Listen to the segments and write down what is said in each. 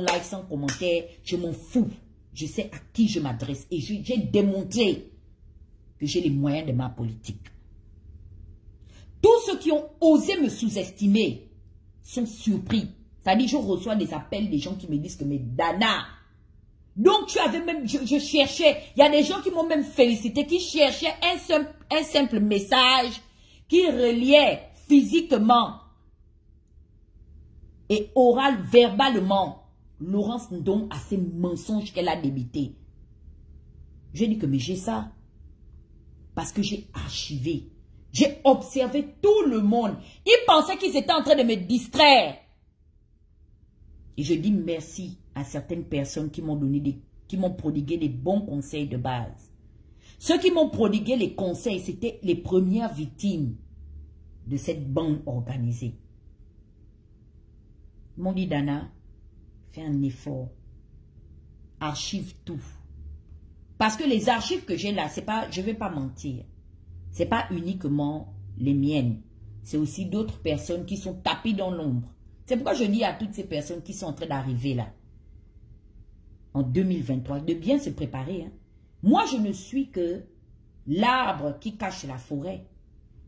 like, sans commentaire, je m'en fous. Je sais à qui je m'adresse et j'ai démontré que j'ai les moyens de ma politique. Tous ceux qui ont osé me sous-estimer sont surpris. Dit, je reçois des appels des gens qui me disent que, mais Dana, donc tu avais même, je, cherchais, il y a des gens qui m'ont même félicité, qui cherchaient un un simple message qui reliait physiquement et oral, verbalement, Laurence Ndong à ces mensonges qu'elle a débités. Je dis que mais j'ai ça. Parce que j'ai archivé. J'ai observé tout le monde. Ils pensaient qu'ils étaient en train de me distraire. Et je dis merci à certaines personnes qui m'ont donné des, qui m'ont prodigué des bons conseils de base. Ceux qui m'ont prodigué les conseils, c'était les premières victimes de cette bande organisée. Ils m'ont dit, Dana, fais un effort. Archive tout. Parce que les archives que j'ai là, c'est pas, je ne vais pas mentir. Ce n'est pas uniquement les miennes. C'est aussi d'autres personnes qui sont tapées dans l'ombre. C'est pourquoi je dis à toutes ces personnes qui sont en train d'arriver là, en 2023, de bien se préparer. Hein. Moi, je ne suis que l'arbre qui cache la forêt.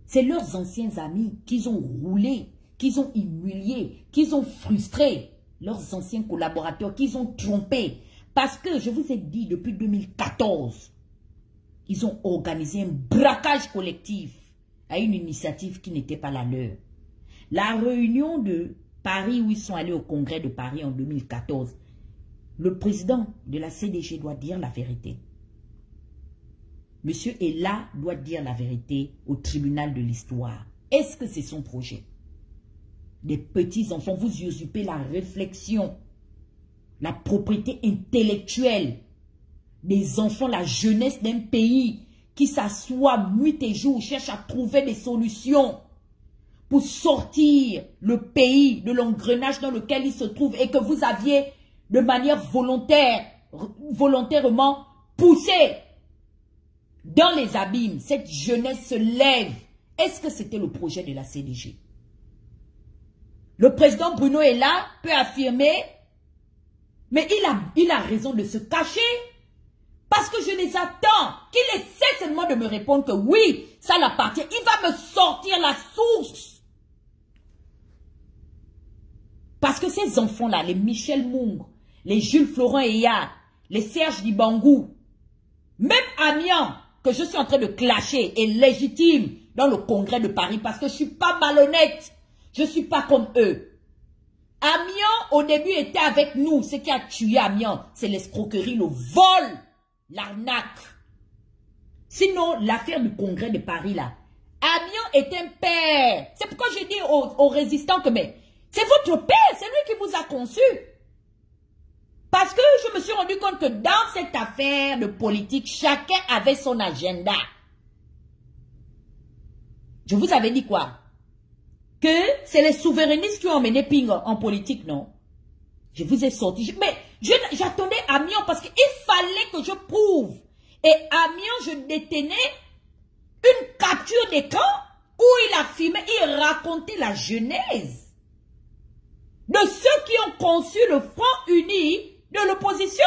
C'est leurs anciens amis qu'ils ont roulé, qu'ils ont humilié, qu'ils ont frustré. Leurs anciens collaborateurs qu'ils ont trompés. Parce que, je vous ai dit, depuis 2014, ils ont organisé un braquage collectif à une initiative qui n'était pas la leur. La réunion de Paris où ils sont allés au congrès de Paris en 2014, le président de la CDG doit dire la vérité. Monsieur Ella doit dire la vérité au tribunal de l'histoire. Est-ce que c'est son projet? Des petits-enfants, vous usurpez la réflexion, la propriété intellectuelle des enfants, la jeunesse d'un pays qui s'assoit nuit et jour, cherche à trouver des solutions pour sortir le pays de l'engrenage dans lequel il se trouve et que vous aviez de manière volontaire, volontairement poussé dans les abîmes. Cette jeunesse se lève. Est-ce que c'était le projet de la CDG Le président Bruno est là, peut affirmer, mais il a, raison de se cacher. Parce que je les attends. Qu'il essaie seulement de me répondre que oui, ça l'appartient. Il va me sortir la source. Parce que ces enfants-là, les Michel Moung, les Jules Florent Eyard, les Serge Dibangou, même Amiens, que je suis en train de clasher, est légitime dans le congrès de Paris parce que je ne suis pas malhonnête. Je ne suis pas comme eux. Amiens, au début, était avec nous. Ce qui a tué Amiens, c'est l'escroquerie, le vol l'arnaque. Sinon, l'affaire du congrès de Paris, là, Amiens est un père. C'est pourquoi je dis aux, résistants que mais c'est votre père, c'est lui qui vous a conçu. Parce que je me suis rendu compte que dans cette affaire de politique, chacun avait son agenda. Je vous avais dit quoi? Que c'est les souverainistes qui ont emmené Ping en politique, non? Je vous ai sorti. Mais J'attendais Amiens parce qu'il fallait que je prouve. Et Amiens, je détenais une capture d'écran où il a filmé, il racontait la genèse de ceux qui ont conçu le Front Uni de l'opposition.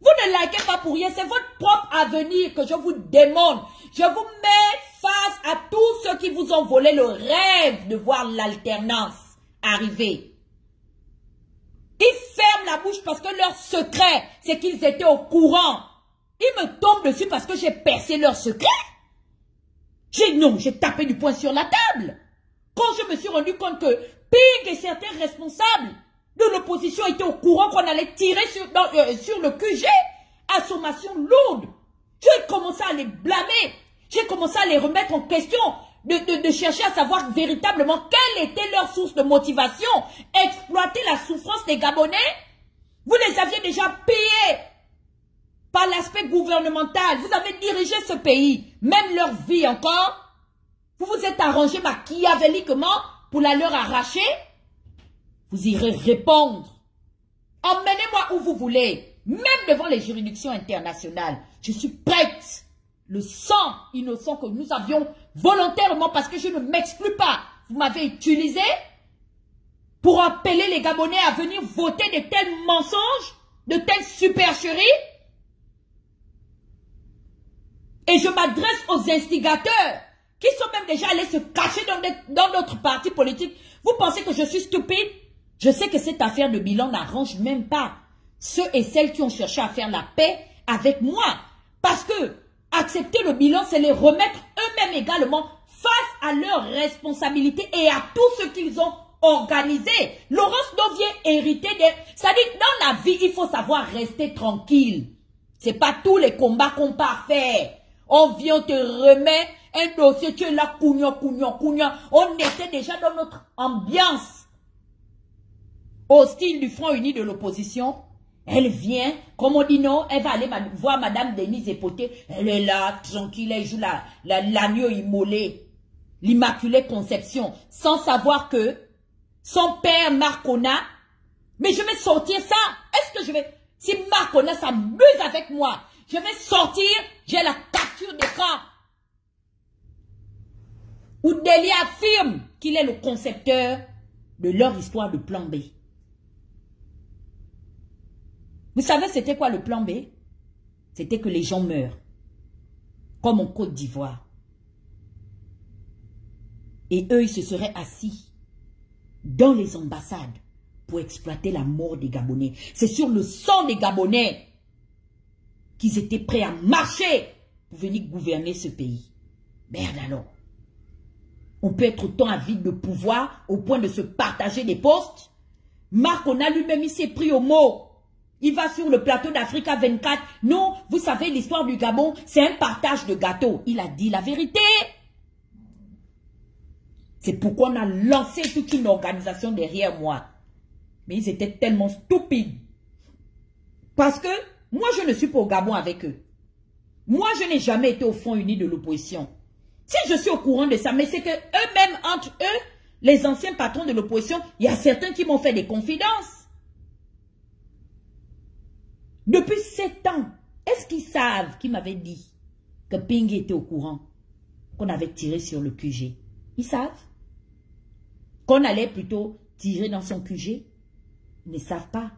Vous ne likez pas pour rien, c'est votre propre avenir que je vous demande. Je vous mets face à tous ceux qui vous ont volé le rêve de voir l'alternance arriver. Ils ferment la bouche parce que leur secret, c'est qu'ils étaient au courant. Ils me tombent dessus parce que j'ai percé leur secret. J'ai non, j'ai tapé du poing sur la table. Quand je me suis rendu compte que Ping et certains responsables de l'opposition étaient au courant qu'on allait tirer sur, euh, sur le QG à sommation lourde, j'ai commencé à les blâmer. J'ai commencé à les remettre en question de, chercher à savoir véritablement quelle était leur source de motivation. Exploiter la souffrance des Gabonais Vous les aviez déjà payés par l'aspect gouvernemental. Vous avez dirigé ce pays, même leur vie encore. Vous vous êtes arrangé machiavéliquement pour la leur arracher. Vous irez répondre. Emmenez-moi où vous voulez, même devant les juridictions internationales. Je suis prête le sang innocent que nous avions volontairement parce que je ne m'exclus pas. Vous m'avez utilisé pour appeler les Gabonais à venir voter de tels mensonges, de telles supercheries. Et je m'adresse aux instigateurs qui sont même déjà allés se cacher dans, dans notre parti politique. Vous pensez que je suis stupide? Je sais que cette affaire de bilan n'arrange même pas ceux et celles qui ont cherché à faire la paix avec moi. Parce que accepter le bilan, c'est les remettre eux-mêmes également face à leurs responsabilités et à tout ce qu'ils ont organisé. Laurence Dovier hérité de... C'est-à-dire, dans la vie, il faut savoir rester tranquille. C'est pas tous les combats qu'on part faire. On vient te remettre un dossier, tu es là, cougnon, cougnon, cougnon. On était déjà dans notre ambiance. Au style du Front Uni de l'opposition, elle vient, comme on dit non, elle va aller voir Madame Denise Epoté. Elle est là, tranquille, elle joue l'agneau la, immolé, l'Immaculée Conception, sans savoir que son père Marcona, mais je vais sortir ça. Est-ce que je vais, si Marcona s'amuse avec moi, je vais sortir, j'ai la capture d'écran. Où Deli affirme qu'il est le concepteur de leur histoire de plan B. Vous savez, c'était quoi le plan B? C'était que les gens meurent, comme en Côte d'Ivoire. Et eux, ils se seraient assis dans les ambassades pour exploiter la mort des Gabonais. C'est sur le sang des Gabonais qu'ils étaient prêts à marcher pour venir gouverner ce pays. Merde alors. On peut être autant avide de pouvoir au point de se partager des postes. Marc, on a lui-même, il s'est pris au mot. Il va sur le plateau d'Africa 24. Non, vous savez, l'histoire du Gabon, c'est un partage de gâteaux. Il a dit la vérité. C'est pourquoi on a lancé toute une organisation derrière moi. Mais ils étaient tellement stupides. Parce que moi, je ne suis pas au Gabon avec eux. Moi, je n'ai jamais été au Front uni de l'opposition. Si je suis au courant de ça, mais c'est que eux-mêmes, entre eux, les anciens patrons de l'opposition, il y a certains qui m'ont fait des confidences. Depuis sept ans, est-ce qu'ils savent qu'ils m'avaient dit que Ping était au courant qu'on avait tiré sur le QG Ils savent Qu'on allait plutôt tirer dans son QG Ils ne savent pas.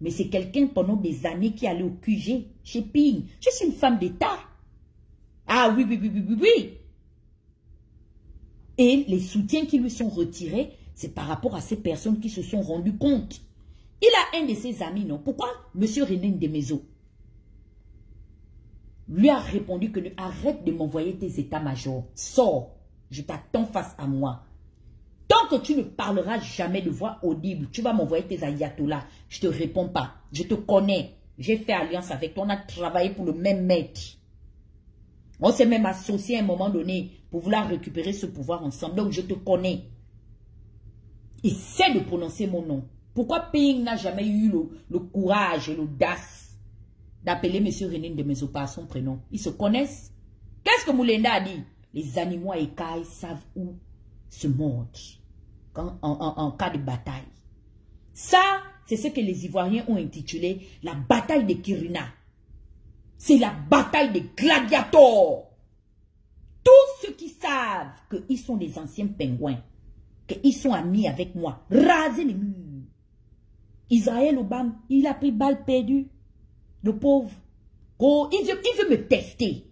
Mais c'est quelqu'un pendant des années qui allait au QG chez Ping. Je suis une femme d'État. Ah oui, oui, oui, oui, oui, oui. Et les soutiens qui lui sont retirés, c'est par rapport à ces personnes qui se sont rendues compte il a un de ses amis, non? Pourquoi Monsieur René Ndemezo lui a répondu que arrête de m'envoyer tes états-majors. Sors, je t'attends face à moi. Tant que tu ne parleras jamais de voix audible, tu vas m'envoyer tes ayatollahs. Je te réponds pas. Je te connais. J'ai fait alliance avec toi. On a travaillé pour le même maître. On s'est même associé à un moment donné pour vouloir récupérer ce pouvoir ensemble. Donc je te connais. Essaie de prononcer mon nom. Pourquoi Ping n'a jamais eu le, courage et l'audace d'appeler M. René de Meso par son prénom? Ils se connaissent. Qu'est-ce que Moulenda a dit? Les animaux à écailles savent où se mordre en, cas de bataille. Ça, c'est ce que les Ivoiriens ont intitulé la bataille de Kirina. C'est la bataille des gladiators. Tous ceux qui savent qu'ils sont des anciens pingouins, qu'ils sont amis avec moi, rasez les murs. Israël Obama, il a pris balle perdue. Le pauvre. Oh, il veut, me tester.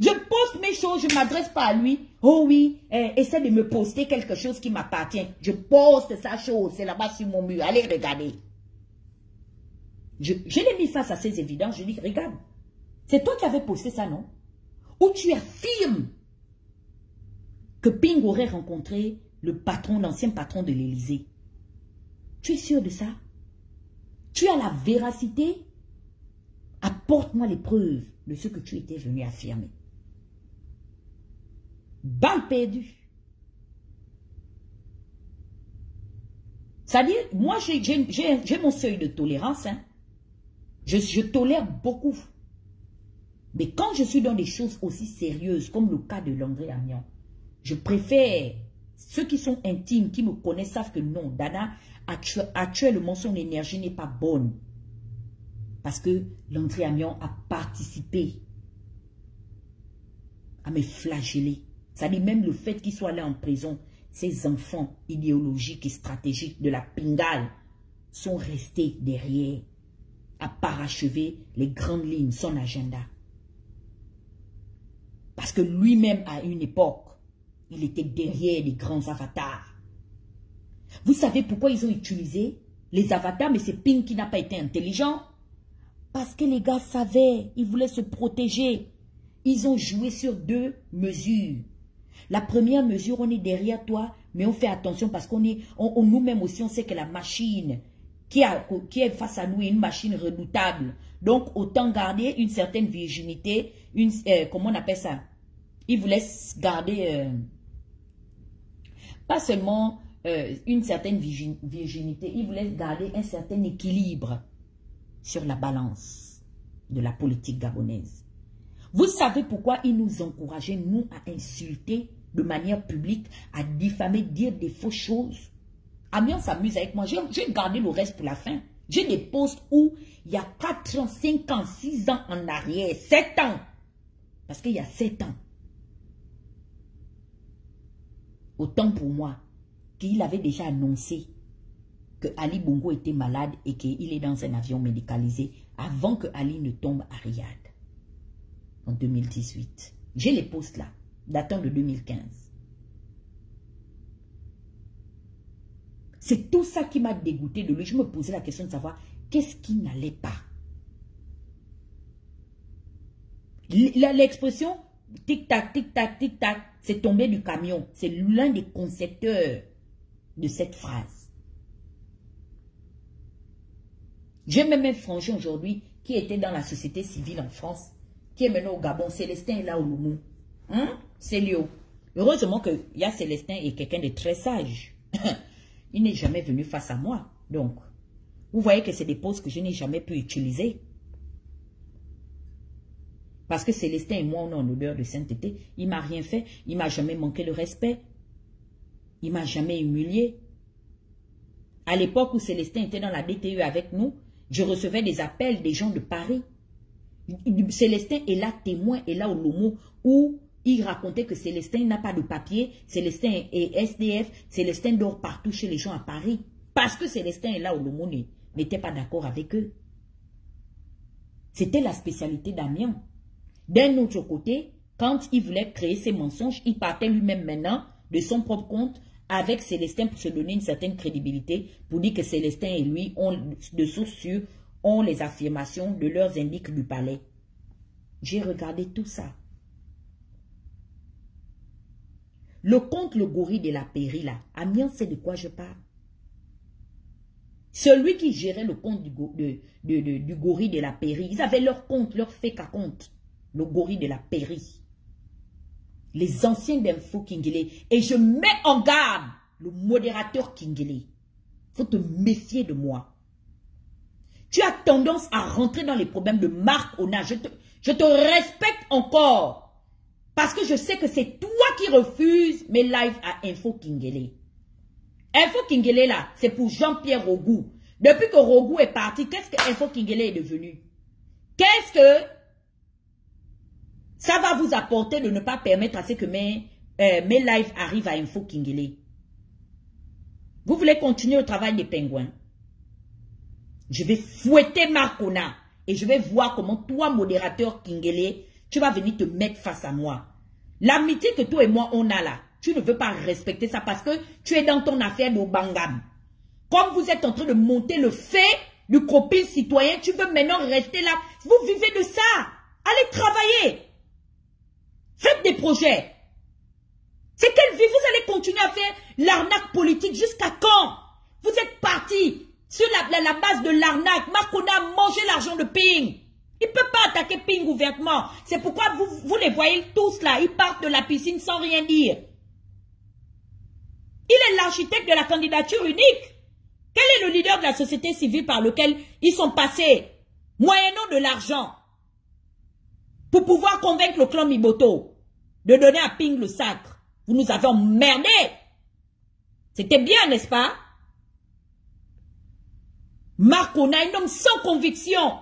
Je poste mes choses, je ne m'adresse pas à lui. Oh oui, eh, essaie de me poster quelque chose qui m'appartient. Je poste sa chose, c'est là-bas sur mon mur. Allez, regardez. Je, l'ai mis face à ces évidences. Je dis, regarde, c'est toi qui avais posté ça, non? Ou tu affirmes que Ping aurait rencontré le patron, l'ancien patron de l'Élysée? Tu es sûr de ça? Tu as la véracité Apporte-moi les preuves de ce que tu étais venu affirmer. Balle perdue. C'est-à-dire, moi, j'ai mon seuil de tolérance. Hein. Je, tolère beaucoup. Mais quand je suis dans des choses aussi sérieuses, comme le cas de Landré Amiens, je préfère, ceux qui sont intimes, qui me connaissent, savent que non, Dana actuellement, son énergie n'est pas bonne. Parce que l'André Amion a participé à me flageller. Ça dit même le fait qu'il soit allé en prison, ces enfants idéologiques et stratégiques de la Pingale sont restés derrière à parachever les grandes lignes, son agenda. Parce que lui-même, à une époque, il était derrière les grands avatars. Vous savez pourquoi ils ont utilisé les avatars, mais c'est Ping qui n'a pas été intelligent? Parce que les gars savaient, ils voulaient se protéger. Ils ont joué sur deux mesures. La première mesure, on est derrière toi, mais on fait attention parce qu'on est, on, nous-mêmes aussi, on sait que la machine qui, est face à nous est une machine redoutable. Donc, autant garder une certaine virginité, une, euh, comment on appelle ça? Ils voulaient garder, euh, pas seulement euh, une certaine virginité, ils voulaient garder un certain équilibre sur la balance de la politique gabonaise. Vous savez pourquoi ils nous encourageaient, nous, à insulter de manière publique, à diffamer, dire des fausses choses? Amiens s'amuse avec moi. J'ai gardé le reste pour la fin. J'ai des postes où il y a 4 ans, 5 ans, 6 ans en arrière, 7 ans. Parce qu'il y a 7 ans. Autant pour moi qu'il avait déjà annoncé que Ali Bongo était malade et qu'il est dans un avion médicalisé avant que Ali ne tombe à Riyad en 2018. J'ai les postes là, datant de 2015. C'est tout ça qui m'a dégoûté de lui. Je me posais la question de savoir qu'est-ce qui n'allait pas. L'expression tic-tac, tic-tac, tic-tac, c'est tombé du camion. C'est l'un des concepteurs de cette phrase. J'ai même un frangin aujourd'hui qui était dans la société civile en France, qui est maintenant au Gabon. Célestin est là au Loumou. Hein? C'est Léo. Heureusement qu'il y a Célestin et quelqu'un de très sage. Il n'est jamais venu face à moi. Donc, vous voyez que c'est des postes que je n'ai jamais pu utiliser. Parce que Célestin et moi, on est en odeur de sainteté. Il m'a rien fait. Il m'a jamais manqué de respect. Il m'a jamais humilié. À l'époque où Célestin était dans la DTE avec nous, je recevais des appels des gens de Paris. Célestin est là témoin, est là au Lomo, où il racontait que Célestin n'a pas de papier, Célestin est SDF, Célestin dort partout chez les gens à Paris. Parce que Célestin est là au Lomo n'était pas d'accord avec eux. C'était la spécialité d'Amiens. D'un autre côté, quand il voulait créer ses mensonges, il partait lui-même maintenant de son propre compte avec Célestin pour se donner une certaine crédibilité, pour dire que Célestin et lui ont de sources sûres, ont les affirmations de leurs indiques du palais. J'ai regardé tout ça. Le compte Le Gorille de la Péri, là, Amiens sait de quoi je parle. Celui qui gérait le compte du, de, gorille de la Péri, ils avaient leur compte, leur fait à compte. Le gorille de la Péri les anciens d'info Kingele. Et je mets en garde le modérateur Kingele. faut te méfier de moi. Tu as tendance à rentrer dans les problèmes de Marc Ona. Je te, je te respecte encore. Parce que je sais que c'est toi qui refuses mes lives à Info Kingele. Info Kingele là, c'est pour Jean-Pierre Rogou. Depuis que Rogou est parti, qu'est-ce que Info Kingele est devenu? Qu'est-ce que ça va vous apporter de ne pas permettre à ce que mes, euh, mes lives arrivent à Info Kingele. Vous voulez continuer le travail des pingouins Je vais fouetter Marcona et je vais voir comment toi, modérateur Kingele, tu vas venir te mettre face à moi. L'amitié que toi et moi on a là, tu ne veux pas respecter ça parce que tu es dans ton affaire de Bangam. Comme vous êtes en train de monter le fait du copine citoyen, tu veux maintenant rester là. Vous vivez de ça. Allez travailler. Faites des projets. C'est quelle vie vous allez continuer à faire l'arnaque politique jusqu'à quand? Vous êtes parti sur la, base de l'arnaque. Marcona a mangé l'argent de Ping. Il ne peut pas attaquer Ping ouvertement. C'est pourquoi vous, vous les voyez tous là. Ils partent de la piscine sans rien dire. Il est l'architecte de la candidature unique. Quel est le leader de la société civile par lequel ils sont passés, moyennant de l'argent pour pouvoir convaincre le clan Miboto de donner à Ping le sacre. Vous nous avez emmerdés. C'était bien, n'est-ce pas? Marc, on a un homme sans conviction.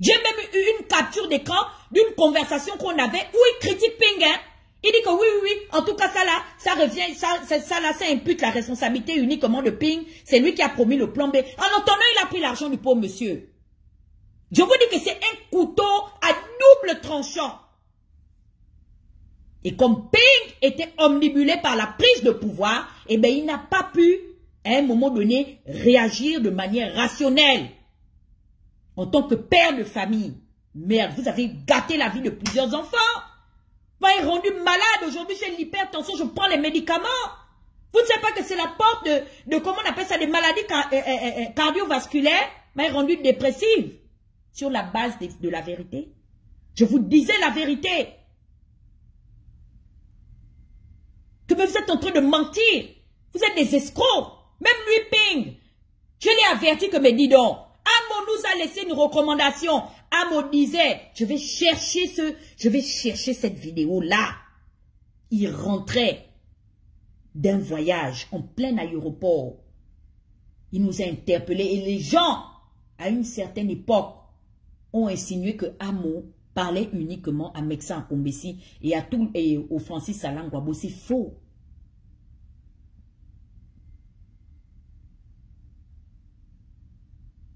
J'ai même eu une capture d'écran d'une conversation qu'on avait où il critique Ping. Hein? Il dit que oui, oui, oui, en tout cas, ça là, ça revient, ça, ça, là, ça impute la responsabilité uniquement de Ping. C'est lui qui a promis le plan B. En entendant, il a pris l'argent du pauvre monsieur. Je vous dis que c'est un couteau à double tranchant. Et comme Ping était omnibulé par la prise de pouvoir, eh bien, il n'a pas pu, à un moment donné, réagir de manière rationnelle. En tant que père de famille. Merde, vous avez gâté la vie de plusieurs enfants. Moi, est rendu malade. Aujourd'hui, j'ai l'hypertension, je prends les médicaments. Vous ne savez pas que c'est la porte de, de, comment on appelle ça, des maladies euh, euh, euh, cardiovasculaires. Moi, est rendu dépressive. Sur la base de, la vérité. Je vous disais la vérité. Que vous êtes en train de mentir. Vous êtes des escrocs. Même lui, Ping. Je l'ai averti que, mais dis donc, Amo nous a laissé une recommandation. Amo disait, je vais chercher ce, je vais chercher cette vidéo-là. Il rentrait d'un voyage en plein aéroport. Il nous a interpellés et les gens, à une certaine époque, ont insinué que Amo parlait uniquement à Mexa Kombesi et à tout et au Francis Salangwabo. C'est faux.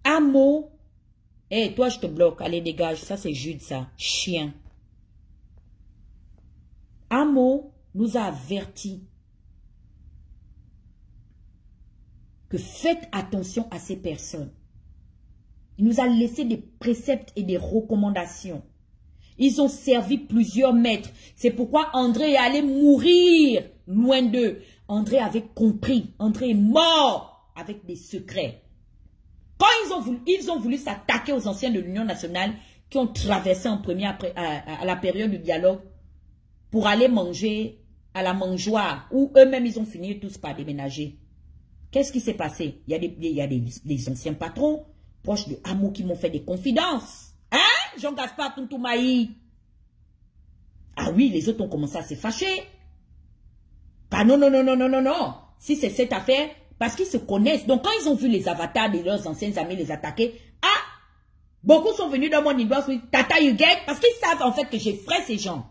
Amo. Eh, toi, je te bloque. Allez, dégage. Ça, c'est Jude, ça. Chien. Amo nous a que faites attention à ces personnes. Il nous a laissé des préceptes et des recommandations. Ils ont servi plusieurs maîtres. C'est pourquoi André est allé mourir loin d'eux. André avait compris. André est mort avec des secrets. Quand ils ont voulu, s'attaquer aux anciens de l'Union nationale qui ont traversé en premier à, la période du dialogue pour aller manger à la mangeoire où eux-mêmes ils ont fini tous par déménager. Qu'est-ce qui s'est passé? Il y a des, anciens patrons proches de Hameau qui m'ont fait des confidences. Hein? Jean-Gaspard Tuntoumaï. Ah oui, les autres ont commencé à se fâcher. Ah non, non, non, non, non, non, non. Si c'est cette affaire, parce qu'ils se connaissent. Donc, quand ils ont vu les avatars de leurs anciens amis les attaquer, ah, beaucoup sont venus dans mon inbox, tata, you get, parce qu'ils savent en fait que j'effraie ces gens.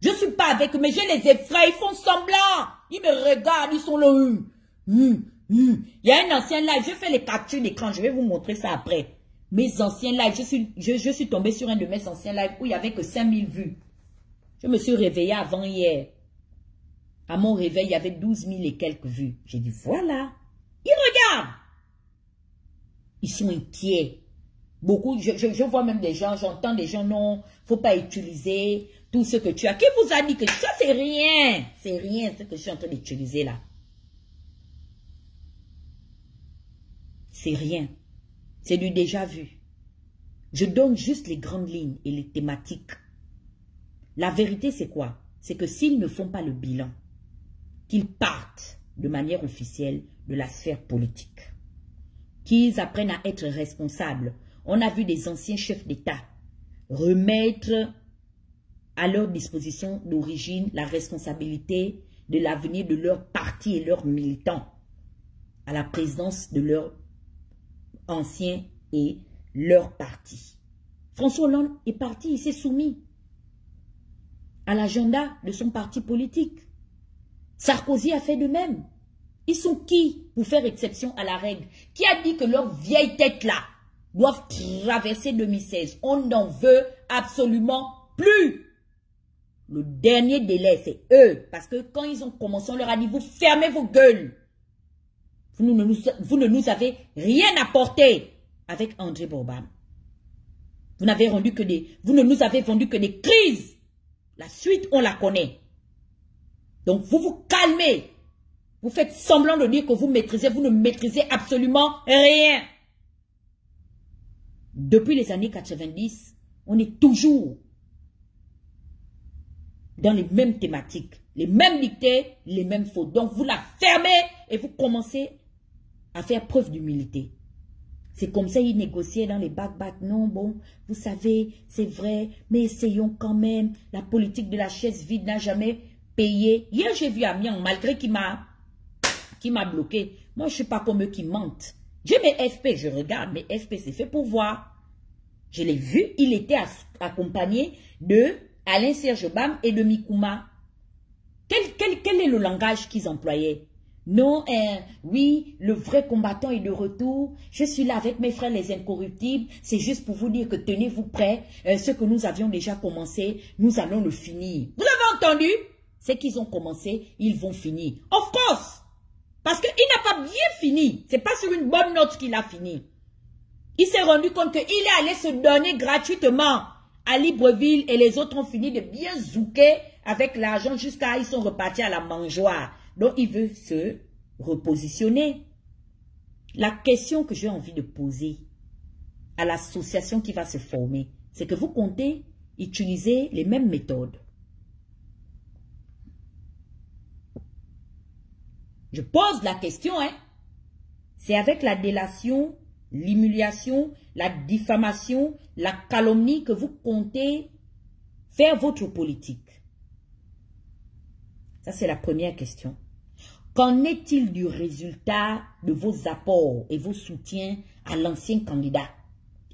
Je suis pas avec eux, mais je les effraie, ils font semblant. Ils me regardent, ils sont là. Hum, hum, hum. Il y a un ancien live, je fais les captures d'écran, je vais vous montrer ça après. Mes anciens lives, je suis, je, je suis tombé sur un de mes anciens lives où il y avait que 5000 vues. Je me suis réveillé avant hier. À mon réveil, il y avait 12 000 et quelques vues. J'ai dit, voilà. Ils regardent. Ils sont inquiets. Beaucoup, je, vois même des gens, j'entends des gens, non, faut pas utiliser tout ce que tu as. Qui vous a dit que ça, c'est rien? C'est rien, ce que je suis en train d'utiliser là? C'est rien. C'est du déjà vu. Je donne juste les grandes lignes et les thématiques. La vérité, c'est quoi? C'est que s'ils ne font pas le bilan, qu'ils partent de manière officielle de la sphère politique, qu'ils apprennent à être responsables. On a vu des anciens chefs d'État remettre à leur disposition d'origine la responsabilité de l'avenir de leur parti et leurs militants à la présidence de leurs anciens et leur parti. François Hollande est parti, il s'est soumis à l'agenda de son parti politique. Sarkozy a fait de même. Ils sont qui pour faire exception à la règle? Qui a dit que leurs vieilles têtes-là doivent traverser 2016 On n'en veut absolument plus. Le dernier délai, c'est eux. Parce que quand ils ont commencé, on leur a dit, vous fermez vos gueules. Vous ne nous, avez rien apporté avec André Bourbam. Vous rendu que des, vous ne nous avez vendu que des crises. La suite, on la connaît. Donc, vous vous calmez. Vous faites semblant de dire que vous maîtrisez. Vous ne maîtrisez absolument rien. Depuis les années 90, on est toujours dans les mêmes thématiques, les mêmes dictées, les mêmes fautes. Donc, vous la fermez et vous commencez à faire preuve d'humilité. C'est comme ça ils négociaient dans les back-back. Non, bon, vous savez, c'est vrai, mais essayons quand même. La politique de la chaise vide n'a jamais payé. Hier, j'ai vu Amiens, malgré qu'il m'a qui bloqué. Moi, je ne suis pas comme eux qui mentent. J'ai mes FP, je regarde, mes FP, c'est fait pour voir. Je l'ai vu, il était accompagné de Alain Serge Bam et de Mikuma Quel, quel, quel est le langage qu'ils employaient? Non, hein, oui, le vrai combattant est de retour. Je suis là avec mes frères les incorruptibles. C'est juste pour vous dire que tenez-vous prêts. Euh, ce que nous avions déjà commencé, nous allons le finir. Vous avez entendu? Ce qu'ils ont commencé, ils vont finir. Of course Parce qu'il n'a pas bien fini. C'est pas sur une bonne note qu'il a fini. Il s'est rendu compte qu'il est allé se donner gratuitement à Libreville et les autres ont fini de bien zouker avec l'argent jusqu'à ils sont repartis à la mangeoire. Donc, il veut se repositionner. La question que j'ai envie de poser à l'association qui va se former, c'est que vous comptez utiliser les mêmes méthodes. Je pose la question, hein. C'est avec la délation, l'humiliation, la diffamation, la calomnie que vous comptez faire votre politique. Ça, c'est la première question. Qu'en est-il du résultat de vos apports et vos soutiens à l'ancien candidat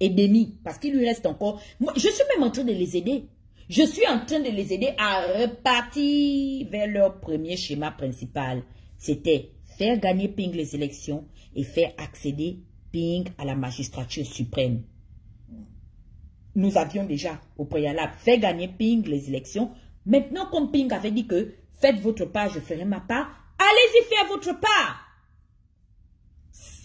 et demi? Parce qu'il lui reste encore... Moi, je suis même en train de les aider. Je suis en train de les aider à repartir vers leur premier schéma principal. C'était faire gagner Ping les élections et faire accéder Ping à la magistrature suprême. Nous avions déjà au préalable fait gagner Ping les élections. Maintenant, comme Ping avait dit que faites votre part, je ferai ma part, Allez-y faire votre part.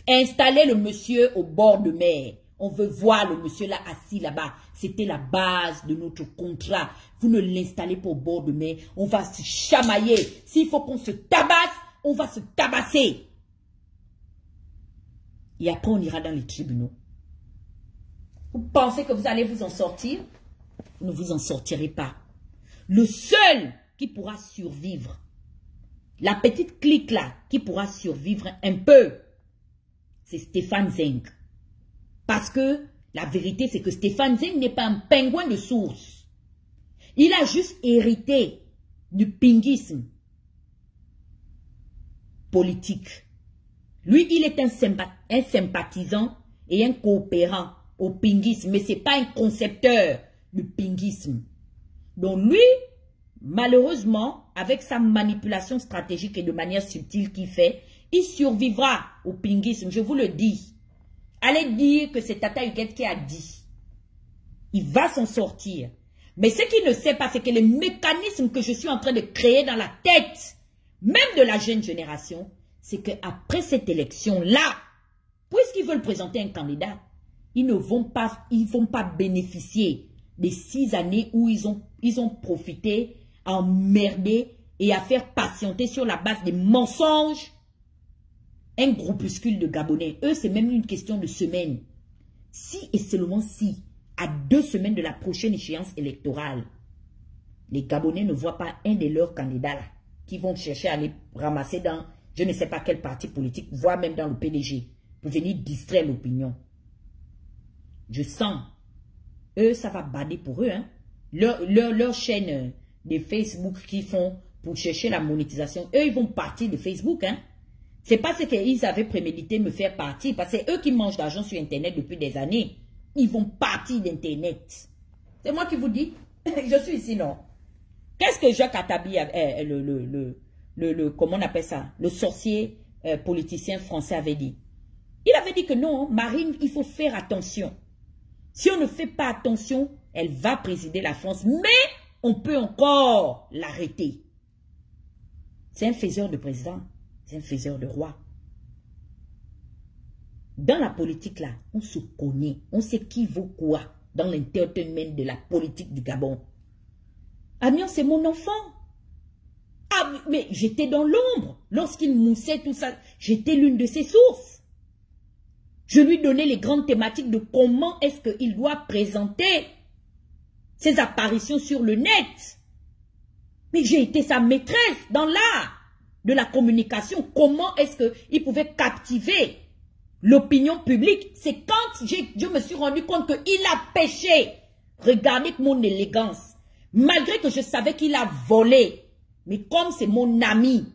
Installez le monsieur au bord de mer. On veut voir le monsieur là assis là-bas. C'était la base de notre contrat. Vous ne l'installez pas au bord de mer. On va se chamailler. S'il faut qu'on se tabasse, on va se tabasser. Et après, on ira dans les tribunaux. Vous pensez que vous allez vous en sortir? Vous ne vous en sortirez pas. Le seul pourra survivre, la petite clique là qui pourra survivre un peu, c'est Stéphane Zeng. Parce que la vérité, c'est que Stéphane Zeng n'est pas un pingouin de source. Il a juste hérité du pinguisme politique. Lui, il est un, un sympathisant et un coopérant au pinguisme, mais ce n'est pas un concepteur du pinguisme. Donc lui, malheureusement, avec sa manipulation stratégique et de manière subtile qu'il fait, il survivra au pinguisme, je vous le dis. Allez dire que c'est Tata qui a dit. Il va s'en sortir. Mais ce qu'il ne sait pas, c'est que les mécanismes que je suis en train de créer dans la tête, même de la jeune génération, c'est qu'après cette élection-là, puisqu'ils veulent présenter un candidat, ils ne vont pas, ils vont pas bénéficier des six années où ils ont profité à emmerder et à faire patienter sur la base des mensonges un groupuscule de Gabonais. Eux, c'est même une question de semaine. Si et seulement si, à deux semaines de la prochaine échéance électorale, les Gabonais ne voient pas un de leurs candidats là, qui vont chercher à les ramasser dans je ne sais pas quel parti politique, voire même dans le PDG, pour venir distraire l'opinion. Je sens, eux, ça va bader pour eux. Hein. Leur, leur, leur chaîne de Facebook qui font pour chercher la monétisation. Eux, ils vont partir de Facebook. Hein? C'est pas ce qu'ils avaient prémédité me faire partir. Parce que c'est eux qui mangent d'argent sur Internet depuis des années. Ils vont partir d'Internet. C'est moi qui vous dis. Je suis ici, non. Qu'est-ce que Jacques Atabi, euh, le, le, le, le, comment on appelle ça, le sorcier euh, politicien français avait dit? Il avait dit que non, Marine, il faut faire attention. Si on ne fait pas attention, elle va présider la France. Mais on peut encore l'arrêter. C'est un faiseur de président, c'est un faiseur de roi. Dans la politique, là, on se connaît, on sait qui vaut quoi dans l'entertainment de la politique du Gabon. Amiens, c'est mon enfant. Ah, mais j'étais dans l'ombre lorsqu'il moussait tout ça. J'étais l'une de ses sources. Je lui donnais les grandes thématiques de comment est-ce qu'il doit présenter ses apparitions sur le net. Mais j'ai été sa maîtresse dans l'art de la communication. Comment est-ce qu'il pouvait captiver l'opinion publique? C'est quand je me suis rendu compte qu'il a péché. Regardez mon élégance. Malgré que je savais qu'il a volé. Mais comme c'est mon ami,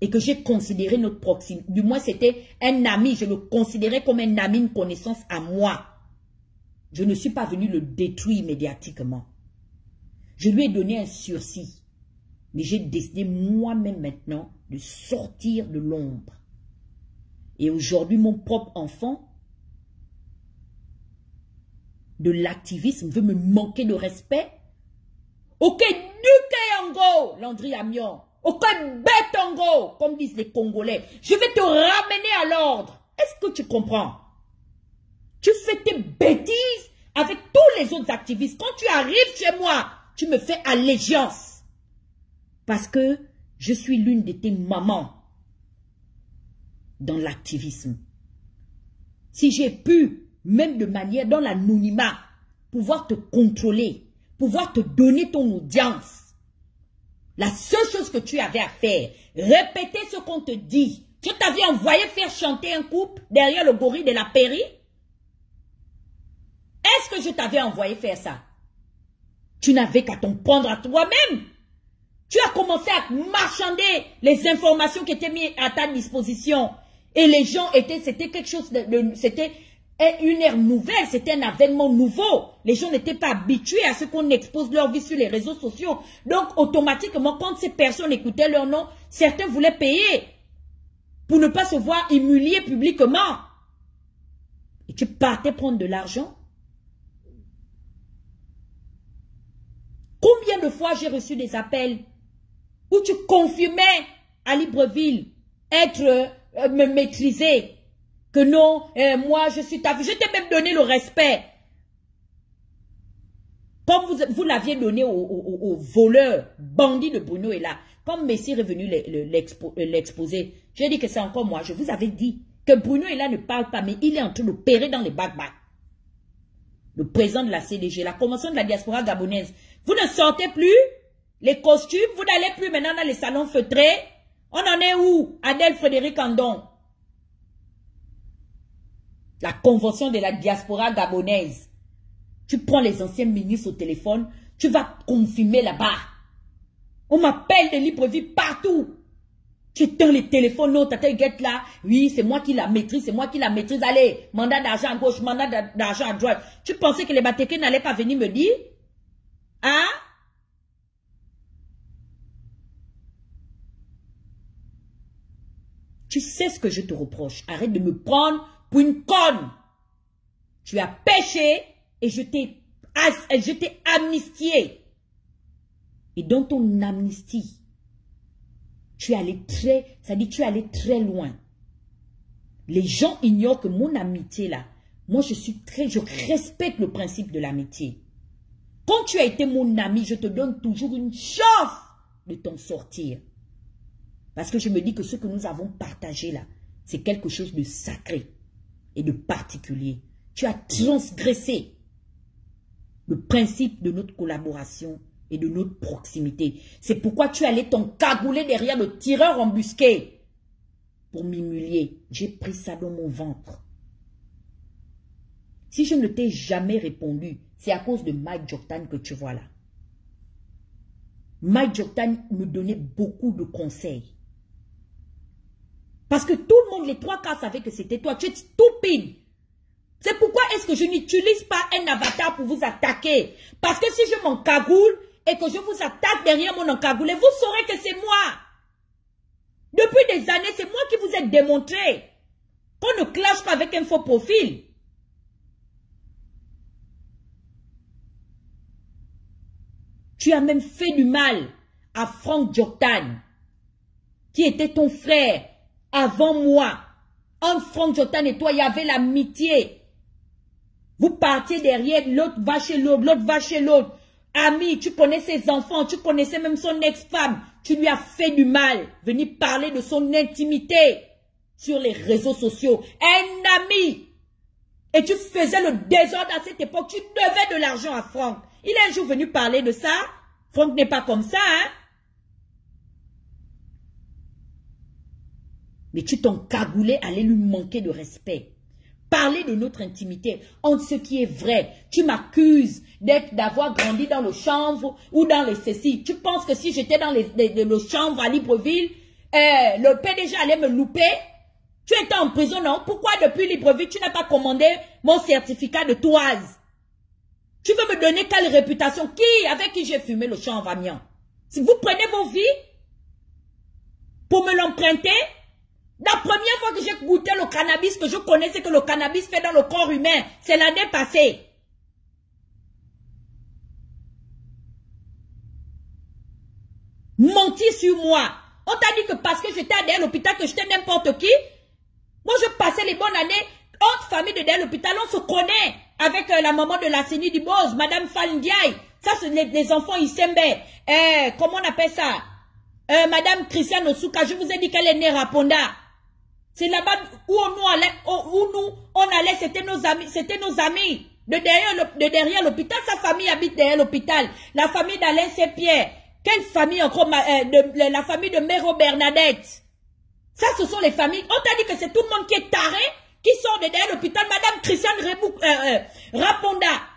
et que j'ai considéré notre proximité, du moins c'était un ami, je le considérais comme un ami, une connaissance à moi. Je ne suis pas venu le détruire médiatiquement. Je lui ai donné un sursis. Mais j'ai décidé moi-même maintenant de sortir de l'ombre. Et aujourd'hui, mon propre enfant de l'activisme veut me manquer de respect. Ok, duke yango, Landry Amion. Ok, betongo, comme disent les Congolais. Je vais te ramener à l'ordre. Est-ce que tu comprends? Tu fais tes bêtises avec tous les autres activistes. Quand tu arrives chez moi, tu me fais allégeance. Parce que je suis l'une de tes mamans dans l'activisme. Si j'ai pu, même de manière dans l'anonymat, pouvoir te contrôler, pouvoir te donner ton audience, la seule chose que tu avais à faire, répéter ce qu'on te dit. Tu t'avais envoyé faire chanter un couple derrière le gorille de la pairie Est-ce que je t'avais envoyé faire ça? Tu n'avais qu'à t'en prendre à toi-même. Tu as commencé à marchander les informations qui étaient mises à ta disposition. Et les gens étaient, c'était quelque chose de, c'était une ère nouvelle, c'était un avènement nouveau. Les gens n'étaient pas habitués à ce qu'on expose leur vie sur les réseaux sociaux. Donc, automatiquement, quand ces personnes écoutaient leur nom, certains voulaient payer pour ne pas se voir humiliés publiquement. Et tu partais prendre de l'argent. Combien de fois j'ai reçu des appels où tu confirmais à Libreville être, euh, me maîtriser, que non, euh, moi je suis ta Je t'ai même donné le respect. Comme vous, vous l'aviez donné au, voleur, bandit de Bruno et là. Comme Messi est venu euh, l'exposer, j'ai dit que c'est encore moi. Je vous avais dit que Bruno et là ne parle pas, mais il est en train de pérer dans les bacs Le président de la CDG, la convention de la diaspora gabonaise. Vous ne sortez plus les costumes, vous n'allez plus maintenant dans les salons feutrés. On en est où Adèle Frédéric Andon? La convention de la diaspora gabonaise. Tu prends les anciens ministres au téléphone, tu vas confirmer là-bas. On m'appelle de Libreville partout. Tu éteins les téléphones, non, tata guette là. Oui, c'est moi qui la maîtrise, c'est moi qui la maîtrise. Allez, mandat d'argent à gauche, mandat d'argent à droite. Tu pensais que les Batékés n'allaient pas venir me dire? Hein? Tu sais ce que je te reproche. Arrête de me prendre pour une conne. Tu as péché et je t'ai amnistié. Et dans ton amnistie, tu es allé très, ça dit tu es allé très loin. Les gens ignorent que mon amitié là, moi je suis très, je respecte le principe de l'amitié. Quand tu as été mon ami, je te donne toujours une chance de t'en sortir. Parce que je me dis que ce que nous avons partagé là, c'est quelque chose de sacré et de particulier. Tu as transgressé le principe de notre collaboration et de notre proximité. C'est pourquoi tu allais t'encagouler derrière le tireur embusqué pour m'humilier. J'ai pris ça dans mon ventre. Si je ne t'ai jamais répondu, c'est à cause de Mike Jordan que tu vois là. Mike Jordan me donnait beaucoup de conseils. Parce que tout le monde, les trois quarts, savaient que c'était toi. Tu es stupide. C'est pourquoi est-ce que je n'utilise pas un avatar pour vous attaquer? Parce que si je m'encagoule et que je vous attaque derrière mon encagoulé, vous saurez que c'est moi. Depuis des années, c'est moi qui vous ai démontré qu'on ne clash pas avec un faux profil. Tu as même fait du mal à Franck Jordan, qui était ton frère, avant moi. Entre Franck Jotan et toi, il y avait l'amitié. Vous partiez derrière, l'autre va chez l'autre, l'autre va chez l'autre. Ami, tu connais ses enfants, tu connaissais même son ex-femme. Tu lui as fait du mal. Venir parler de son intimité sur les réseaux sociaux. Un ami. Et tu faisais le désordre à cette époque. Tu devais de l'argent à Franck. Il est un jour venu parler de ça. Franck n'est pas comme ça, hein. Mais tu t'en cagoulais, aller lui manquer de respect. Parler de notre intimité, entre ce qui est vrai. Tu m'accuses d'être, d'avoir grandi dans le chanvre ou dans les ceci. Tu penses que si j'étais dans les, le chanvre à Libreville, euh, le PDG allait me louper? Tu étais en prison, non? Pourquoi depuis Libreville, tu n'as pas commandé mon certificat de toise? Tu veux me donner quelle réputation? Qui, avec qui j'ai fumé le chanvre amiant? Si vous prenez vos vies pour me l'emprunter, la première fois que j'ai goûté le cannabis, que je connaissais que le cannabis fait dans le corps humain, c'est l'année passée. Mentir sur moi. On t'a dit que parce que j'étais à l'hôpital, que j'étais n'importe qui. Moi, je passais les bonnes années. Autre famille de derrière l'hôpital, on se connaît avec euh, la maman de la CENI du Boz, Madame Falndiaï. Ça, c'est les, enfants Isembe. Eh, comment on appelle ça? Euh, Madame Christiane Osuka, je vous ai dit qu'elle est née Raponda. C'est là-bas où nous allait, où nous, on allait, c'était nos amis, c'était nos amis. De derrière, de derrière l'hôpital, sa famille habite derrière l'hôpital. La famille d'Alain Saint-Pierre. Quelle famille encore, euh, de, la famille de Méro Bernadette? Ça, ce sont les familles. On t'a dit que c'est tout le monde qui est taré, qui sort de derrière l'hôpital. Madame Christiane Rebou, euh, Raponda.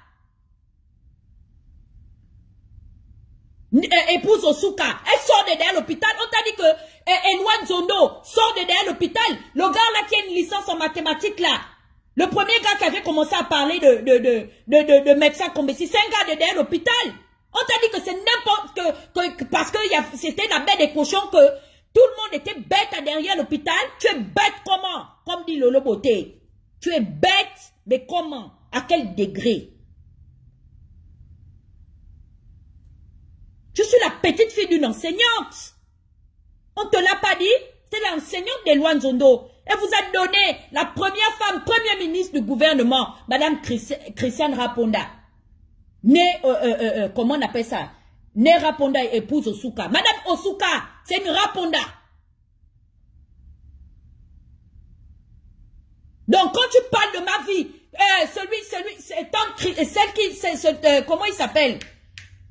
Euh, épouse Osuka, elle sort de derrière l'hôpital. On t'a dit que euh, Zondo sort de derrière l'hôpital. Le gars là qui a une licence en mathématiques là. Le premier gars qui avait commencé à parler de, de, de, de, de, médecin c'est un gars de derrière l'hôpital. On t'a dit que c'est n'importe que, que, parce que c'était la bête des cochons que tout le monde était bête derrière l'hôpital. Tu es bête comment? Comme dit Lolo Beauté. Tu es bête, mais comment? À quel degré? Je suis la petite fille d'une enseignante. On ne te l'a pas dit? C'est l'enseignante de Luan Zondo. Elle vous a donné la première femme, première ministre du gouvernement, Madame Christiane Raponda. Née, euh, euh, euh, comment on appelle ça? Née Raponda épouse Osuka. Madame Osuka, c'est une Raponda. Donc quand tu parles de ma vie, celui, celui, c'est celle qui, comment il s'appelle?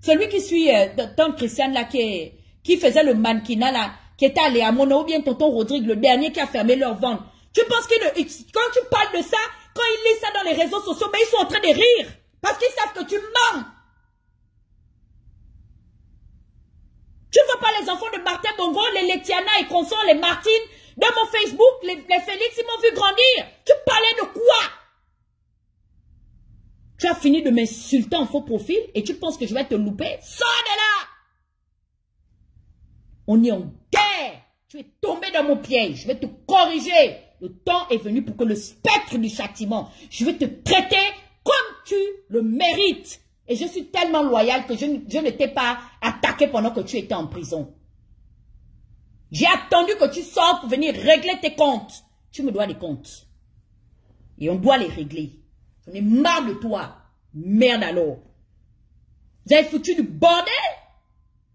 Celui qui suit euh, Tom Christian là, qui, faisait le mannequinat là, qui était allé à Mono, ou bien Tonton Rodrigue, le dernier qui a fermé leur vente. Tu penses que quand tu parles de ça, quand ils lisent ça dans les réseaux sociaux, ils sont en train de rire. Parce qu'ils savent que tu mens. Tu ne vois pas les enfants de Martin Bongo, les Letiana et consorts, les Martine, dans mon Facebook, les, les Félix, ils m'ont vu grandir. Tu parlais de quoi? Tu as fini de m'insulter en faux profil et tu penses que je vais te louper? Sors de là On est en guerre. Tu es tombé dans mon piège. Je vais te corriger. Le temps est venu pour que le spectre du châtiment, je vais te traiter comme tu le mérites. Et je suis tellement loyal que je, ne t'ai pas attaqué pendant que tu étais en prison. J'ai attendu que tu sortes pour venir régler tes comptes. Tu me dois des comptes. Et on doit les régler. J'en ai marre de toi. Merde alors. Vous avez foutu du bordel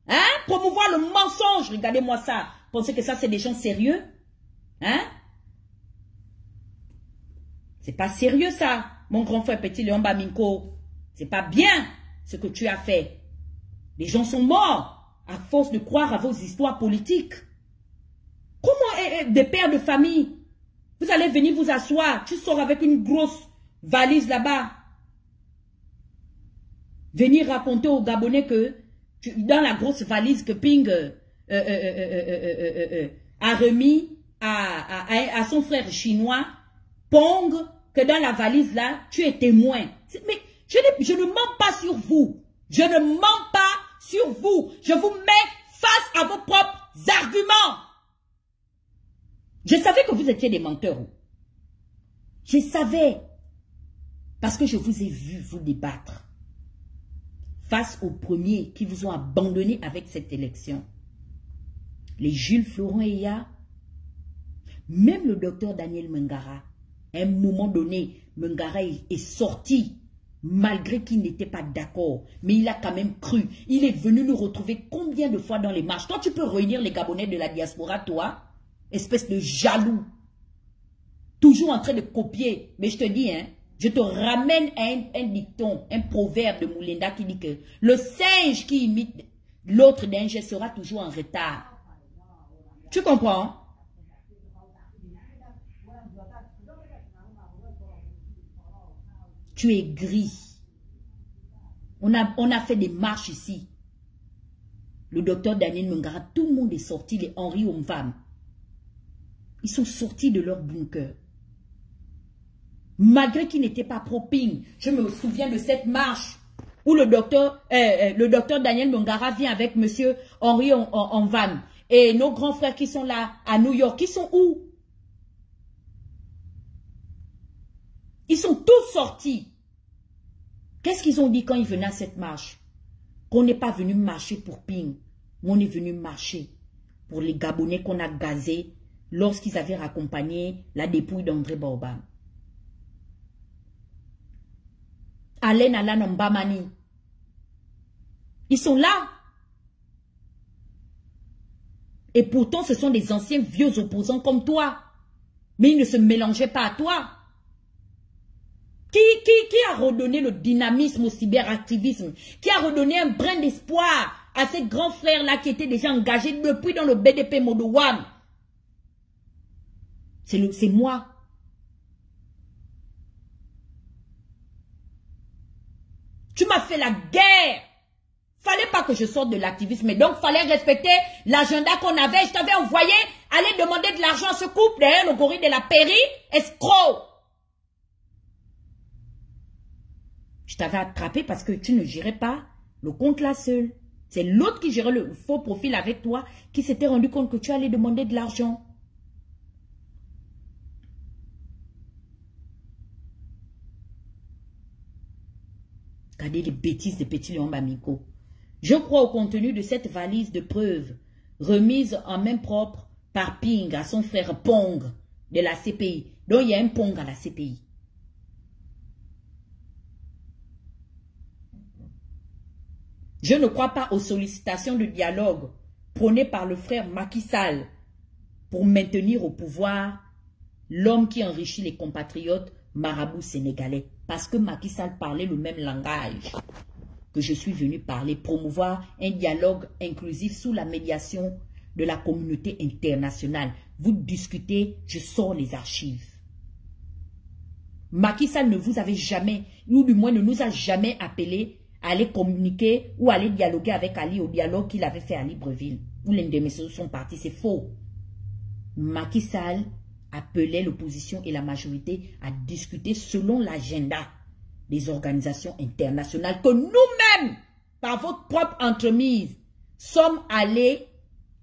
Hein? Promouvoir le mensonge. Regardez-moi ça. Pensez que ça, c'est des gens sérieux Hein? C'est pas sérieux ça, mon grand frère petit Léon Baminko. C'est pas bien ce que tu as fait. Les gens sont morts à force de croire à vos histoires politiques. Comment des pères de famille Vous allez venir vous asseoir, tu sors avec une grosse valise là-bas. Venir raconter aux Gabonais que dans la grosse valise que Ping a remis à, son frère chinois, Pong, que dans la valise là, tu es témoin. Mais je ne, je ne mens pas sur vous. Je ne mens pas sur vous. Je vous mets face à vos propres arguments. Je savais que vous étiez des menteurs. Je savais. Parce que je vous ai vu vous débattre face aux premiers qui vous ont abandonné avec cette élection. Les Jules Florent et Ya, même le docteur Daniel Mengara, à un moment donné, Mengara est sorti malgré qu'il n'était pas d'accord. Mais il a quand même cru. Il est venu nous retrouver combien de fois dans les marches? Toi, tu peux réunir les Gabonais de la diaspora, toi, espèce de jaloux. Toujours en train de copier. Mais je te dis, hein, je te ramène à un, dicton, un proverbe de Moulinda qui dit que le singe qui imite l'autre d'un sera toujours en retard. Tu comprends? Tu es gris. On a, fait des marches ici. Le docteur Daniel Mungara, tout le monde est sorti, les Henri Omvam. Ils sont sortis de leur bunker malgré qu'il n'était pas proping. Je me souviens de cette marche où le docteur, euh, euh, Daniel Mongara vient avec monsieur Henri en, en, van. Et nos grands frères qui sont là à New York, ils sont où? Ils sont tous sortis. Qu'est-ce qu'ils ont dit quand ils venaient à cette marche? Qu'on n'est pas venu marcher pour Ping, on est venu marcher pour les Gabonais qu'on a gazés lorsqu'ils avaient raccompagné la dépouille d'André Borban. Alain Alan Mbamani. Ils sont là. Et pourtant, ce sont des anciens vieux opposants comme toi. Mais ils ne se mélangeaient pas à toi. Qui, qui, qui a redonné le dynamisme au cyberactivisme? Qui a redonné un brin d'espoir à ces grands frères-là qui étaient déjà engagés depuis dans le BDP Modouane C'est moi. Tu m'as fait la guerre. Fallait pas que je sorte de l'activisme, mais donc fallait respecter l'agenda qu'on avait. Je t'avais envoyé aller demander de l'argent à ce couple derrière le gorille de la Péri, escroc. Je t'avais attrapé parce que tu ne gérais pas le compte là seul. C'est l'autre qui gérait le faux profil avec toi qui s'était rendu compte que tu allais demander de l'argent. Regardez les bêtises de Petit Léon Bamiko. Je crois au contenu de cette valise de preuves remise en main propre par Ping à son frère Pong de la CPI. Donc il y a un Pong à la CPI. Je ne crois pas aux sollicitations de dialogue prônées par le frère Macky Sall pour maintenir au pouvoir l'homme qui enrichit les compatriotes marabouts sénégalais. Parce que Macky Sall parlait le même langage que je suis venu parler, promouvoir un dialogue inclusif sous la médiation de la communauté internationale. Vous discutez, je sors les archives. Macky Sall ne vous avait jamais, ou du moins ne nous a jamais appelé aller communiquer ou aller dialoguer avec Ali au dialogue qu'il avait fait à Libreville, où les démissions sont partis. C'est faux. Macky Sall appelait l'opposition et la majorité à discuter selon l'agenda des organisations internationales que nous-mêmes, par votre propre entremise, sommes allés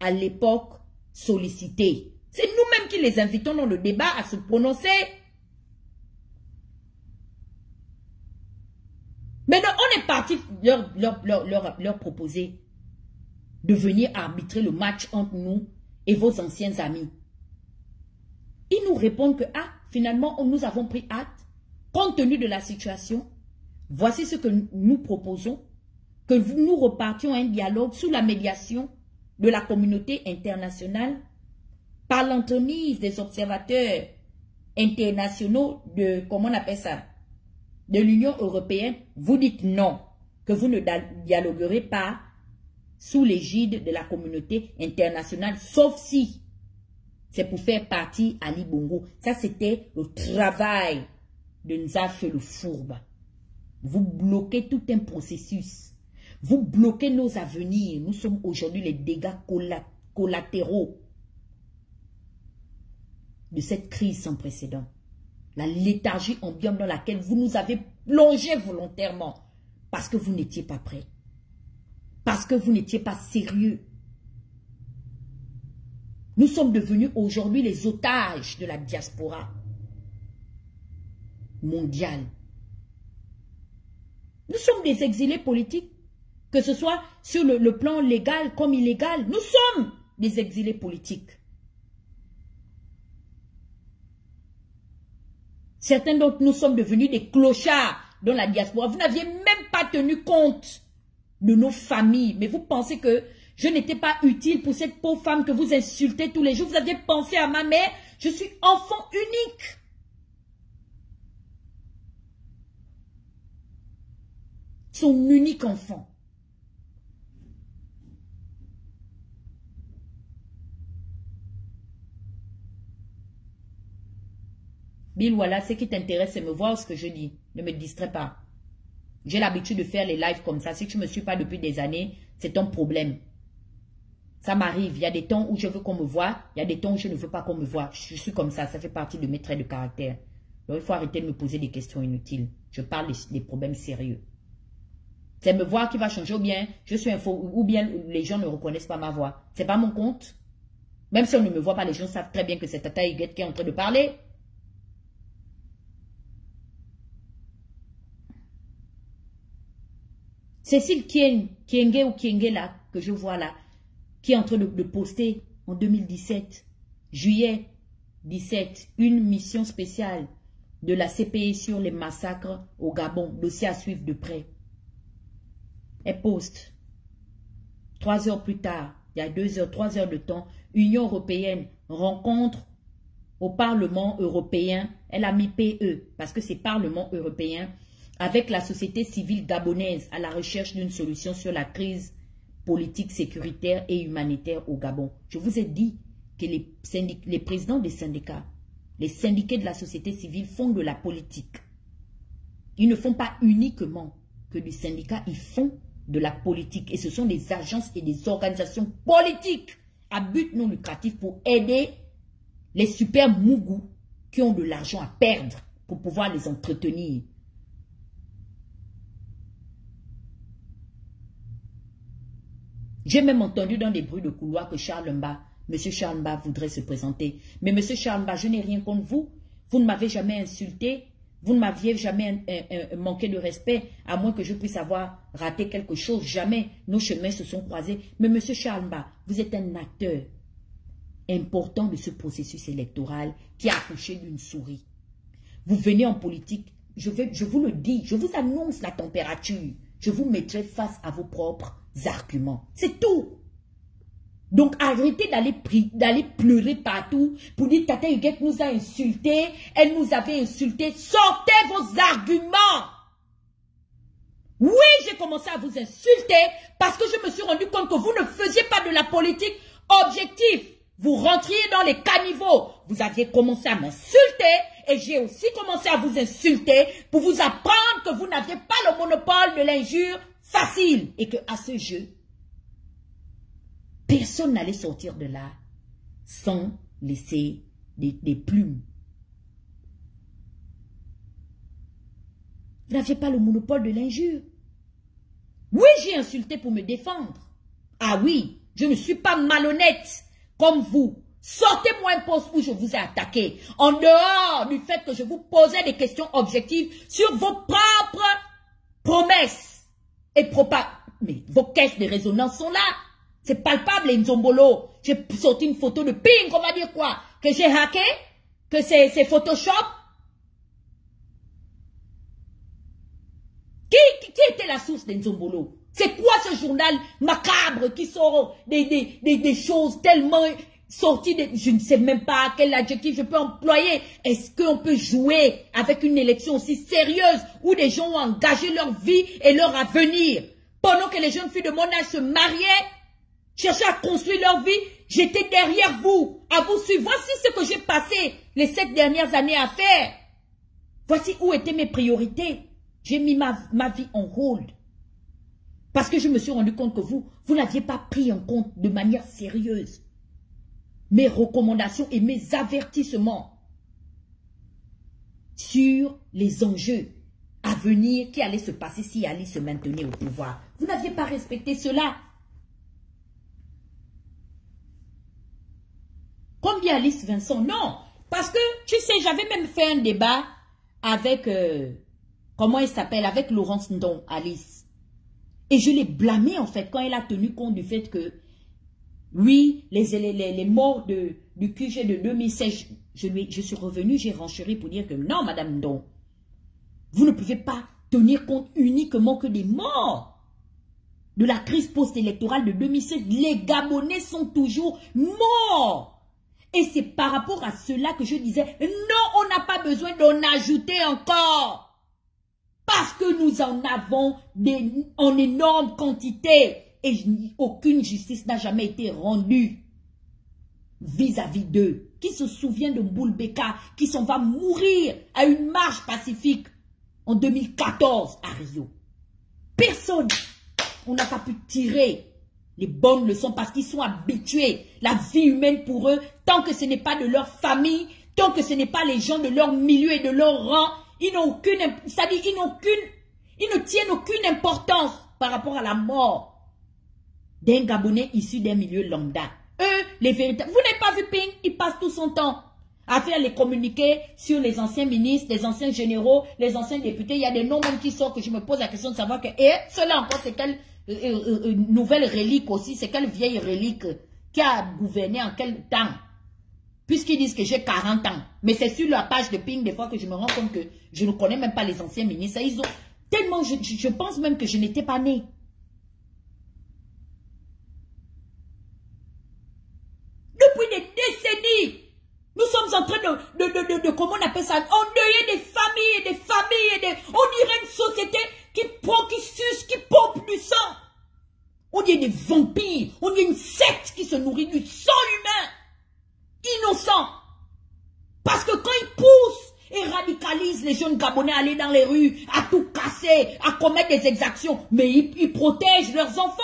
à l'époque solliciter. C'est nous-mêmes qui les invitons dans le débat à se prononcer. Maintenant, on est parti leur, leur, proposer de venir arbitrer le match entre nous et vos anciens amis. Ils nous répondent que, ah, finalement, nous avons pris acte, compte tenu de la situation. Voici ce que nous proposons, que nous repartions un dialogue sous la médiation de la communauté internationale par l'entremise des observateurs internationaux de, comment on appelle ça, de l'Union européenne, vous dites non, que vous ne dialoguerez pas sous l'égide de la communauté internationale, sauf si c'est pour faire partie à Libongo. Ça, c'était le travail de Nzaf le Fourbe. Vous bloquez tout un processus. Vous bloquez nos avenirs. Nous sommes aujourd'hui les dégâts collatéraux de cette crise sans précédent la léthargie ambiante dans laquelle vous nous avez plongé volontairement parce que vous n'étiez pas prêt. Parce que vous n'étiez pas sérieux. Nous sommes devenus aujourd'hui les otages de la diaspora mondiale. Nous sommes des exilés politiques, que ce soit sur le plan légal comme illégal. Nous sommes des exilés politiques. Certains d'entre nous sommes devenus des clochards dans la diaspora. Vous n'aviez même pas tenu compte de nos familles. Mais vous pensez que je n'étais pas utile pour cette pauvre femme que vous insultez tous les jours? Vous aviez pensé à ma mère? Je suis enfant unique. Son unique enfant. Bill, voilà, ce qui t'intéresse, c'est me voir ce que je dis. Ne me distrais pas. J'ai l'habitude de faire les lives comme ça. Si tu ne me suis pas depuis des années, c'est ton problème. Ça m'arrive. Il y a des temps où je veux qu'on me voit. Il y a des temps où je ne veux pas qu'on me voit. Je suis comme ça. Ça fait partie de mes traits de caractère. Donc, il faut arrêter de me poser des questions inutiles. Je parle des, problèmes sérieux. C'est me voir qui va changer ou bien je suis faux ou bien les gens ne reconnaissent pas ma voix. C'est pas mon compte. Même si on ne me voit pas, les gens savent très bien que c'est Tata Huguette qui est en train de parler. Cécile Kienge ou Kienge là, que je vois là, qui est en train de, de poster en 2017, juillet 17, une mission spéciale de la CPI sur les massacres au Gabon, dossier à suivre de près. Elle poste. Trois heures plus tard, il y a deux heures, trois heures de temps, Union européenne rencontre au Parlement européen, elle a mis PE, parce que c'est Parlement européen, avec la société civile gabonaise à la recherche d'une solution sur la crise politique, sécuritaire et humanitaire au Gabon. Je vous ai dit que les, présidents des syndicats, les syndiqués de la société civile font de la politique. Ils ne font pas uniquement que du syndicat, ils font de la politique. Et ce sont des agences et des organisations politiques à but non lucratif pour aider les super mougous qui ont de l'argent à perdre pour pouvoir les entretenir. J'ai même entendu dans des bruits de couloir que Charles Mba, M. Charles Mba voudrait se présenter. Mais M. Charles Mba, je n'ai rien contre vous. Vous ne m'avez jamais insulté. Vous ne m'aviez jamais manqué de respect, à moins que je puisse avoir raté quelque chose. Jamais nos chemins se sont croisés. Mais M. Charles Mba, vous êtes un acteur important de ce processus électoral qui a accouché d'une souris. Vous venez en politique, je, je vous le dis, je vous annonce la température. Je vous mettrai face à vos propres arguments. C'est tout. Donc arrêtez d'aller pleurer partout pour dire Tata Huguette nous a insultés, elle nous avait insultés. Sortez vos arguments. Oui, j'ai commencé à vous insulter parce que je me suis rendu compte que vous ne faisiez pas de la politique objective. Vous rentriez dans les caniveaux. Vous aviez commencé à m'insulter et j'ai aussi commencé à vous insulter pour vous apprendre que vous n'aviez pas le monopole de l'injure facile et que à ce jeu, personne n'allait sortir de là sans laisser des, plumes. Vous n'aviez pas le monopole de l'injure. Oui, j'ai insulté pour me défendre. Ah oui, je ne suis pas malhonnête comme vous. Sortez-moi un poste où je vous ai attaqué. En dehors du fait que je vous posais des questions objectives sur vos propres promesses et. Mais vos caisses de résonance sont là. C'est palpable, Nzombolo. J'ai sorti une photo de ping, on va dire quoi Que j'ai hacké Que c'est Photoshop qui, qui, était la source d'Enzombolo C'est quoi ce journal macabre qui sort des, des, des, des choses tellement sorti de, je ne sais même pas quel adjectif je peux employer. Est-ce qu'on peut jouer avec une élection aussi sérieuse où des gens ont engagé leur vie et leur avenir? Pendant que les jeunes filles de mon âge se mariaient, cherchaient à construire leur vie, j'étais derrière vous, à vous suivre. Voici ce que j'ai passé les sept dernières années à faire. Voici où étaient mes priorités. J'ai mis ma, ma vie en hold. Parce que je me suis rendu compte que vous, vous n'aviez pas pris en compte de manière sérieuse mes recommandations et mes avertissements sur les enjeux à venir qui allaient se passer si Ali se maintenait au pouvoir. Vous n'aviez pas respecté cela. Combien Alice Vincent? Non, parce que, tu sais, j'avais même fait un débat avec, euh, comment il s'appelle, avec Laurence Ndon, Alice. Et je l'ai blâmé, en fait, quand elle a tenu compte du fait que oui, les, les, les morts de, du QG de 2016, je, je suis revenu, j'ai renchéri pour dire que non, Madame Don, vous ne pouvez pas tenir compte uniquement que des morts de la crise post-électorale de 2016. Les Gabonais sont toujours morts. Et c'est par rapport à cela que je disais, non, on n'a pas besoin d'en ajouter encore. Parce que nous en avons en énorme quantité et aucune justice n'a jamais été rendue vis-à-vis d'eux. Qui se souvient de Mboulbeka qui s'en va mourir à une marche pacifique en 2014 à Rio Personne. On n'a pas pu tirer les bonnes leçons parce qu'ils sont habitués. La vie humaine pour eux, tant que ce n'est pas de leur famille, tant que ce n'est pas les gens de leur milieu et de leur rang, ils n'ont aucune, ça dit, ils n'ont aucune, ils ne tiennent aucune importance. par rapport à la mort d'un Gabonais issu d'un milieu lambda. Eux, les véritables... Vous n'avez pas vu Ping? Il passe tout son temps à faire les communiqués sur les anciens ministres, les anciens généraux, les anciens députés. Il y a des noms même qui sortent que je me pose la question de savoir que... Et cela encore, c'est quelle euh, euh, euh, nouvelle relique aussi, c'est quelle vieille relique qui a gouverné en quel temps? Puisqu'ils disent que j'ai 40 ans. Mais c'est sur la page de Ping des fois que je me rends compte que je ne connais même pas les anciens ministres. Ils ont tellement, je, je pense même que je n'étais pas né. Depuis des décennies, nous sommes en train de, de, de, de, comment on appelle ça, endeuiller des familles et des familles. Et des, on dirait une société qui prend, qui suce, qui pompe du sang. On dirait des vampires. On dirait une secte qui se nourrit du sang humain innocent. Parce que quand ils poussent et radicalisent les jeunes Gabonais à aller dans les rues, à tout casser, à commettre des exactions, mais ils, protègent leurs enfants.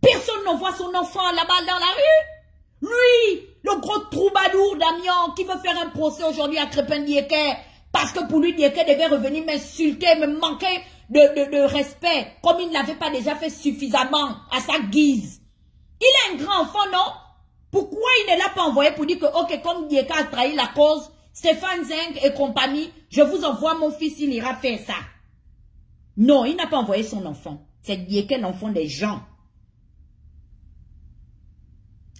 Personne n'envoie son enfant là-bas dans la rue. Lui, le gros troubadour d'Amiens qui veut faire un procès aujourd'hui à Crépin Diecker, parce que pour lui, Diecker devait revenir m'insulter, me manquer de, respect, comme il ne l'avait pas déjà fait suffisamment à sa guise. Il est un grand enfant, non? Pourquoi il ne l'a pas envoyé pour dire que, ok, comme Dieka a trahi la cause, Stéphane Zeng et compagnie, je vous envoie mon fils, il ira faire ça. Non, il n'a pas envoyé son enfant. C'est Dieka l'enfant des gens.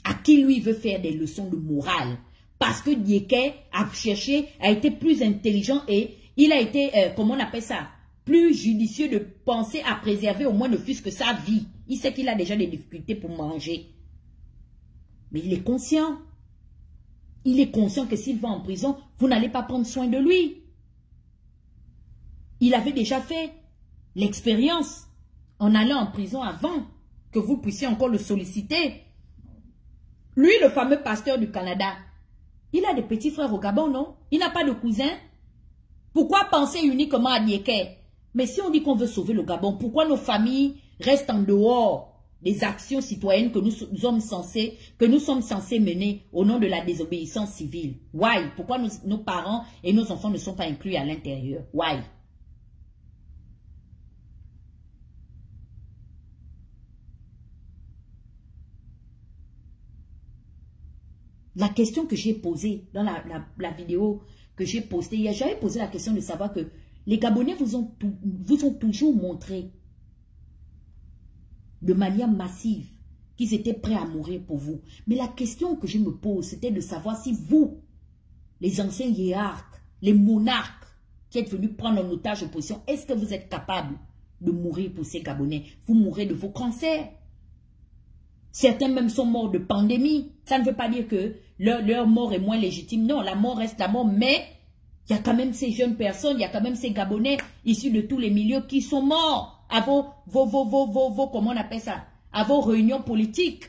À qui lui veut faire des leçons de morale? Parce que Dieke a cherché, a été plus intelligent et il a été, euh, comment on appelle ça, plus judicieux de penser à préserver au moins ne fût-ce que sa vie. Il sait qu'il a déjà des difficultés pour manger. Mais il est conscient. Il est conscient que s'il va en prison, vous n'allez pas prendre soin de lui. Il avait déjà fait l'expérience en allant en prison avant que vous puissiez encore le solliciter. Lui, le fameux pasteur du Canada, il a des petits frères au Gabon, non? Il n'a pas de cousins Pourquoi penser uniquement à Niéké Mais si on dit qu'on veut sauver le Gabon, pourquoi nos familles restent en dehors des actions citoyennes que nous sommes censés, que nous sommes censés mener au nom de la désobéissance civile? Why? Pourquoi nos parents et nos enfants ne sont pas inclus à l'intérieur? Why? La question que j'ai posée dans la, vidéo que j'ai postée hier, j'avais posé la question de savoir que les Gabonais vous ont, toujours montré de manière massive qu'ils étaient prêts à mourir pour vous. Mais la question que je me pose, c'était de savoir si vous, les anciens hiérarques, les monarques qui êtes venus prendre en otage l'opposition, est-ce que vous êtes capables de mourir pour ces Gabonais? Vous mourrez de vos cancers. Certains même sont morts de pandémie. Ça ne veut pas dire que leur, leur mort est moins légitime. Non, la mort reste la mort, mais il y a quand même ces jeunes personnes, il y a quand même ces Gabonais issus de tous les milieux qui sont morts à vos, vos, vos, vos, vos, comment on appelle ça, à vos réunions politiques,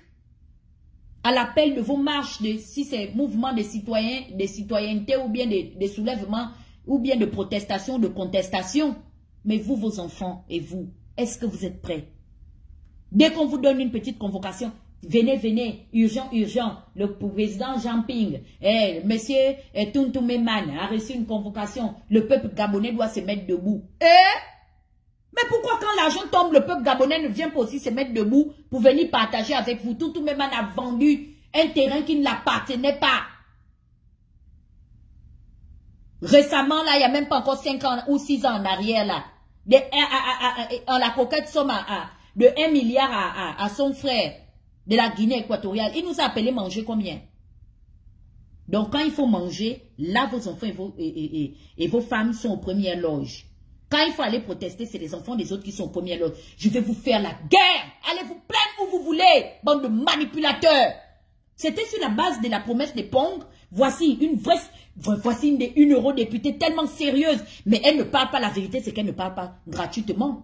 à l'appel de vos marches, de, si c'est mouvement des citoyens, des citoyennetés ou bien des, soulèvements, ou bien de protestation, de contestation. Mais vous, vos enfants et vous, est-ce que vous êtes prêts? Dès qu'on vous donne une petite convocation, venez, venez, urgent, urgent, le président Jean Ping, eh, monsieur eh, Tuntumeman a reçu une convocation, le peuple gabonais doit se mettre debout. Eh? Mais pourquoi quand l'argent tombe, le peuple gabonais ne vient pas aussi se mettre debout pour venir partager avec vous? Même a vendu un terrain qui ne l'appartenait pas. Récemment, là, il n'y a même pas encore 5 ans ou 6 ans en arrière, là. en la coquette somme de 1 milliard à, son frère de la Guinée équatoriale. Il nous a appelé manger combien? Donc, quand il faut manger, là, vos enfants et vos femmes sont aux premières loges. Quand il faut aller protester, c'est les enfants des autres qui sont au premier lot. Je vais vous faire la guerre. Allez vous plaindre où vous voulez, bande de manipulateurs. C'était sur la base de la promesse des Pong. Voici une vraie, voici une, une eurodéputée tellement sérieuse. Mais elle ne parle pas la vérité, c'est qu'elle ne parle pas gratuitement.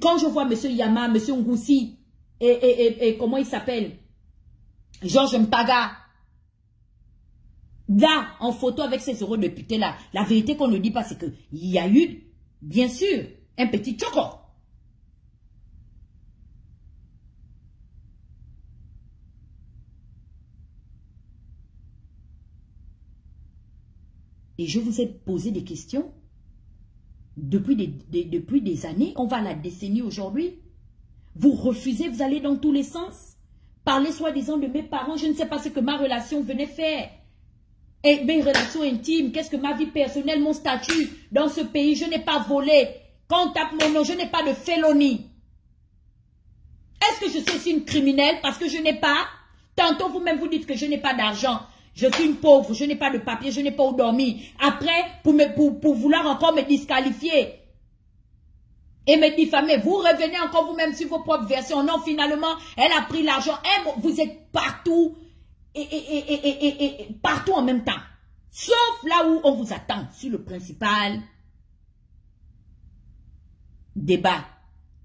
Quand je vois M. Yama, M. Ngoussi, et, comment il s'appelle? Georges Mpaga, là, en photo avec ces eurodéputés-là, la vérité qu'on ne dit pas, c'est qu'il y a eu, bien sûr, un petit choco. Et je vous ai posé des questions. depuis des, depuis des années, on va la décennie aujourd'hui. Vous refusez, vous allez dans tous les sens. Parlez soi-disant de mes parents, je ne sais pas ce que ma relation venait faire. Mes relations intimes, qu'est-ce que ma vie personnelle, mon statut dans ce pays, je n'ai pas volé. Quand on mon nom, je n'ai pas de félonie. Est-ce que je suis aussi une criminelle parce que je n'ai pas? Tantôt vous-même vous dites que je n'ai pas d'argent. Je suis une pauvre, je n'ai pas de papier, je n'ai pas où dormir. Après, pour vouloir encore me disqualifier et me diffamer, vous revenez encore vous-même sur vos propres versions. Non, finalement, elle a pris l'argent. Vous êtes partout et, partout en même temps. Sauf là où on vous attend, sur le principal débat.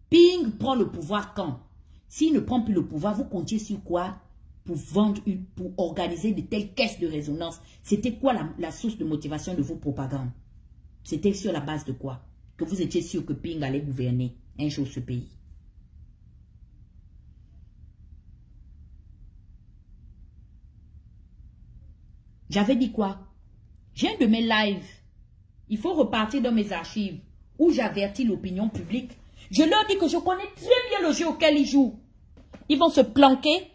Ping prend le pouvoir quand? S'il ne prend plus le pouvoir, vous comptiez sur quoi? Pour vendre, pour organiser de telles caisses de résonance C'était quoi la, source de motivation de vos propagandes C'était sur la base de quoi? Que vous étiez sûr que Ping allait gouverner un jour ce pays. J'avais dit quoi? J'ai un de mes lives. Il faut repartir dans mes archives où j'avertis l'opinion publique. Je leur dis que je connais très bien le jeu auquel ils jouent. Ils vont se planquer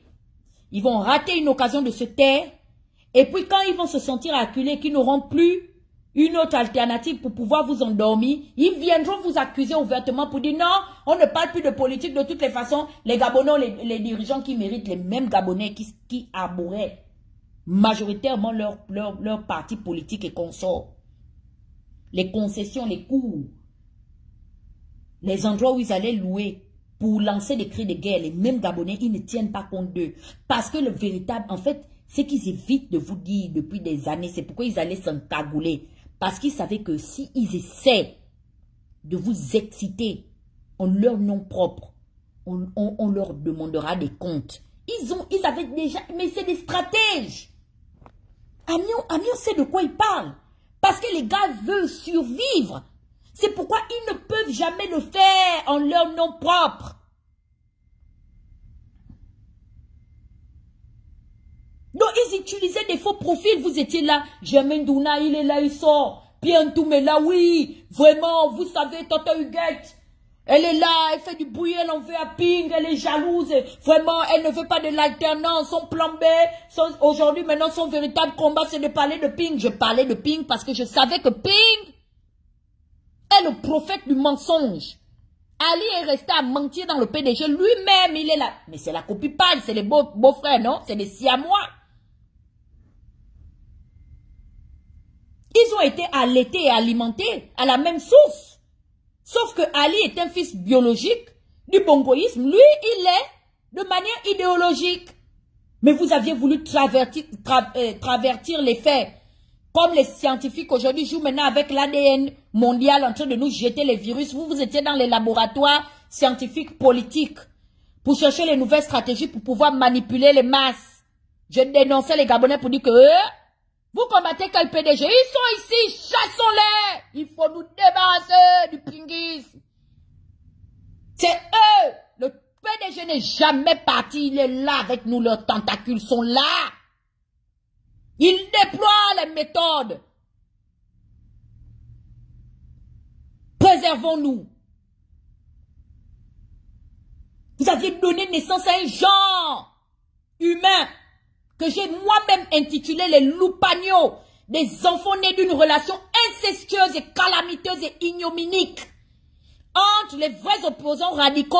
ils vont rater une occasion de se taire. Et puis quand ils vont se sentir acculés, qu'ils n'auront plus une autre alternative pour pouvoir vous endormir, ils viendront vous accuser ouvertement pour dire non, on ne parle plus de politique de toutes les façons. Les Gabonais, les, dirigeants qui méritent les mêmes Gabonais qui, qui majoritairement leur, leur, leur parti politique et consorts. Les concessions, les cours, les endroits où ils allaient louer, pour lancer des cris de guerre, les mêmes Gabonais, ils ne tiennent pas compte d'eux. Parce que le véritable, en fait, ce qu'ils évitent de vous dire depuis des années, c'est pourquoi ils allaient s'encagouler. Parce qu'ils savaient que s'ils essaient de vous exciter en leur nom propre, on, leur demandera des comptes. Ils, ont, ils avaient déjà... Mais c'est des stratèges. Amion, Amion sait de quoi il parle. Parce que les gars veulent survivre. C'est pourquoi ils ne peuvent jamais le faire en leur nom propre. Donc, ils utilisaient des faux profils. Vous étiez là. Germaine Douna, il est là, il sort. Pierre mais là, oui. Vraiment, vous savez, Tata Huguette. Elle est là, elle fait du bruit, elle en veut à ping, elle est jalouse. Vraiment, elle ne veut pas de l'alternance. Son plan B, aujourd'hui, maintenant, son véritable combat, c'est de parler de ping. Je parlais de ping parce que je savais que ping est le prophète du mensonge. Ali est resté à mentir dans le PDG. Lui-même, il est là. Mais c'est la copie pâle, c'est les beaux-frères, non? C'est les siamois. Ils ont été allaités et alimentés à la même source. Sauf que Ali est un fils biologique du bongoïsme. Lui, il est de manière idéologique. Mais vous aviez voulu travertir, euh, travertir les faits. Comme les scientifiques aujourd'hui jouent maintenant avec l'ADN mondial en train de nous jeter les virus. Vous, vous étiez dans les laboratoires scientifiques politiques pour chercher les nouvelles stratégies pour pouvoir manipuler les masses. Je dénonçais les Gabonais pour dire que eux, vous combattez quel PDG Ils sont ici, chassons-les! Il faut nous débarrasser du pingis. C'est eux! Le PDG n'est jamais parti, il est là avec nous, leurs tentacules sont là. Il déploie les méthodes. Préservons-nous. Vous aviez donné naissance à un genre humain que j'ai moi-même intitulé les loupagnos, des enfants nés d'une relation incestueuse et calamiteuse et ignominique entre les vrais opposants radicaux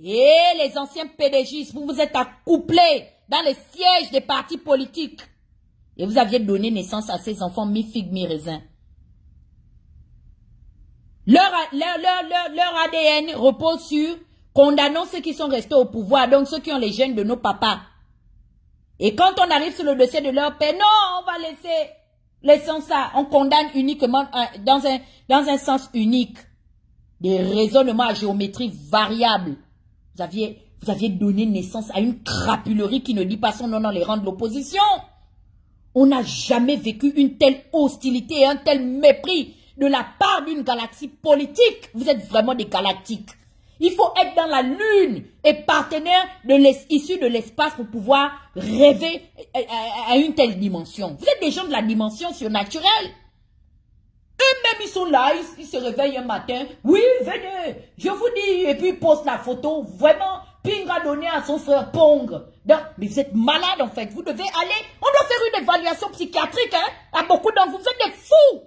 et les anciens pédégistes. Vous vous êtes accouplés dans les sièges des partis politiques. Et vous aviez donné naissance à ces enfants mi-figue, mi-raisin. Leur, leur, ADN repose sur condamnant ceux qui sont restés au pouvoir, donc ceux qui ont les gènes de nos papas. Et quand on arrive sur le dossier de leur père, non, on va laisser, laissons ça, on condamne uniquement dans un, dans un sens unique. Des raisonnements à géométrie variable. Vous aviez, vous aviez donné naissance à une crapulerie qui ne dit pas son nom dans les rangs de l'opposition. On n'a jamais vécu une telle hostilité et un tel mépris de la part d'une galaxie politique. Vous êtes vraiment des galactiques. Il faut être dans la lune et partenaire de issu de l'espace pour pouvoir rêver à, une telle dimension. Vous êtes des gens de la dimension surnaturelle. Eux-mêmes ils sont là, ils, se réveillent un matin. Oui, venez, je vous dis. Et puis, ils postent la photo. Vraiment, Ping a donné à son frère Pong. mais vous êtes malade, en fait. Vous devez aller. On doit faire une évaluation psychiatrique, hein, à beaucoup vous. Vous êtes des fous.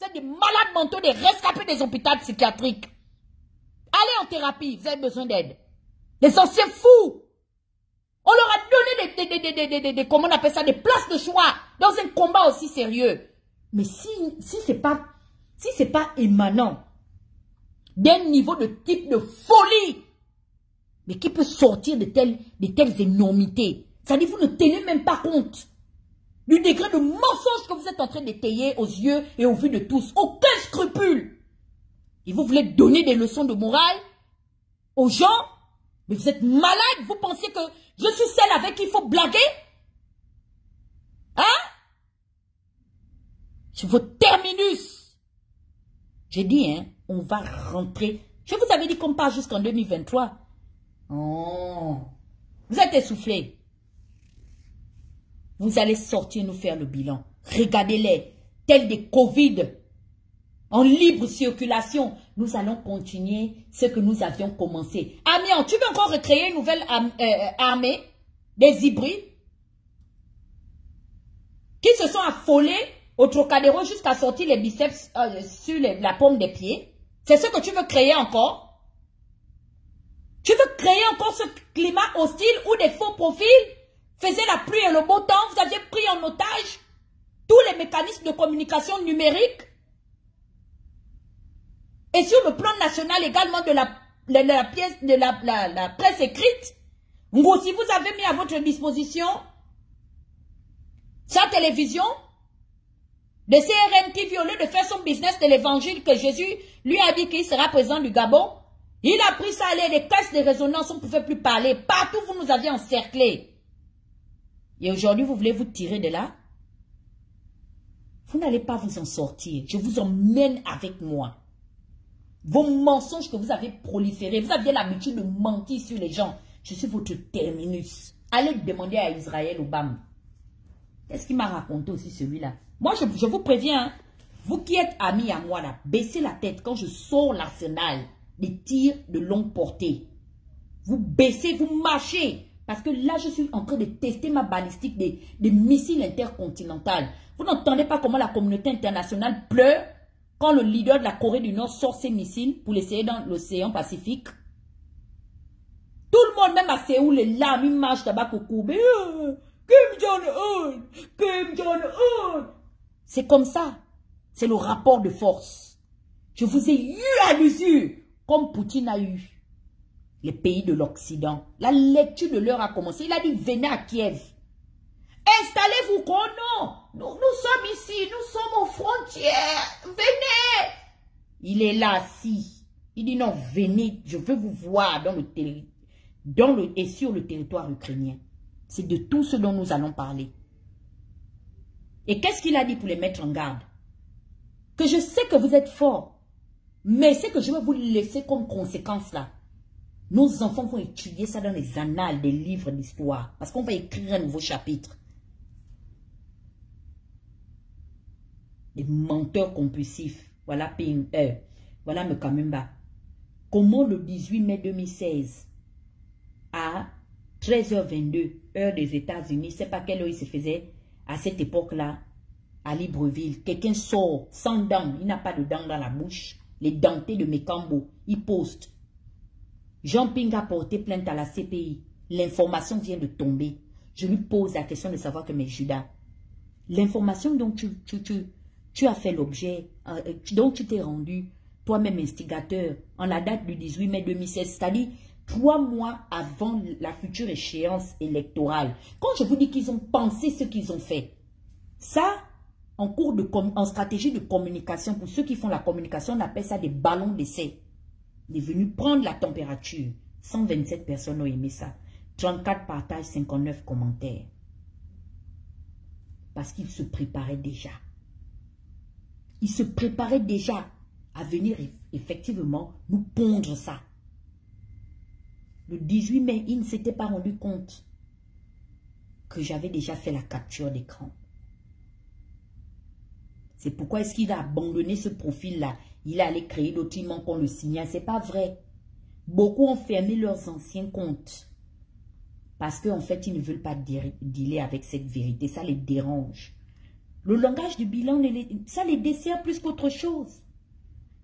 Vous êtes des malades mentaux, des rescapés des hôpitaux psychiatriques. Allez en thérapie, vous avez besoin d'aide. Des anciens fous. On leur a donné des, des, des, on appelle ça, des places de choix dans un combat aussi sérieux. Mais si, si c'est pas, si pas émanant d'un niveau de type de folie, mais qui peut sortir de telles, de telles énormités, c'est-à-dire vous ne tenez même pas compte du degré de mensonge que vous êtes en train d'étayer aux yeux et au vu de tous. Aucun scrupule. Et vous voulez donner des leçons de morale aux gens, mais vous êtes malade, vous pensez que je suis celle avec qui il faut blaguer? Hein? Je vos terminus. J'ai dit, hein, on va rentrer. Je vous avais dit qu'on part jusqu'en 2023. Oh, vous êtes essoufflés. Vous allez sortir nous faire le bilan. Regardez-les, tels des Covid en libre circulation, nous allons continuer ce que nous avions commencé. Amiens, tu veux encore recréer une nouvelle euh, armée? Des hybrides? Qui se sont affolés au Trocadéro jusqu'à sortir les biceps euh, sur la paume des pieds? C'est ce que tu veux créer encore? Tu veux créer encore ce climat hostile où des faux profils faisaient la pluie et le beau temps? Vous aviez pris en otage tous les mécanismes de communication numérique? Et sur le plan national également de la, pièce, de la, presse écrite, aussi vous avez mis à votre disposition sa télévision, de CRM TV, au lieu de faire son business de l'évangile que Jésus lui a dit qu'il sera présent du Gabon, il a pris ça, les caisses de résonance, on ne pouvait plus parler. Partout, vous nous aviez encerclés. Et aujourd'hui, vous voulez vous tirer de là? Vous n'allez pas vous en sortir. Je vous emmène avec moi. Vos mensonges que vous avez proliférés, vous aviez l'habitude de mentir sur les gens. Je suis votre terminus. Allez demander à Israël Obama. Qu'est-ce qu'il m'a raconté aussi celui-là? Moi, je, vous préviens, hein. vous qui êtes amis à moi là, baissez la tête quand je sors l'arsenal des tirs de longue portée. Vous baissez, vous marchez. Parce que là, je suis en train de tester ma balistique des, des missiles intercontinentaux. Vous n'entendez pas comment la communauté internationale pleure? Quand le leader de la Corée du Nord sort ses missiles pour l'essayer dans l'océan Pacifique, tout le monde, même à Séoul, les larmes, ils marchent là-bas pour courber. Kim Jong-un, Kim Jong-un. C'est comme ça. C'est le rapport de force. Je vous ai eu à l'usure, comme Poutine a eu les pays de l'Occident. La lecture de l'heure a commencé. Il a dit, venez à Kiev. Installez-vous, non. Nous, sommes ici, nous sommes aux frontières. Venez. Il est là, si. Il dit non, venez, je veux vous voir dans le, dans le et sur le territoire ukrainien. C'est de tout ce dont nous allons parler. Et qu'est-ce qu'il a dit pour les mettre en garde? Que je sais que vous êtes forts, mais c'est que je vais vous laisser comme conséquence là. Nos enfants vont étudier ça dans les annales des livres d'histoire, parce qu'on va écrire un nouveau chapitre. Des menteurs compulsifs. Voilà Ping, euh, voilà Mekamemba. Comment le 18 mai 2016, à 13h22, heure des États-Unis, c'est pas quelle heure il se faisait à cette époque-là, à Libreville, quelqu'un sort sans dents, il n'a pas de dents dans la bouche, les dentés de Mekambo, il poste. Jean Ping a porté plainte à la CPI. L'information vient de tomber. Je lui pose la question de savoir que mes Judas, l'information dont tu, tu, tu as fait l'objet, euh, donc tu t'es rendu toi-même instigateur en la date du 18 mai 2016, c'est-à-dire trois mois avant la future échéance électorale. Quand je vous dis qu'ils ont pensé ce qu'ils ont fait, ça, en cours de en stratégie de communication, pour ceux qui font la communication, on appelle ça des ballons d'essai. Il est venu prendre la température. 127 personnes ont aimé ça. 34 partages, 59 commentaires. Parce qu'ils se préparaient déjà il se préparait déjà à venir effectivement nous pondre ça. Le 18 mai, il ne s'était pas rendu compte que j'avais déjà fait la capture d'écran. C'est pourquoi est-ce qu'il a abandonné ce profil-là? Il allé créer d'autres qu'on le signale. C'est pas vrai. Beaucoup ont fermé leurs anciens comptes. Parce qu'en fait, ils ne veulent pas dealer avec cette vérité. Ça les dérange. Le langage du bilan, ça les dessert plus qu'autre chose.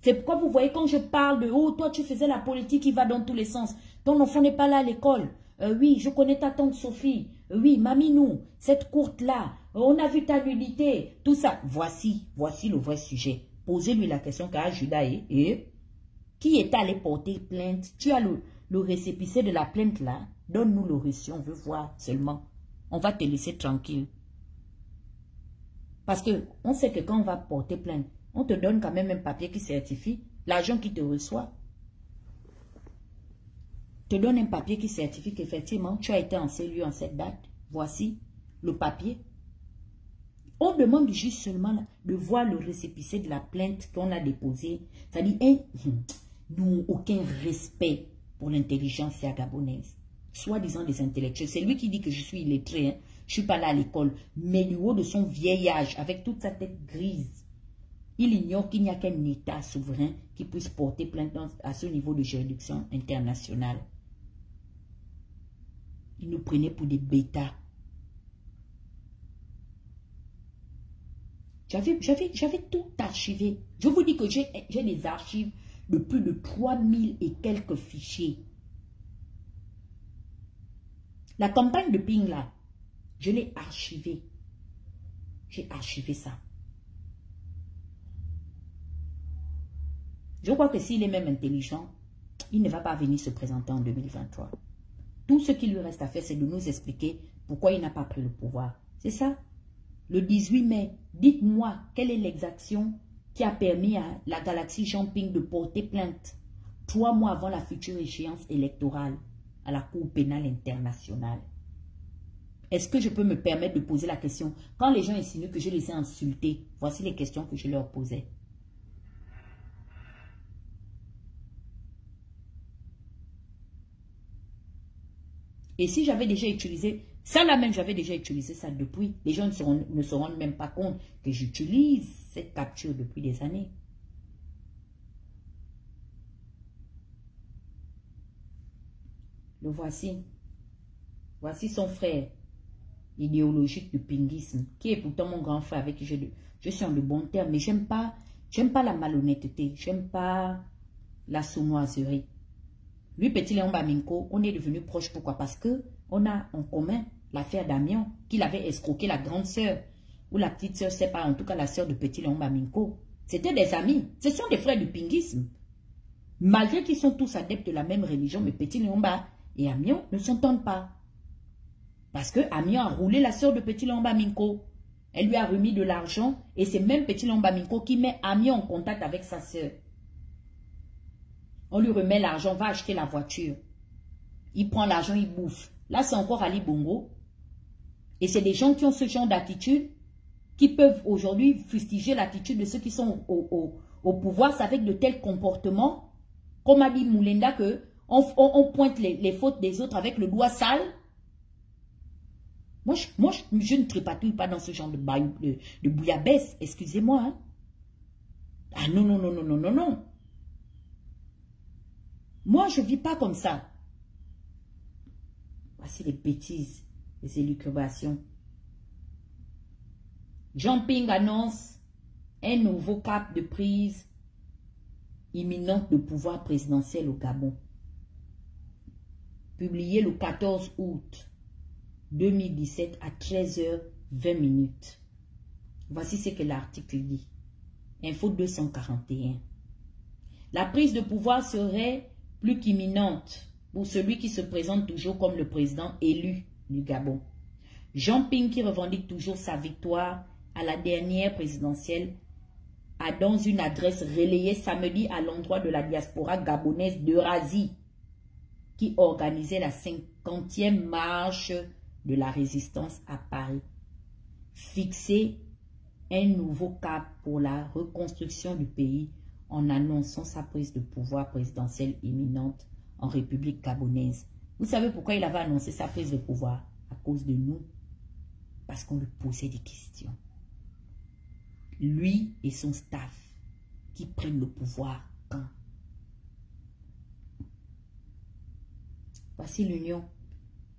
C'est pourquoi vous voyez quand je parle de « Oh, toi, tu faisais la politique qui va dans tous les sens. Ton enfant n'est pas là à l'école. Euh, oui, je connais ta tante Sophie. Euh, oui, Maminou, cette courte-là. On a vu ta nudité. Tout ça. Voici, voici le vrai sujet. Posez-lui la question qu'a Judas et, qui est allé porter plainte? Tu as le, le récépissé de la plainte là. Donne-nous le reçu, on veut voir seulement. On va te laisser tranquille. Parce que on sait que quand on va porter plainte, on te donne quand même un papier qui certifie l'argent qui te reçoit te donne un papier qui certifie qu'effectivement, tu as été en CLU en cette date. Voici le papier. On demande juste seulement de voir le récépissé de la plainte qu'on a déposée. Ça dit, hein, nous aucun respect pour l'intelligence gabonaise. Soi-disant des intellectuels. C'est lui qui dit que je suis illettré. Hein. Je suis pas là à l'école. Mais du haut de son vieil âge, avec toute sa tête grise, il ignore qu'il n'y a qu'un État souverain qui puisse porter plainte à ce niveau de juridiction internationale. Ils nous prenaient pour des bêtas. J'avais tout archivé. Je vous dis que j'ai des archives de plus de 3000 et quelques fichiers. La campagne de Ping, là, je l'ai archivé. J'ai archivé ça. Je crois que s'il est même intelligent, il ne va pas venir se présenter en 2023. Tout ce qui lui reste à faire, c'est de nous expliquer pourquoi il n'a pas pris le pouvoir. C'est ça. Le 18 mai, dites-moi quelle est l'exaction qui a permis à la galaxie Jumping de porter plainte trois mois avant la future échéance électorale à la Cour pénale internationale. Est-ce que je peux me permettre de poser la question? Quand les gens insinuent que je les ai insultés, voici les questions que je leur posais. Et si j'avais déjà utilisé, ça là même, j'avais déjà utilisé ça depuis. Les gens ne se, rendent, même pas compte que j'utilise cette capture depuis des années. Le voici. Voici son frère idéologique du pinguisme, qui est pourtant mon grand frère avec qui je, je suis en de bons termes, mais j'aime pas, j'aime pas la malhonnêteté, j'aime pas la sournoiserie. Lui, Petit Léon Baminko, on est devenu proche. Pourquoi? Parce que on a en commun l'affaire d'Amion, qu'il avait escroqué la grande sœur, ou la petite sœur, c'est pas, en tout cas la sœur de Petit Léon Baminko. C'était des amis. Ce sont des frères du pinguisme. Malgré qu'ils sont tous adeptes de la même religion, mais Petit Léomba et Amion ne s'entendent pas. Parce que Amion a roulé la sœur de Petit Léon Baminko. Elle lui a remis de l'argent et c'est même Petit Léon Baminko qui met Amion en contact avec sa sœur. On lui remet l'argent, va acheter la voiture. Il prend l'argent, il bouffe. Là, c'est encore Ali Bongo. Et c'est des gens qui ont ce genre d'attitude qui peuvent aujourd'hui fustiger l'attitude de ceux qui sont au, pouvoir. C'est avec de tels comportements, comme a dit Moulenda, que on, pointe les, fautes des autres avec le doigt sale. Moi, je, ne tripatouille pas dans ce genre de bouillabaisse, excusez-moi. Hein. Ah non, non, non, non, non, non, non. Moi, je ne vis pas comme ça. Voici les bêtises, les élucubrations. Jumping annonce un nouveau cap de prise imminente de pouvoir présidentiel au Gabon. Publié le 14 août 2017 à 13h20 minutes. Voici ce que l'article dit. Info 241. La prise de pouvoir serait plus qu'imminente pour celui qui se présente toujours comme le président élu du Gabon. Jean Ping, qui revendique toujours sa victoire à la dernière présidentielle, a dans une adresse relayée samedi à l'endroit de la diaspora gabonaise d'Eurasie, qui organisait la 50e marche de la résistance à Paris, fixé un nouveau cap pour la reconstruction du pays en annonçant sa prise de pouvoir présidentielle imminente en République gabonaise. Vous savez pourquoi il avait annoncé sa prise de pouvoir? À cause de nous. Parce qu'on lui posait des questions. lui et son staff qui prennent le pouvoir quand? Voici l'union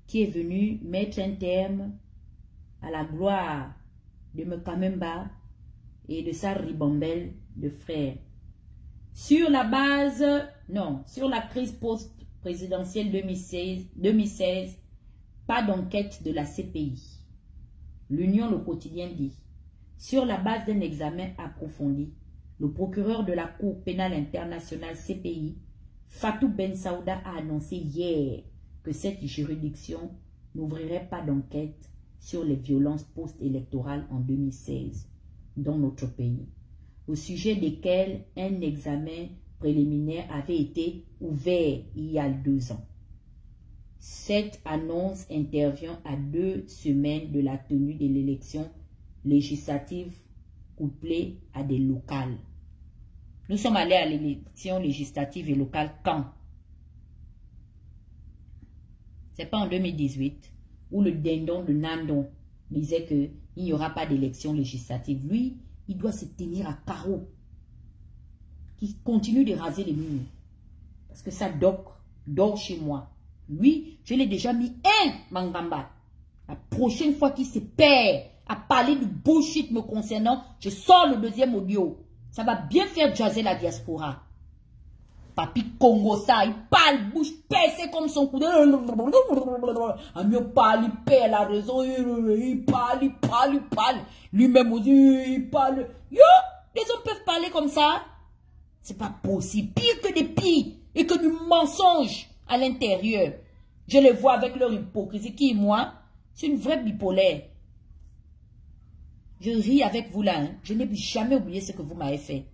qui est venue mettre un terme à la gloire de Mekamemba et de sa ribambelle de frères. Sur la base, non, sur la crise post-présidentielle 2016, 2016, pas d'enquête de la CPI. L'Union, le quotidien dit, sur la base d'un examen approfondi, le procureur de la Cour pénale internationale CPI, Fatou Ben Saouda, a annoncé hier que cette juridiction n'ouvrirait pas d'enquête sur les violences post-électorales en 2016 dans notre pays, au sujet desquelles un examen préliminaire avait été ouvert il y a deux ans. Cette annonce intervient à deux semaines de la tenue de l'élection législative couplée à des locales. Nous sommes allés à l'élection législative et locale quand? C'est pas en 2018 où le dindon de Nandon disait qu'il n'y aura pas d'élection législative. Lui, il doit se tenir à carreau. Qui continue de raser les murs. Parce que ça dort, dort chez moi. Lui, je l'ai déjà mis un Mangamba. La prochaine fois qu'il se perd à parler de bullshit me concernant, je sors le deuxième audio. Ça va bien faire jaser la diaspora. Papi Congo, ça, il parle, bouche percée comme son coup de... mieux parle, il perd la raison. Il parle, il parle, il parle. Lui-même aussi, il parle. Yo, les hommes peuvent parler comme ça. C'est pas possible. Pire que des pires et que du mensonge à l'intérieur. Je les vois avec leur hypocrisie. Qui, moi C'est une vraie bipolaire. Je ris avec vous là. Hein. Je n'ai jamais oublié ce que vous m'avez fait.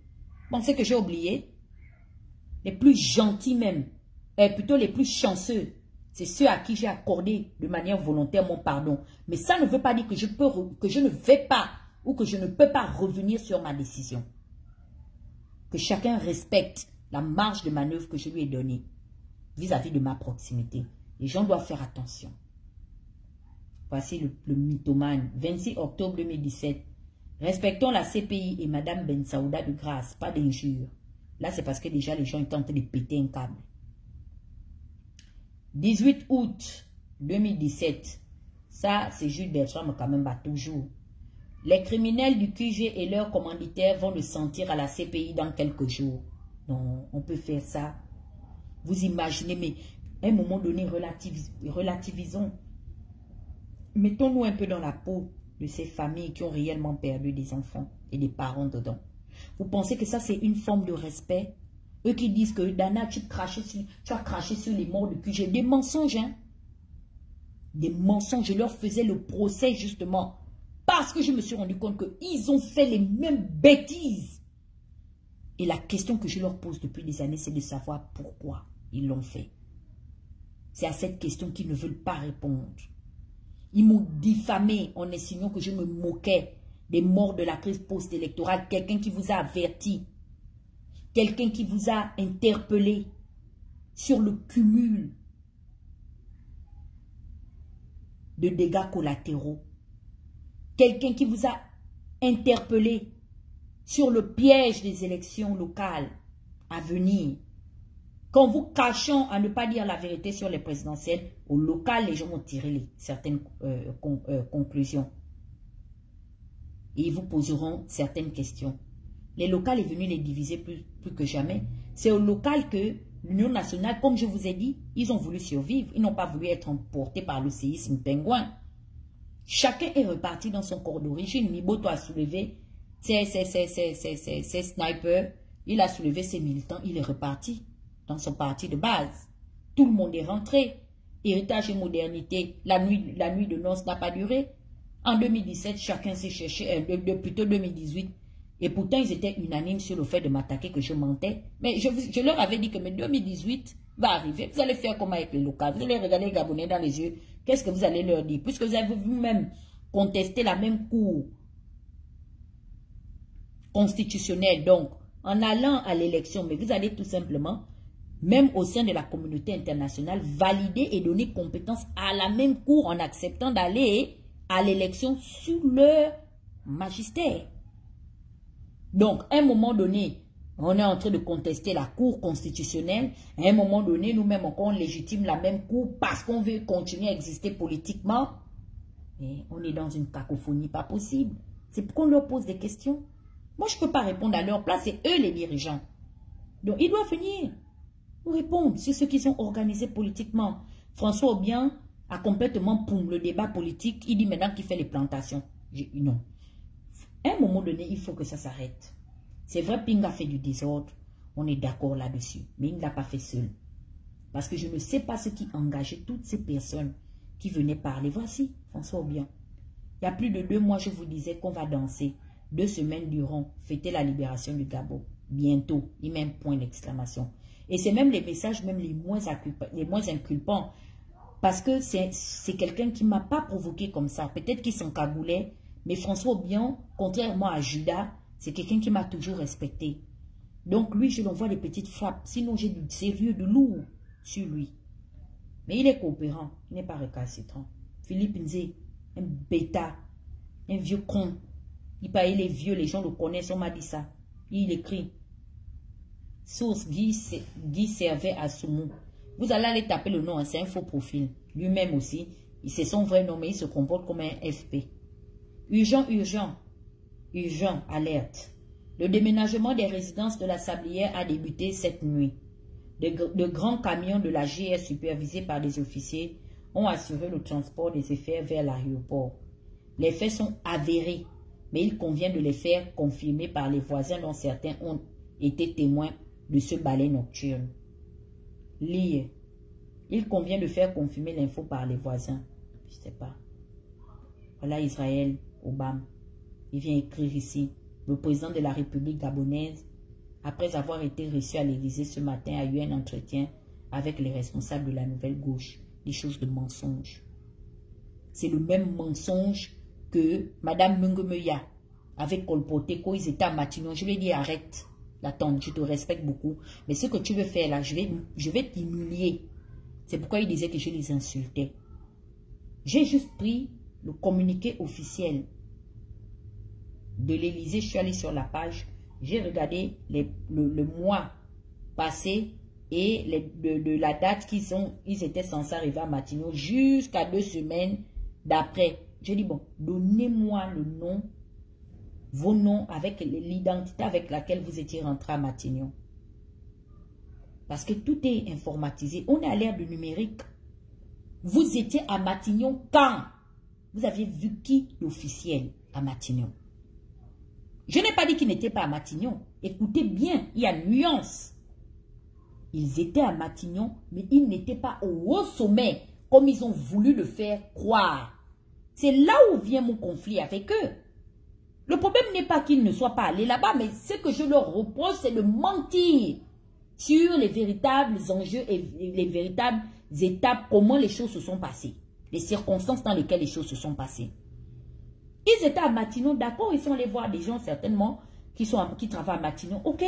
Pensez que j'ai oublié? Les plus gentils même, et plutôt les plus chanceux, c'est ceux à qui j'ai accordé de manière volontaire mon pardon. Mais ça ne veut pas dire que je, peux, que je ne vais pas ou que je ne peux pas revenir sur ma décision. Que chacun respecte la marge de manœuvre que je lui ai donnée vis-à-vis de ma proximité. Les gens doivent faire attention. Voici le, le mythomane. 26 octobre 2017. Respectons la CPI et Madame Ben Saouda de grâce, pas d'injure. Là, c'est parce que déjà les gens étaient de péter un câble. 18 août 2017. Ça, c'est Jules Bertrand quand même, toujours. Les criminels du QG et leurs commanditaires vont le sentir à la CPI dans quelques jours. Non, on peut faire ça vous imaginez, mais à un moment donné, relativisons. Mettons-nous un peu dans la peau de ces familles qui ont réellement perdu des enfants et des parents dedans. Vous pensez que ça, c'est une forme de respect? Eux qui disent que Dana, tu, sur, tu as craché sur les morts de QG. Des mensonges, hein? Des mensonges. Je leur faisais le procès, justement, parce que je me suis rendu compte qu'ils ont fait les mêmes bêtises. Et la question que je leur pose depuis des années, c'est de savoir pourquoi ils l'ont fait. C'est à cette question qu'ils ne veulent pas répondre. Ils m'ont diffamé en insinuant que je me moquais des morts de la crise post-électorale. Quelqu'un qui vous a averti. Quelqu'un qui vous a interpellé sur le cumul de dégâts collatéraux. Quelqu'un qui vous a interpellé sur le piège des élections locales à venir. Quand vous cachons à ne pas dire la vérité sur les présidentielles, au local, les gens vont tirer certaines euh, euh, conclusions. Et ils vous poseront certaines questions. Les locales est venu les diviser plus, plus que jamais. C'est au local que l'Union nationale, comme je vous ai dit, ils ont voulu survivre. Ils n'ont pas voulu être emportés par le séisme pingouin. Chacun est reparti dans son corps d'origine. Miboto a soulevé ses, ses snipers. Il a soulevé ses militants. Il est reparti dans son parti de base. Tout le monde est rentré. Héritage et modernité, la nuit, la nuit de noces n'a pas duré. En 2017, chacun s'est cherché, euh, plutôt 2018. Et pourtant, ils étaient unanimes sur le fait de m'attaquer, que je mentais. Mais je, leur avais dit que 2018 va arriver. Vous allez faire comment avec les locales Vous allez regarder les Gabonais dans les yeux. Qu'est-ce que vous allez leur dire? Puisque vous avez vous-même contesté la même cour constitutionnelle, donc, en allant à l'élection, mais vous allez tout simplement même au sein de la communauté internationale, valider et donner compétence à la même cour en acceptant d'aller à l'élection sous leur magistère. Donc, à un moment donné, on est en train de contester la Cour constitutionnelle. À un moment donné, nous-mêmes, on légitime la même Cour parce qu'on veut continuer à exister politiquement. Et on est dans une cacophonie pas possible. C'est pourquoi on leur pose des questions. Moi, je ne peux pas répondre à leur place. C'est eux les dirigeants. Donc, ils doivent venir nous répondre sur ce qu'ils ont organisé politiquement. François Aubien a complètement pour le débat politique. Il dit maintenant qu'il fait les plantations. non. À un moment donné, il faut que ça s'arrête. C'est vrai, Ping a fait du désordre. On est d'accord là-dessus. Mais il ne l'a pas fait seul. Parce que je ne sais pas ce qui engageait toutes ces personnes qui venaient parler. Voici, François Aubien. Il y a plus de deux mois, je vous disais qu'on va danser. Deux semaines durant, fêter la libération du Gabon. Bientôt, il met un point d'exclamation. Et c'est même les messages même les moins, les moins inculpants. Parce que c'est quelqu'un qui ne m'a pas provoqué comme ça. Peut-être qu'il s'en cagoulait. Mais François Aubien, contrairement à Judas, c'est quelqu'un qui m'a toujours respecté. Donc lui, je l'envoie des petites frappes. Sinon, j'ai du sérieux, de lourd sur lui. Mais il est coopérant. Il n'est pas récalcitrant. Philippe Nzé, un bêta, un vieux con. Il paraît, les vieux, les gens le connaissent, on m'a dit ça. Il écrit. Source Guy, Guy servait à Soumou. Vous allez aller taper le nom, hein, c'est un faux profil. Lui-même aussi, c'est son vrai nom, mais il se comporte comme un FP. Urgent, urgent. Urgent, alerte. Le déménagement des résidences de la Sablière a débuté cette nuit. De, grands camions de la GS supervisés par des officiers ont assuré le transport des effets vers l'aéroport. Les faits sont avérés, mais il convient de les faire confirmer par les voisins dont certains ont été témoins de ce balai nocturne. Lire. Il convient de faire confirmer l'info par les voisins. Je ne sais pas. Voilà Israël, Obama. Il vient écrire ici. Le président de la République gabonaise, après avoir été reçu à l'Élysée ce matin, a eu un entretien avec les responsables de la nouvelle gauche. Des choses de mensonge. C'est le même mensonge que Mme Mungemeya avait colporté quand ils étaient à Matignon. Je lui ai dit arrête. Attends, je te respecte beaucoup. Mais ce que tu veux faire là, je vais, je vais t'humilier. C'est pourquoi il disait que je les insultais. J'ai juste pris le communiqué officiel de l'Élysée. Je suis allé sur la page. J'ai regardé le, mois passé et de, la date qu'ils ils étaient censés arriver à Matignon jusqu'à deux semaines d'après. J'ai dit, bon, donnez-moi le nom vos noms avec l'identité avec laquelle vous étiez rentré à Matignon. Parce que tout est informatisé. On est à l'ère du numérique. Vous étiez à Matignon quand? Vous aviez vu qui l'officiel à Matignon? Je n'ai pas dit qu'ils n'étaient pas à Matignon. Écoutez bien, il y a nuance. Ils étaient à Matignon, mais ils n'étaient pas au haut sommet comme ils ont voulu le faire croire. C'est là où vient mon conflit avec eux. Le problème n'est pas qu'ils ne soient pas allés là-bas, mais ce que je leur repose, c'est de mentir sur les véritables enjeux et les véritables étapes, comment les choses se sont passées, les circonstances dans lesquelles les choses se sont passées. Ils étaient à Matignon, d'accord, ils sont allés voir des gens certainement qui, sont, qui travaillent à Matignon, ok.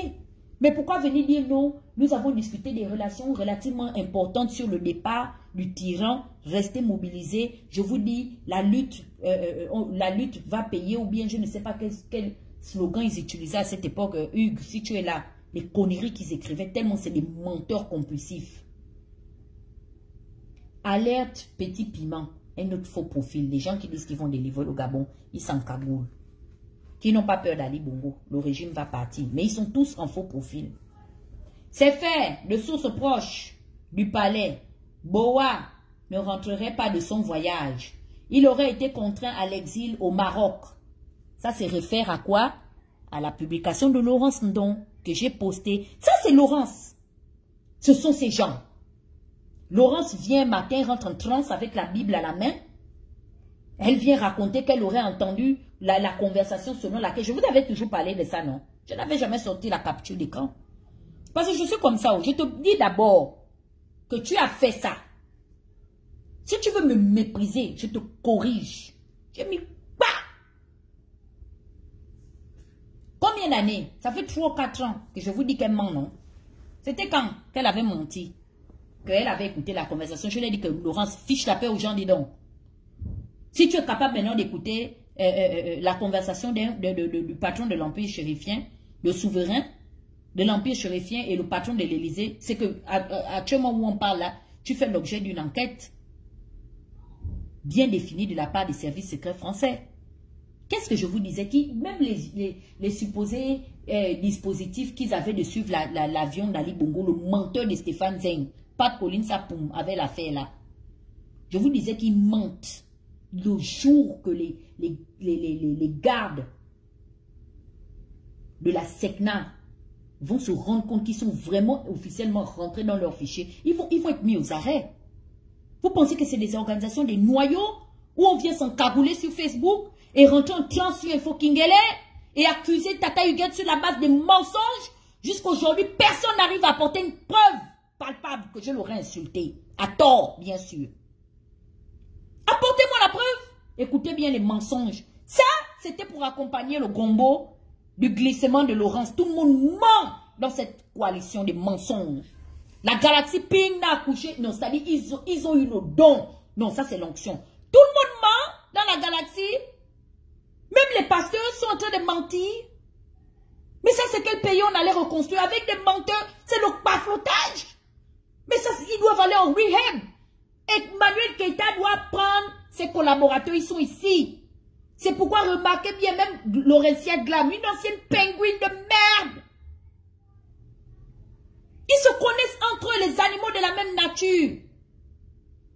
Mais pourquoi venir dire non Nous avons discuté des relations relativement importantes sur le départ du tyran. Restez mobilisés. Je vous dis, la lutte, euh, euh, euh, la lutte va payer ou bien je ne sais pas quel, slogan ils utilisaient à cette époque. Hugues, si tu es là, les conneries qu'ils écrivaient, tellement c'est des menteurs compulsifs. Alerte petit piment, un autre faux profil. Les gens qui disent qu'ils vont délivrer le Gabon, ils s'en cagoulent qui n'ont pas peur d'Ali Bongo. Le régime va partir. Mais ils sont tous en faux profil. C'est fait de sources proches du palais. Boa ne rentrerait pas de son voyage. Il aurait été contraint à l'exil au Maroc. Ça se réfère à quoi? À la publication de Laurence Ndon que j'ai postée. Ça, c'est Laurence. Ce sont ces gens. Laurence vient matin, rentre en transe avec la Bible à la main. Elle vient raconter qu'elle aurait entendu la, conversation selon laquelle je vous avais toujours parlé de ça, non? Je n'avais jamais sorti la capture d'écran. Parce que je suis comme ça. Je te dis d'abord que tu as fait ça. Si tu veux me mépriser, je te corrige. J'ai mis pas. Combien d'années? Ça fait 3 ou 4 ans que je vous dis qu'elle ment, non? C'était quand qu'elle avait menti? Qu'elle avait écouté la conversation. Je lui ai dit que Laurence fiche la paix aux gens, dis donc. Si tu es capable maintenant d'écouter euh, euh, euh, la conversation du patron de l'Empire chérifien le souverain de l'Empire chérifien et le patron de l'Élysée, c'est que actuellement où on parle là, tu fais l'objet d'une enquête bien définie de la part des services secrets français. Qu'est-ce que je vous disais qui Même les, supposés euh, dispositifs qu'ils avaient de suivre l'avion d'Ali Bongo, le menteur de Stéphane Zeng, Pat Colin Sapoum avait l'affaire là. Je vous disais qu'ils mentent le jour que les, gardes de la SECNA vont se rendre compte qu'ils sont vraiment officiellement rentrés dans leur fichier, ils vont, ils vont être mis aux arrêts. Vous pensez que c'est des organisations, des noyaux, où on vient s'encabouler sur Facebook et rentrer en clan sur Info et accuser Tata Huguette sur la base des mensonges? Jusqu'aujourd'hui, personne n'arrive à apporter une preuve palpable que je l'aurais insulté. À tort, bien sûr. Apportez-moi la preuve. Écoutez bien les mensonges. Ça, c'était pour accompagner le gombo du glissement de Laurence. Tout le monde ment dans cette coalition de mensonges. La galaxie Ping n'a accouché. Non, c'est-à-dire ils ont, eu le don. Non, ça c'est l'onction. Tout le monde ment dans la galaxie. Même les pasteurs sont en train de mentir. Mais ça, c'est quel pays on allait reconstruire avec des menteurs? C'est le paflotage. Mais ça, ils doivent aller en rehab. Et Manuel Keita doit prendre ses collaborateurs, ils sont ici. C'est pourquoi remarquez bien même Laurentia Glam, une ancienne pingouine de merde. Ils se connaissent entre eux, les animaux de la même nature.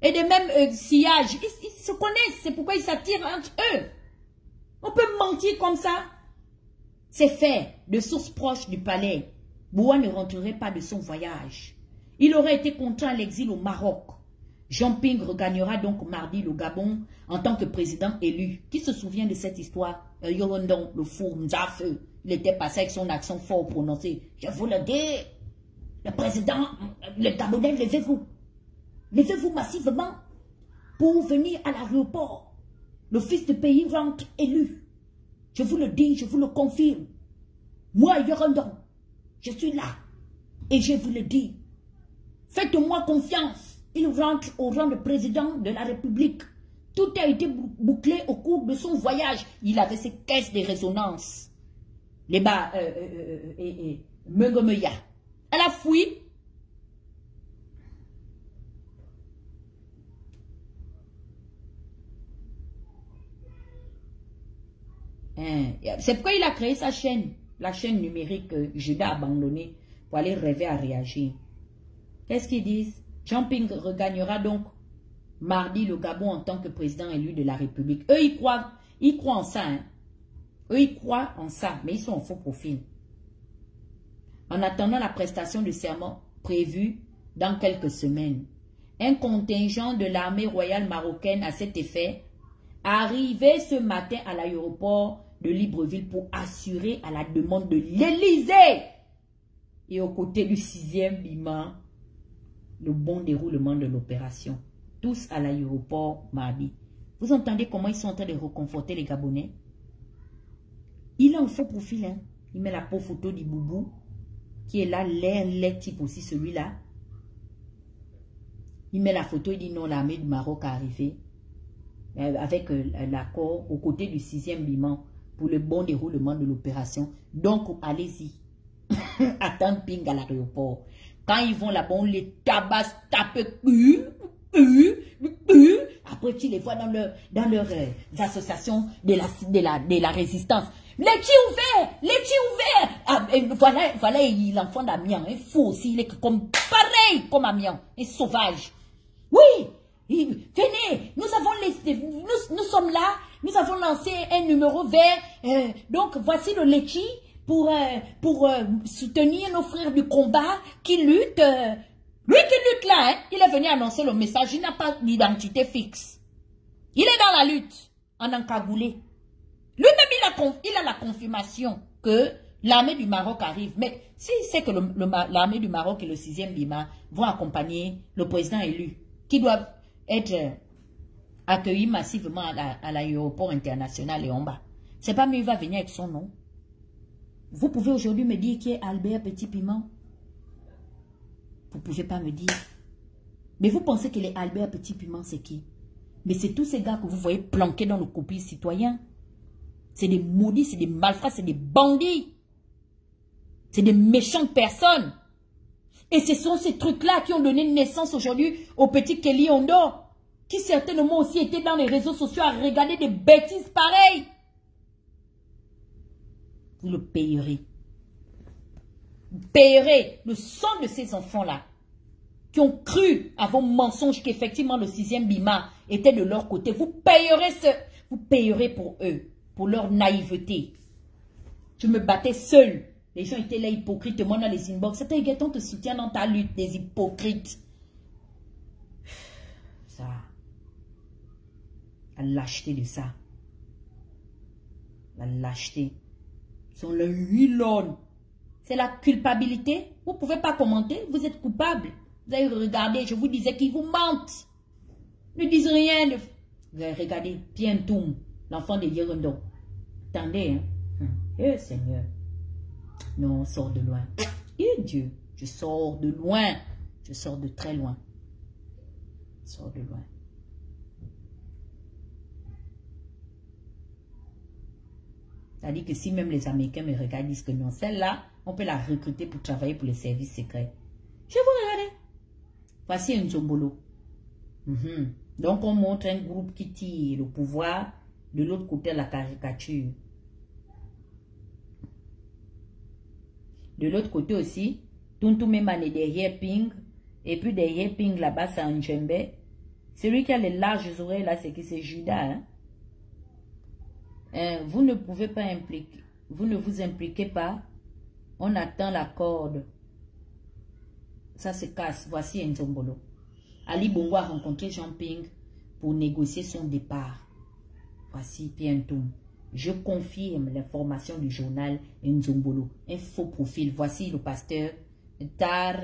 Et de même euh, sillage. Ils, ils se connaissent, c'est pourquoi ils s'attirent entre eux. On peut mentir comme ça. C'est fait de sources proches du palais. Boua ne rentrerait pas de son voyage. Il aurait été contraint à l'exil au Maroc. Jean Ping regagnera donc mardi le Gabon en tant que président élu. Qui se souvient de cette histoire? Euh, Yorondon, le fou Mzafeu, il était passé avec son accent fort prononcé. Je vous le dis, le président, le Gabonais, levez-vous. Levez-vous massivement pour venir à l'aéroport. Le fils de pays rentre élu. Je vous le dis, je vous le confirme. Moi, Yorondon, je suis là. Et je vous le dis. Faites-moi confiance. Il rentre au rang de président de la République. Tout a été bouclé au cours de son voyage. Il avait ses caisses de résonance. Les bas, euh, euh, euh, Mengomeya. Elle a fui. Hein, c'est pourquoi il a créé sa chaîne, la chaîne numérique que Judas a abandonnée pour aller rêver à réagir. Qu'est-ce qu'ils disent? Jean-Ping regagnera donc mardi le Gabon en tant que président élu de la République. Eux, ils croient, ils en ça. Hein. Eux, ils croient en ça, mais ils sont en faux profil. En attendant la prestation de serment prévue dans quelques semaines, un contingent de l'armée royale marocaine à cet effet arrivé ce matin à l'aéroport de Libreville pour assurer à la demande de l'Élysée et aux côtés du sixième bima le bon déroulement de l'opération. Tous à l'aéroport mardi. Vous entendez comment ils sont en train de reconforter les Gabonais? Il a un faux profil. Hein? Il met la peau photo du boubou qui est là, l'air, type aussi celui-là. Il met la photo, il dit non, l'armée du Maroc a arrivé euh, avec euh, l'accord aux côtés du sixième biman pour le bon déroulement de l'opération. Donc, allez-y. Attends ping à l'aéroport. Quand ils vont là-bas, on les tabasse, tape, après tu les vois dans, leur, dans leurs euh, associations de la, de, la, de la résistance. Les petits ouverts, les petits ouverts. Ah, voilà, voilà l'enfant d'Amiens, un fou aussi, il est comme pareil comme Amiens, un sauvage. Oui, venez, nous avons les, nous, nous sommes là, nous avons lancé un numéro vert. Euh, donc voici le Lechi pour, euh, euh, soutenir nos frères du combat qui luttent. Euh, lui qui lutte là, hein, il est venu annoncer le message, il n'a pas d'identité fixe. Il est dans la lutte, en encagoulé. Lui-même, il a, il a la confirmation que l'armée du Maroc arrive. Mais s'il sait que l'armée du Maroc et le 6e Bima vont accompagner le président élu, qui doivent être accueillis massivement à l'aéroport international et en bas, c'est pas mieux, il va venir avec son nom. Vous pouvez aujourd'hui me dire qui est Albert Petit Piment Vous ne pouvez pas me dire. Mais vous pensez que les Albert Petit Piment, c'est qui? Mais c'est tous ces gars que vous voyez planqués dans le copier citoyen. C'est des maudits, c'est des malfrats, c'est des bandits. C'est des méchantes personnes. Et ce sont ces trucs-là qui ont donné naissance aujourd'hui au petit Kelly Ondo, qui certainement aussi étaient dans les réseaux sociaux à regarder des bêtises pareilles. Vous le payerez. Vous payerez le sang de ces enfants-là qui ont cru à vos mensonges qu'effectivement le sixième bima était de leur côté. Vous payerez ce, vous payerez pour eux, pour leur naïveté. Je me battais seul les gens étaient là hypocritement dans les inbox. C'était on te soutient dans ta lutte, des hypocrites. Ça. La lâcheté de ça. La lâcheté. Sont le huilon. C'est la culpabilité. Vous ne pouvez pas commenter. Vous êtes coupable. Vous avez regardé. Je vous disais qu'ils vous mentent. Ne disent rien. Vous avez regardé. Pientoum, l'enfant de Yerundo. Attendez. Hein? Hum. Eh Seigneur. Non, sors de loin. Et Dieu, je sors de loin. Je sors de très loin. Sors de loin. C'est-à-dire que si même les Américains me regardent, disent que non, celle-là, on peut la recruter pour travailler pour les services secrets. Je vous regarder. Voici un zombolo. Mhm. Donc, on montre un groupe qui tire le pouvoir. De l'autre côté, la caricature. De l'autre côté aussi, Tuntumemane est derrière Ping. Et puis derrière Ping, là-bas, c'est Njembe. Celui qui a les larges oreilles, là, c'est qui? C'est Judas. Hein? Hein, vous ne pouvez pas impliquer. Vous ne vous impliquez pas. On attend la corde. Ça se casse. Voici un Njombolo. Ali Bongo a rencontré Jean Ping pour négocier son départ. Voici Pientoum. Je confirme l'information du journal Nzombolo. Un faux profil. Voici le pasteur Dar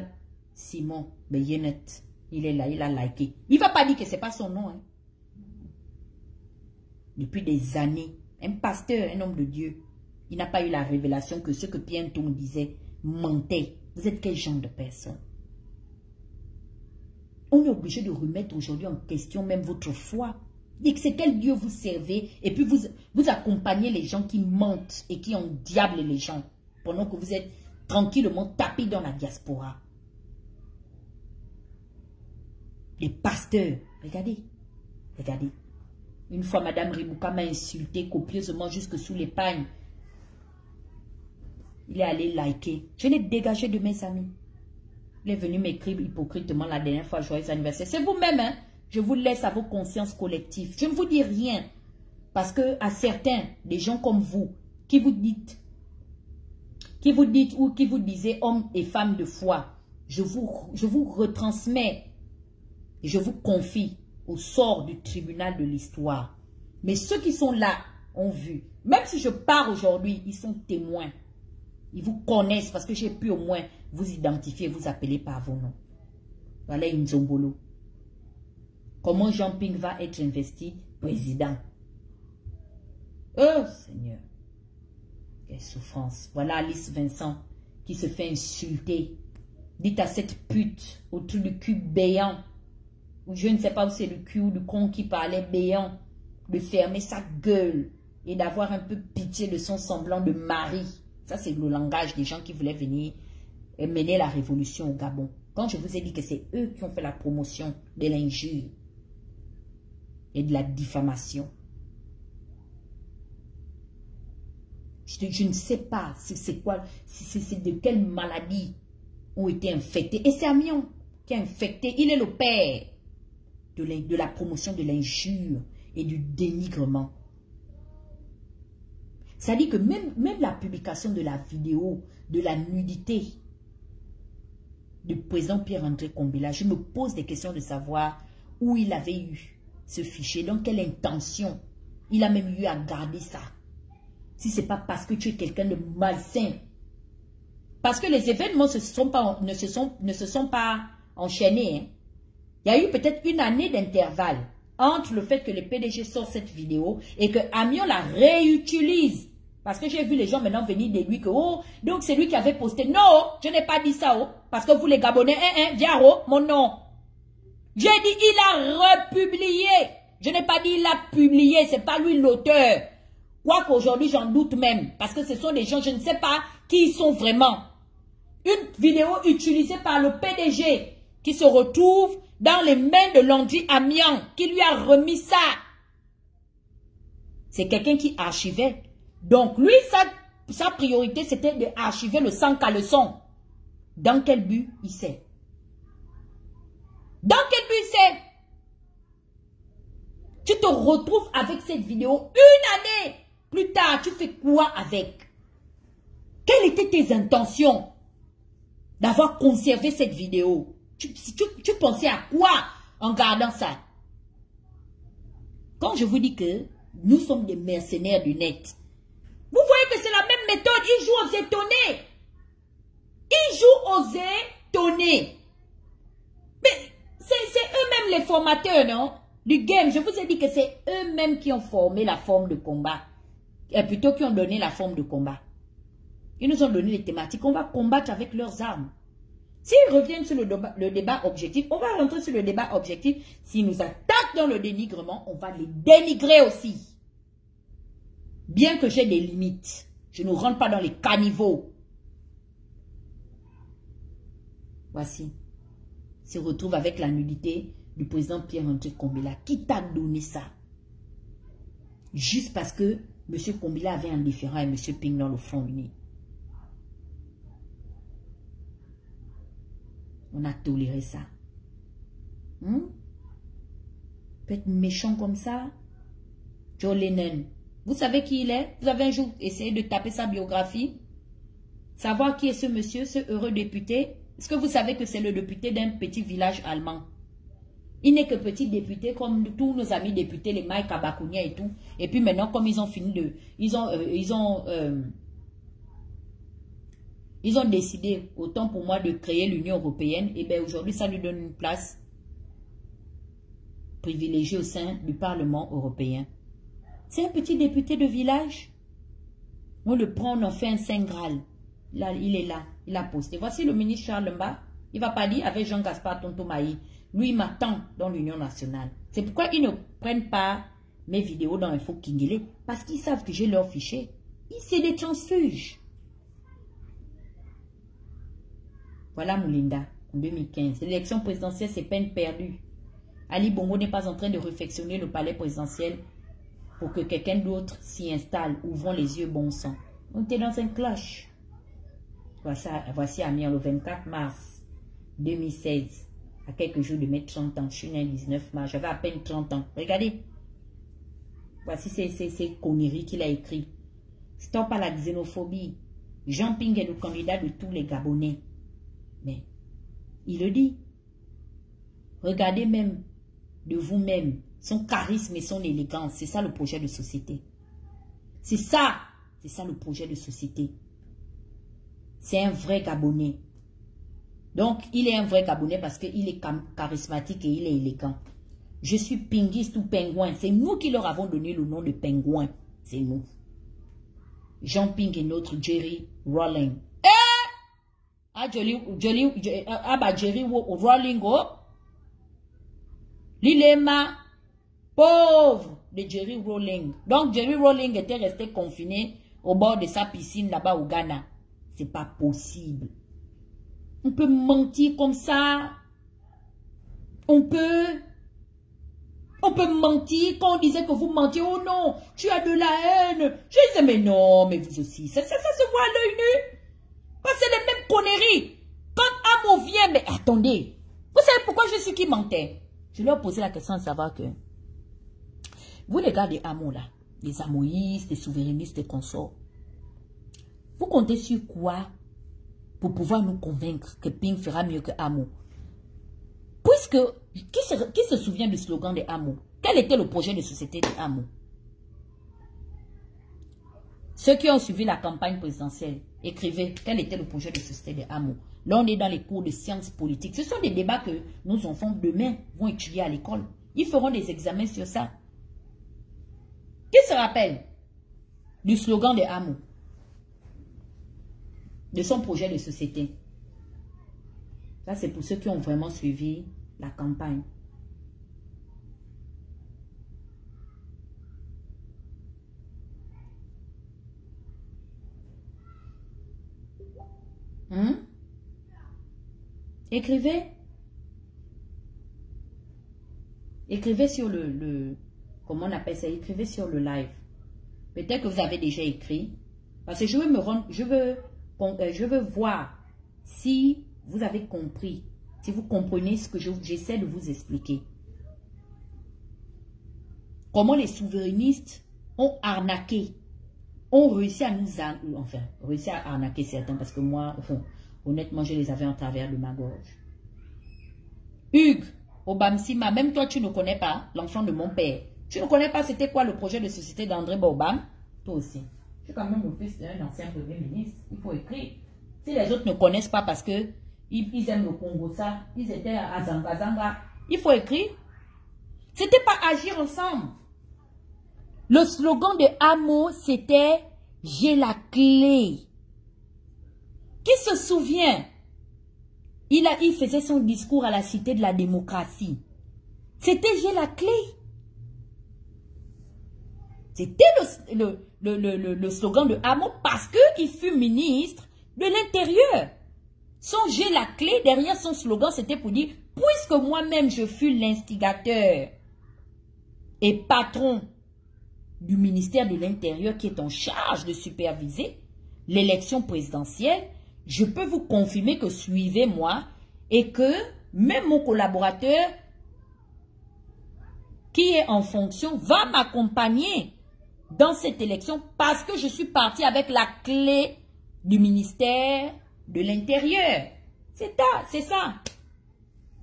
Simon Beyenet. Il est là, il a liké. Il ne va pas dire que ce n'est pas son nom. Hein. Depuis des années, un pasteur, un homme de Dieu, il n'a pas eu la révélation que ce que Pierre disait mentait. Vous êtes quel genre de personne? On est obligé de remettre aujourd'hui en question même votre foi. Dites c'est quel Dieu vous servez et puis vous, vous accompagnez les gens qui mentent et qui ont diable les gens pendant que vous êtes tranquillement tapés dans la diaspora. Les pasteurs, regardez, regardez. Une fois, Madame Ribouka m'a insulté copieusement jusque sous les. Il est allé liker. Je l'ai dégagé de mes amis. Il est venu m'écrire hypocritement la dernière fois, joyeux anniversaire. C'est vous-même, hein? Je vous laisse à vos consciences collectives. Je ne vous dis rien. Parce que à certains, des gens comme vous, qui vous dites, qui vous dites ou qui vous disait hommes et femmes de foi, je vous, retransmets et je vous confie au sort du tribunal de l'histoire. Mais ceux qui sont là ont vu. Même si je pars aujourd'hui, ils sont témoins. Ils vous connaissent parce que j'ai pu au moins vous identifier, vous appeler par vos noms. Voilà une zombolo. Comment Jean Ping va être investi président? Oh Seigneur, quelle souffrance. Voilà Alice Vincent qui se fait insulter. Dites à cette pute autour du cul béant, je ne sais pas où c'est le cul ou le con qui parlait béant, de fermer sa gueule et d'avoir un peu pitié de son semblant de mari. Ça, c'est le langage des gens qui voulaient venir mener la révolution au Gabon. Quand je vous ai dit que c'est eux qui ont fait la promotion de l'injure, et de la diffamation. Je, ne sais pas c'est quoi, c'est de quelle maladie ont été infectés. Et c'est Amion qui a infecté. Il est le père de la, promotion de l'injure et du dénigrement. Ça dit que même, la publication de la vidéo de la nudité du président Pierre-André Combila, je me pose des questions de savoir où il avait eu ce fichier. Donc, quelle intention Il a même eu à garder ça. Si ce n'est pas parce que tu es quelqu'un de malsain. Parce que les événements ne se sont pas enchaînés. Hein. Il y a eu peut-être une année d'intervalle entre le fait que le PDG sort cette vidéo et que Amion la réutilise. Parce que j'ai vu les gens maintenant venir de lui que, oh, donc c'est lui qui avait posté. Non, je n'ai pas dit ça, oh, parce que vous les Gabonais, hein, hein, viens, oh, mon nom. J'ai dit il a republié. Je n'ai pas dit il a publié, c'est pas lui l'auteur. Quoi qu'aujourd'hui j'en doute même, parce que ce sont des gens, je ne sais pas qui ils sont vraiment. Une vidéo utilisée par le PDG qui se retrouve dans les mains de Landry Amiens qui lui a remis ça. C'est quelqu'un qui archivait. Donc lui, sa, sa priorité, c'était d'archiver le sang caleçon. Dans quel but il sait? Dans quel but il sait? Tu te retrouves avec cette vidéo une année plus tard. Tu fais quoi avec? Quelles étaient tes intentions d'avoir conservé cette vidéo? Tu, pensais à quoi en gardant ça? Quand je vous dis que nous sommes des mercenaires du net, vous voyez que c'est la même méthode. Ils jouent aux étonnés. Ils jouent aux étonnés. Mais c'est eux-mêmes les formateurs, non? Du game. Je vous ai dit que c'est eux-mêmes qui ont formé la forme de combat. Et plutôt qui ont donné la forme de combat. Ils nous ont donné les thématiques. On va combattre avec leurs armes. S'ils reviennent sur le débat, objectif, on va rentrer sur le débat objectif. S'ils nous attaquent dans le dénigrement, on va les dénigrer aussi. Bien que j'ai des limites, je ne rentre pas dans les caniveaux. Voici. Se retrouve avec la nudité du président Pierre-André Combila. Qui t'a donné ça? Juste parce que M. Combila avait un différent et M. Ping dans le front uni. On a toléré ça. Hmm? Peut être méchant comme ça. Joe Lennon. Vous savez qui il est? Vous avez un jour essayé de taper sa biographie? Savoir qui est ce monsieur, ce heureux député? Est-ce que vous savez que c'est le député d'un petit village allemand? Il n'est que petit député comme tous nos amis députés, les Mike Abakounia et tout. Et puis maintenant, comme ils ont fini de... Ils ont... Euh, ils ont euh, ils ont décidé, autant pour moi, de créer l'Union européenne. Et bien aujourd'hui, ça lui donne une place privilégiée au sein du Parlement européen. C'est un petit député de village. On le prend, on en fait un Saint Graal. Il est là, il a posté. Voici le ministre Charles Mba. Il va pas dire avec Jean-Gaspard Tontomaï. Lui, il m'attend dans l'Union nationale. C'est pourquoi ils ne prennent pas mes vidéos dans Info Kingele. Parce qu'ils savent que j'ai leur fichier. C'est des transfuges. Voilà Moulinda, en 2015. L'élection présidentielle, c'est peine perdue. Ali Bongo n'est pas en train de réfectionner le palais présidentiel pour que quelqu'un d'autre s'y installe. Ouvrons les yeux, bon sang. On était dans un cloche. Voici, voici le 24 mars 2016, à quelques jours de mes 30 ans. Je suis né le 19 mars, j'avais à peine 30 ans. Regardez. Voici ces, ces conneries qu'il a écrit. Stop à la xénophobie. Jean Ping est le candidat de tous les Gabonais. Mais il le dit. Regardez même de vous-même son charisme et son élégance. C'est ça le projet de société. C'est ça. C'est ça le projet de société. C'est un vrai Gabonais. Donc, il est un vrai Gabonais parce qu'il est charismatique et il est élégant. Je suis pinguiste ou pingouin. C'est nous qui leur avons donné le nom de pingouin. C'est nous. Jean Ping et notre Jerry Rowling. Jerry, ah, bah, Jerry Rolling, oh. L'ilema, pauvre de Jerry Rolling. Donc, Jerry Rolling était resté confiné au bord de sa piscine là-bas au Ghana. C'est pas possible. On peut mentir comme ça. On peut. On peut mentir quand on disait que vous mentiez. Oh non, tu as de la haine. Je disais, mais non, mais vous aussi. Ça, ça, ça se voit à l'œil nu c'est les mêmes conneries. Quand Amo vient, mais attendez. Vous savez pourquoi je suis qui mentait? Je leur posais la question de savoir que vous les gars des Amo là, les amoïstes, les souverainistes et consorts, vous comptez sur quoi pour pouvoir nous convaincre que Ping fera mieux que Amo? Puisque, qui se, qui se souvient du slogan des Amo? Quel était le projet de société des Amo? Ceux qui ont suivi la campagne présidentielle, écrivez quel était le projet de société des hameaux. Là, on est dans les cours de sciences politiques. Ce sont des débats que nos enfants demain vont étudier à l'école. Ils feront des examens sur ça. Qui se rappelle du slogan des hameaux De son projet de société? Ça, c'est pour ceux qui ont vraiment suivi la campagne. Hmm? Écrivez. Écrivez sur le, le, comment on appelle ça, écrivez sur le live. Peut-être que vous avez déjà écrit. Parce que je veux me rendre, je veux, euh, je veux voir si vous avez compris, si vous comprenez ce que j'essaie de vous expliquer. Comment les souverainistes ont arnaqué, ont réussi à nous, enfin, réussi à arnaquer certains, parce que moi, honnêtement, je les avais en travers de ma gorge. Hugues, Obamsima, même toi, tu ne connais pas l'enfant de mon père. Tu ne connais pas c'était quoi le projet de société d'André Bobam? Toi aussi. Je suis quand même le fils d'un ancien premier ministre. Il faut écrire. Si les autres ne connaissent pas parce que ils, aiment le Congo, ça, ils étaient à Zanga Zanga, il faut écrire. C'était pas agir ensemble. Le slogan de Amo, c'était « J'ai la clé ». Qui se souvient? Il, faisait son discours à la cité de la démocratie. C'était « J'ai la clé ». C'était le, slogan de Amo parce qu'il fut ministre de l'Intérieur. Son « J'ai la clé » derrière son slogan, c'était pour dire « Puisque moi-même je fus l'instigateur et patron du ministère de l'Intérieur qui est en charge de superviser l'élection présidentielle, je peux vous confirmer que suivez-moi et que même mon collaborateur qui est en fonction va m'accompagner dans cette élection parce que je suis parti avec la clé du ministère de l'Intérieur. C'est ça, c'est ça.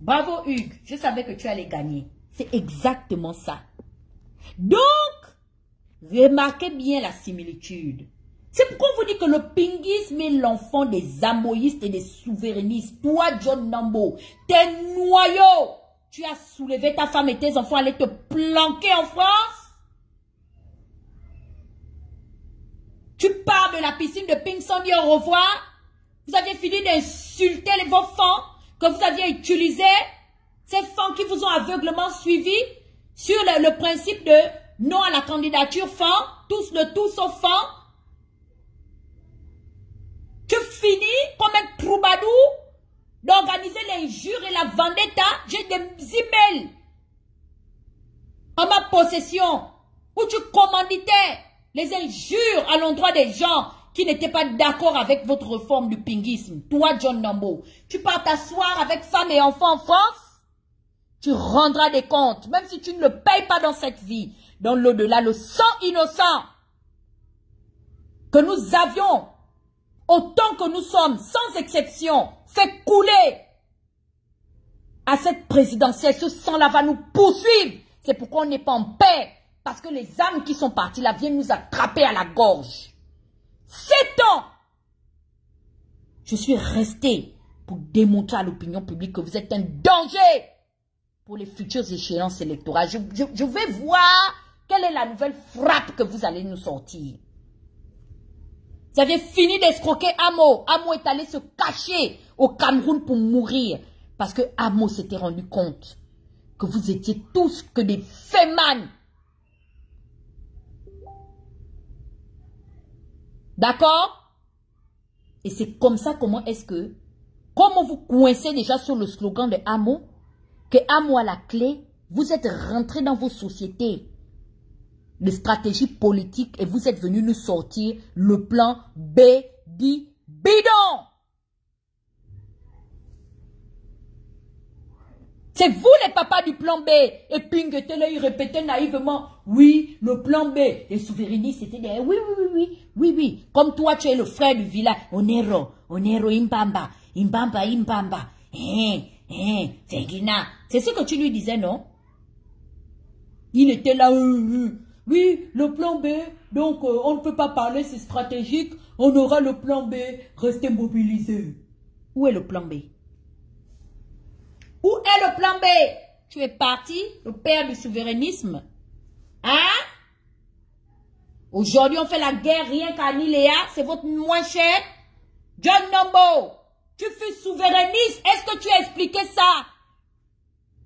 Bravo Hugues, je savais que tu allais gagner. C'est exactement ça. Donc, Remarquez bien la similitude. C'est pourquoi on vous dit que le pinguisme est l'enfant des amoïstes et des souverainistes. Toi, John Nambo, tes noyaux, tu as soulevé ta femme et tes enfants aller te planquer en France Tu pars de la piscine de Ping dit au revoir Vous aviez fini d'insulter vos fans que vous aviez utilisés Ces fans qui vous ont aveuglement suivi sur le principe de non à la candidature fin, tous le tout sauf fin. Tu finis comme un troubadour d'organiser l'injure et la vendetta? J'ai des emails en ma possession où tu commanditais les injures à l'endroit des gens qui n'étaient pas d'accord avec votre réforme du pinguisme. Toi, John Nambo, tu pars t'asseoir avec femme et enfants en France, tu rendras des comptes, même si tu ne le payes pas dans cette vie dans l'au-delà, le sang innocent que nous avions, autant que nous sommes, sans exception, fait couler à cette présidentielle. Ce sang-là va nous poursuivre. C'est pourquoi on n'est pas en paix. Parce que les âmes qui sont parties là viennent nous attraper à la gorge. Sept ans Je suis resté pour démontrer à l'opinion publique que vous êtes un danger pour les futures échéances électorales. Je, je vais voir quelle est la nouvelle frappe que vous allez nous sortir? Vous avez fini d'escroquer Amo. Amo est allé se cacher au Cameroun pour mourir. Parce que Amo s'était rendu compte que vous étiez tous que des fémanes. D'accord? Et c'est comme ça, comment est-ce que, comment vous coincez déjà sur le slogan de Amo, que Amo a la clé, vous êtes rentré dans vos sociétés de stratégie politique et vous êtes venu nous sortir le plan B dit bidon. C'est vous les papas du plan B. Et Pinguetele, il répétait naïvement, oui, le plan B. Les souverainistes c'était des, oui, oui, oui, oui, oui, oui. Comme toi, tu es le frère du village. Onero, Onero, Imbamba, Imbamba, Imbamba. Hein, hein, c'est ce que tu lui disais, non? Il était là, euh, euh. Oui, le plan B, donc euh, on ne peut pas parler, c'est stratégique. On aura le plan B, restez mobilisés. Où est le plan B? Où est le plan B? Tu es parti, le père du souverainisme. Hein? Aujourd'hui, on fait la guerre rien qu'à Niléa, c'est votre moins cher. John Nombo, tu fus souverainiste, est-ce que tu as expliqué ça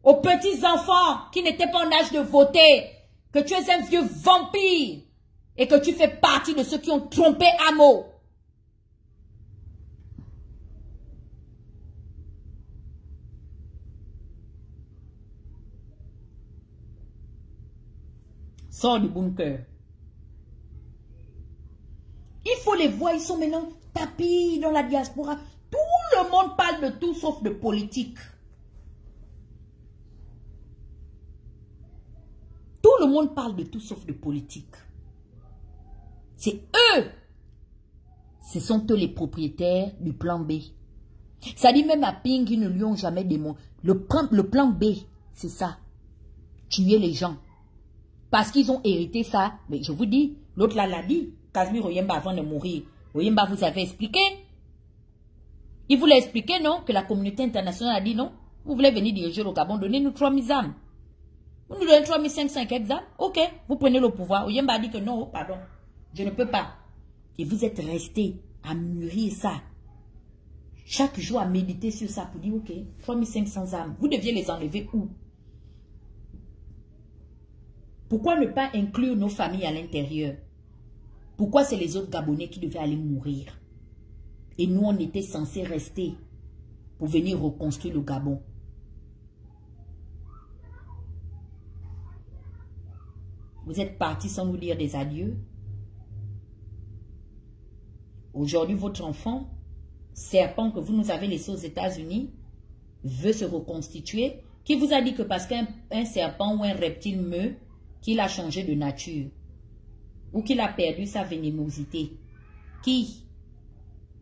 aux petits enfants qui n'étaient pas en âge de voter? que tu es un vieux vampire et que tu fais partie de ceux qui ont trompé Amo. Sors du bunker. Il faut les voir, ils sont maintenant tapis dans la diaspora. Tout le monde parle de tout sauf de politique. Tout le monde parle de tout sauf de politique. C'est eux. Ce sont eux les propriétaires du plan B. Ça dit même à Ping, ils ne lui ont jamais démontré. Le plan, le B, c'est ça. Tuer les gens. Parce qu'ils ont hérité ça. Mais je vous dis, l'autre là l'a dit. Casimir Oyemba avant de mourir. Oyemba vous avez expliqué. Il voulait expliquer, non, que la communauté internationale a dit non. Vous voulez venir diriger au Gabon, donnez-nous 3000 âmes. Vous nous donnez 3500 examens. Ok, vous prenez le pouvoir. Oyemba dit que non, pardon, je ne peux pas. Et vous êtes resté à mûrir ça. Chaque jour à méditer sur ça pour dire, ok, 3500 âmes. Vous deviez les enlever où? Pourquoi ne pas inclure nos familles à l'intérieur? Pourquoi c'est les autres Gabonais qui devaient aller mourir? Et nous, on était censés rester pour venir reconstruire le Gabon. Vous êtes partis sans nous dire des adieux. Aujourd'hui, votre enfant, serpent que vous nous avez laissé aux États-Unis, veut se reconstituer. Qui vous a dit que parce qu'un serpent ou un reptile meurt, qu'il a changé de nature ou qu'il a perdu sa vénénosité. Qui?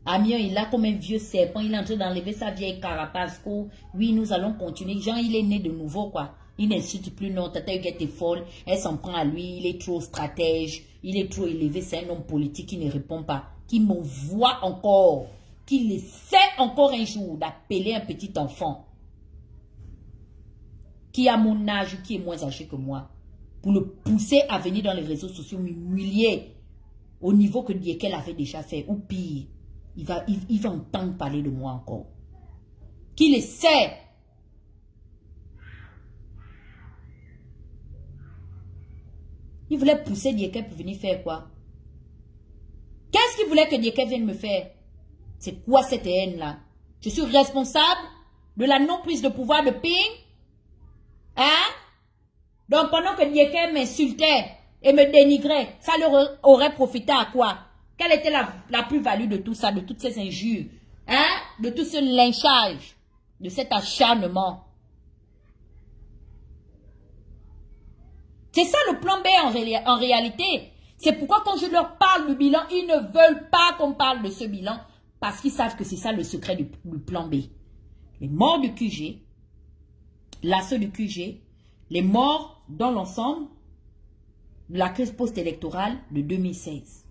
Amiens, il a comme un vieux serpent, il est en train d'enlever sa vieille carapace. oui, nous allons continuer. Jean, il est né de nouveau, quoi. Il n'insulte plus, non, Tata Huguette est folle, elle s'en prend à lui, il est trop stratège, il est trop élevé, c'est un homme politique qui ne répond pas, qui m'envoie encore, qui essaie encore un jour d'appeler un petit enfant, qui a mon âge, qui est moins âgé que moi, pour le pousser à venir dans les réseaux sociaux m'humilier au niveau que Diekel avait déjà fait, ou pire, il va, il, va entendre parler de moi encore. Qu'il essaie. Il voulait pousser Diekel pour venir faire quoi? Qu'est-ce qu'il voulait que Diekel vienne me faire? C'est quoi cette haine-là? Je suis responsable de la non-prise de pouvoir de Ping Hein? Donc pendant que Nieke m'insultait et me dénigrait, ça leur aurait profité à quoi? Quelle était la, plus-value de tout ça, de toutes ces injures Hein? De tout ce lynchage, de cet acharnement? C'est ça le plan B en, réalité. C'est pourquoi quand je leur parle du bilan, ils ne veulent pas qu'on parle de ce bilan parce qu'ils savent que c'est ça le secret du, du, plan B. Les morts du QG, l'assaut du QG, les morts dans l'ensemble de la crise post-électorale de 2016.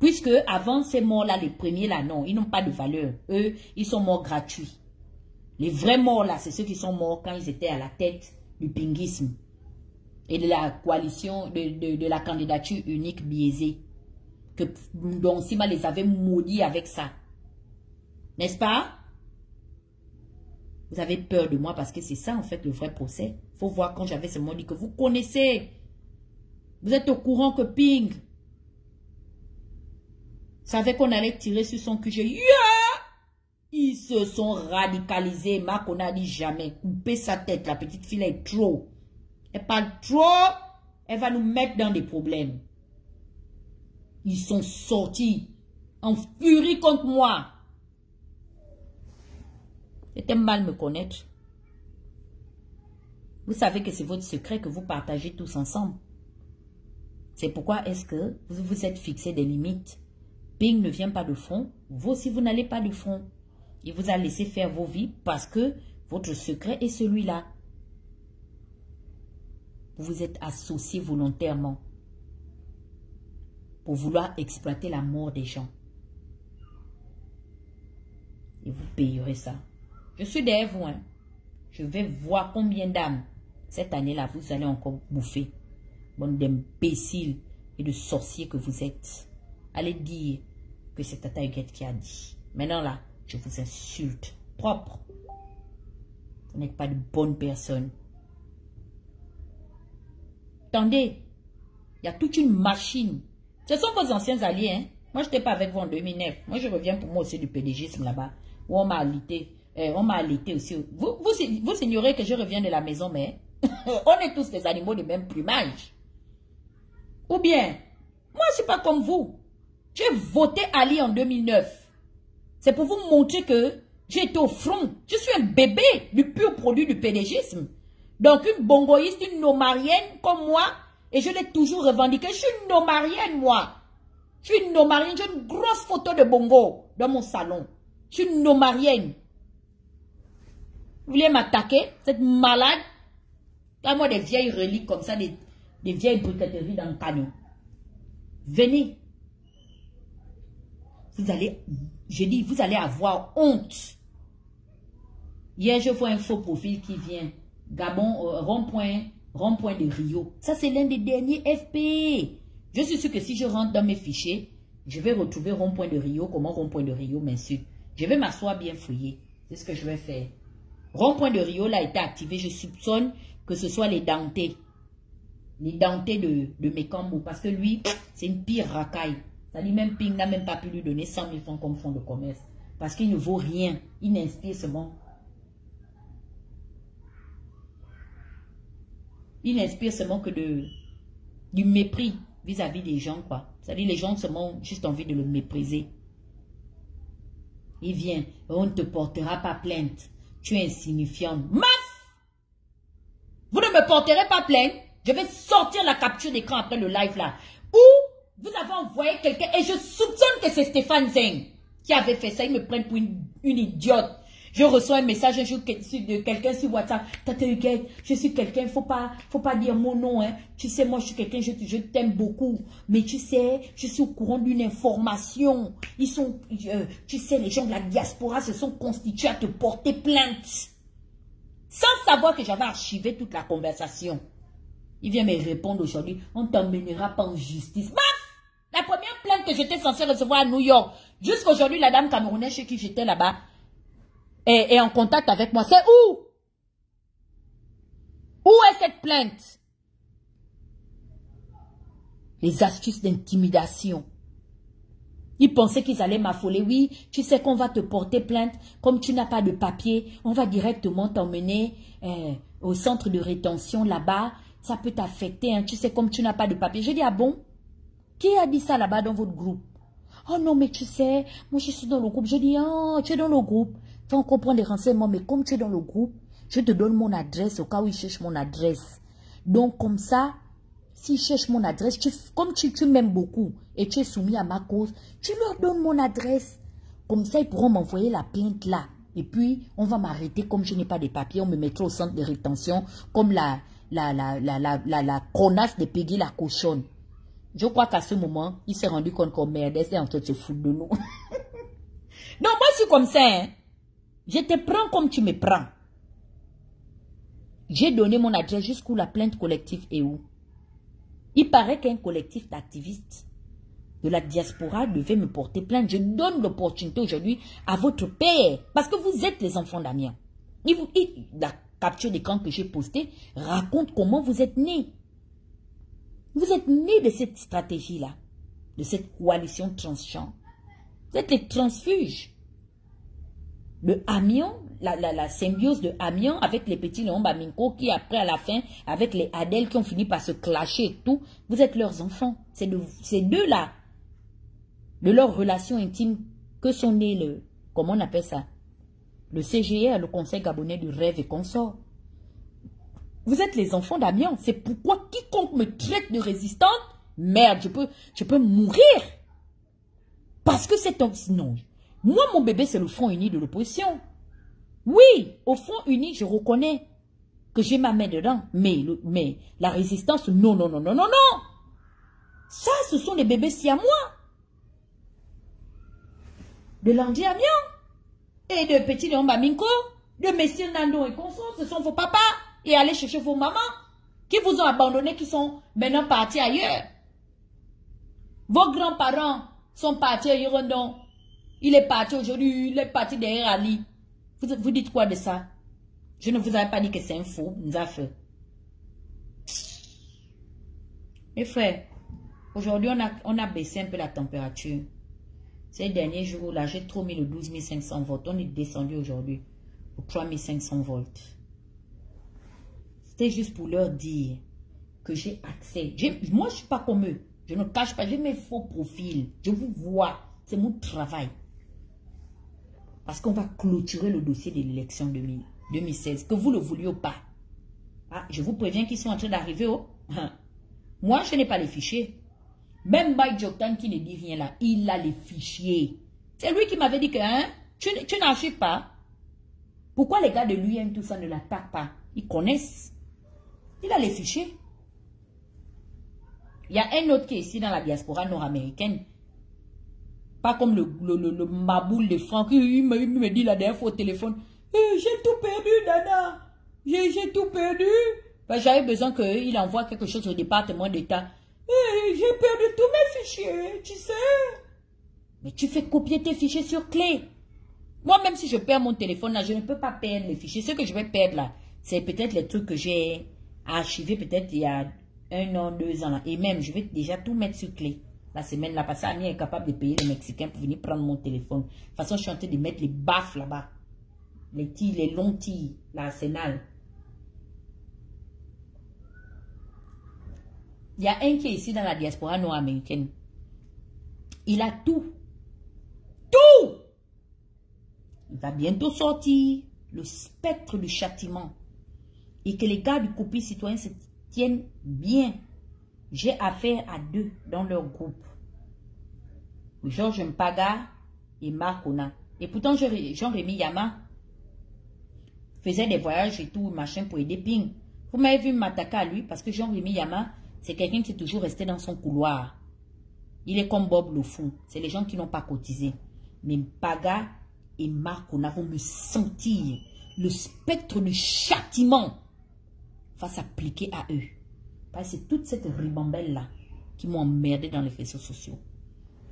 Puisque avant ces morts-là, les premiers là, non, ils n'ont pas de valeur. Eux, ils sont morts gratuits. Les vrais morts là, c'est ceux qui sont morts quand ils étaient à la tête du pinguisme et de la coalition, de, la candidature unique biaisée. Que Sima les avait maudits avec ça. N'est-ce pas? Vous avez peur de moi parce que c'est ça en fait le vrai procès. faut voir quand j'avais ce mot dit que vous connaissez. Vous êtes au courant que Ping savait qu'on allait tirer sur son QG. Yeah! Ils se sont radicalisés. Marc, on a dit jamais. Couper sa tête. La petite fille est trop. Elle parle trop. Elle va nous mettre dans des problèmes. Ils sont sortis en furie contre moi. C'était mal me connaître. Vous savez que c'est votre secret que vous partagez tous ensemble. C'est pourquoi est-ce que vous vous êtes fixé des limites? Ping ne vient pas de front, vous aussi vous n'allez pas de front. Il vous a laissé faire vos vies parce que votre secret est celui-là. Vous êtes associé volontairement pour vouloir exploiter la mort des gens. Et vous payerez ça. Je suis derrière vous. Hein. Je vais voir combien d'âmes cette année-là vous allez encore bouffer. Bande d'imbéciles et de sorciers que vous êtes. Allez dire que c'est Tata Huguette qui a dit. Maintenant là, je vous insulte. Propre. Vous n'êtes pas de bonne personne. Attendez, il y a toute une machine. Ce sont vos anciens alliés. Hein? Moi, je n'étais pas avec vous en 2009. Moi, je reviens pour moi aussi du pédégisme là-bas. Où on m'a alité. Euh, on m'a allaité aussi. Vous, vous, ignorez que je reviens de la maison mais On est tous des animaux de même plumage. Ou bien, moi, je suis pas comme vous. J'ai voté Ali en 2009. C'est pour vous montrer que été au front. Je suis un bébé du pur produit du pédégisme. Donc, une bongoïste, une nomarienne comme moi, et je l'ai toujours revendiqué. Je suis une nomarienne, moi. Je suis une nomarienne. J'ai une grosse photo de bongo dans mon salon. Je suis une nomarienne. Vous voulez m'attaquer, cette malade? Quand moi des vieilles reliques comme ça, des, vieilles briqueteries dans le canon. Venez. Vous allez, je dis, vous allez avoir honte. Hier, je vois un faux profil qui vient. Gabon, euh, rond-point, rond-point de Rio. Ça, c'est l'un des derniers FP. Je suis sûr que si je rentre dans mes fichiers, je vais retrouver rond-point de Rio. Comment rond-point de Rio m'insulte Je vais m'asseoir bien fouiller. C'est ce que je vais faire. Rond-point de Rio là, a été activé. Je soupçonne que ce soit les dentés. Les dentés de, de Mekambo. Parce que lui, c'est une pire racaille. Ça dit même Ping n'a même pas pu lui donner 100 000 francs comme fonds de commerce. Parce qu'il ne vaut rien. Il n'inspire seulement. Il n'inspire seulement que de, du mépris vis-à-vis des gens, quoi. C'est-à-dire les gens seulement juste envie de le mépriser. Il vient, on ne te portera pas plainte. Tu es insignifiant. Maf! Vous ne me porterez pas plainte. Je vais sortir la capture d'écran après le live là. Ou vous avez envoyé quelqu'un et je soupçonne que c'est Stéphane Zeng qui avait fait ça. Il me prennent pour une, idiote. Je reçois un message un jour de quelqu'un sur WhatsApp. Tata je suis quelqu'un, faut pas, faut pas dire mon nom, hein. Tu sais, moi, je suis quelqu'un, je, t'aime beaucoup. Mais tu sais, je suis au courant d'une information. Ils sont, euh, tu sais, les gens de la diaspora se sont constitués à te porter plainte. Sans savoir que j'avais archivé toute la conversation. Il vient me répondre aujourd'hui, on t'emmènera pas en justice. La première plainte que j'étais censée recevoir à New York, jusqu'aujourd'hui, la dame camerounaise chez qui j'étais là-bas, est, en contact avec moi. C'est où? Où est cette plainte? Les astuces d'intimidation. Ils pensaient qu'ils allaient m'affoler. Oui, tu sais qu'on va te porter plainte. Comme tu n'as pas de papier, on va directement t'emmener euh, au centre de rétention là-bas. Ça peut t'affecter. Hein. Tu sais, comme tu n'as pas de papier. Je dis, ah bon? Qui a dit ça là-bas dans votre groupe? Oh non, mais tu sais, moi je suis dans le groupe. Je dis, oh, tu es dans le groupe. Faut comprendre les renseignements, mais comme tu es dans le groupe, je te donne mon adresse au cas où ils cherchent mon adresse. Donc, comme ça, s'ils cherchent mon adresse, comme tu, tu m'aimes beaucoup et tu es soumis à ma cause, tu leur donnes mon adresse. Comme ça, ils pourront m'envoyer la plainte là. Et puis, on va m'arrêter comme je n'ai pas de papiers. On me mettra au centre de rétention comme la, la, la, la, la, la, connasse de Peggy la cochonne. Je crois qu'à ce moment, il s'est rendu compte qu'on merde, est en train de se foutre de nous. non, moi, suis comme ça. Hein. Je te prends comme tu me prends. J'ai donné mon adresse jusqu'où la plainte collective est où. Il paraît qu'un collectif d'activistes de la diaspora devait me porter plainte. Je donne l'opportunité aujourd'hui à votre père. Parce que vous êtes les enfants d'Amiens. La capture d'écran que j'ai postée raconte comment vous êtes nés. Vous êtes nés de cette stratégie-là. De cette coalition transgenre. Vous êtes les transfuges le Amiens, la, symbiose de Amiens avec les petits Léon Baminko qui après à la fin, avec les Adèles qui ont fini par se clasher et tout, vous êtes leurs enfants. C'est de ces deux-là, de leur relation intime, que sont nés le, comment on appelle ça, le CGR, le Conseil Gabonais du Rêve et Consort. Vous êtes les enfants d'Amiens. C'est pourquoi quiconque me traite de résistante, merde, je peux, je peux mourir. Parce que c'est un... Non, moi, mon bébé, c'est le Front uni de l'opposition. Oui, au Front uni, je reconnais que j'ai ma main dedans. Mais, mais la résistance, non, non, non, non, non, non. Ça, ce sont des bébés si à moi. De Landy Amiens et de Petit Léon Baminko, de Messieurs Nando et consorts, ce sont vos papas. Et allez chercher vos mamans qui vous ont abandonné, qui sont maintenant partis ailleurs. Vos grands-parents sont partis ailleurs, non il est parti aujourd'hui, il est parti derrière Ali. Vous, vous dites quoi de ça? Je ne vous avais pas dit que c'est un faux, nous a fait. Mes frères, aujourd'hui, on a, on a baissé un peu la température. Ces derniers jours-là, j'ai trop mis le 12 500 volts. On est descendu aujourd'hui au 3 500 volts. C'était juste pour leur dire que j'ai accès. Moi, je ne suis pas comme eux. Je ne cache pas, j'ai mes faux profils. Je vous vois. C'est mon travail. Parce qu'on va clôturer le dossier de l'élection 2016. Que vous le vouliez ou pas. Ah, je vous préviens qu'ils sont en train d'arriver. Oh. Moi, je n'ai pas les fichiers. Même Mike Joktan qui ne dit rien là, il a les fichiers. C'est lui qui m'avait dit que hein, tu, tu pas. Pourquoi les gars de l'UN, tout ça, ne l'attaquent pas? Ils connaissent. Il a les fichiers. Il y a un autre qui est ici dans la diaspora nord-américaine. Pas comme le, le, maboule de Franck. Il me, dit la dernière fois au téléphone. Eh, j'ai tout perdu, Dada. J'ai tout perdu. Ben, j'avais besoin qu'il envoie quelque chose au département d'État. Eh, j'ai perdu tous mes fichiers, tu sais. Mais tu fais copier tes fichiers sur clé. Moi, même si je perds mon téléphone, là, je ne peux pas perdre les fichiers. Ce que je vais perdre, là, c'est peut-être les trucs que j'ai archivés peut-être il y a un an, deux ans. Et même, je vais déjà tout mettre sur clé. La semaine là, parce est capable de payer les Mexicains pour venir prendre mon téléphone. De toute façon, je suis en train de mettre les baffes là-bas. Les tirs, les longs tirs, l'arsenal. Il y a un qui est ici dans la diaspora nord-américaine. Il a tout. Tout Il va bientôt sortir le spectre du châtiment. Et que les gars du copie citoyen se tiennent bien. J'ai affaire à deux dans leur groupe. Georges Mpaga et Marc Ona. Et pourtant, Jean-Rémy Yama faisait des voyages et tout, machin, pour aider Ping. Vous m'avez vu m'attaquer à lui parce que Jean-Rémy Yama, c'est quelqu'un qui est toujours resté dans son couloir. Il est comme Bob le fou. C'est les gens qui n'ont pas cotisé. Mais Mpaga et Marc Ona vont me sentir le spectre du châtiment va s'appliquer à eux. Parce c'est toute cette ribambelle-là qui m'ont emmerdé dans les réseaux sociaux.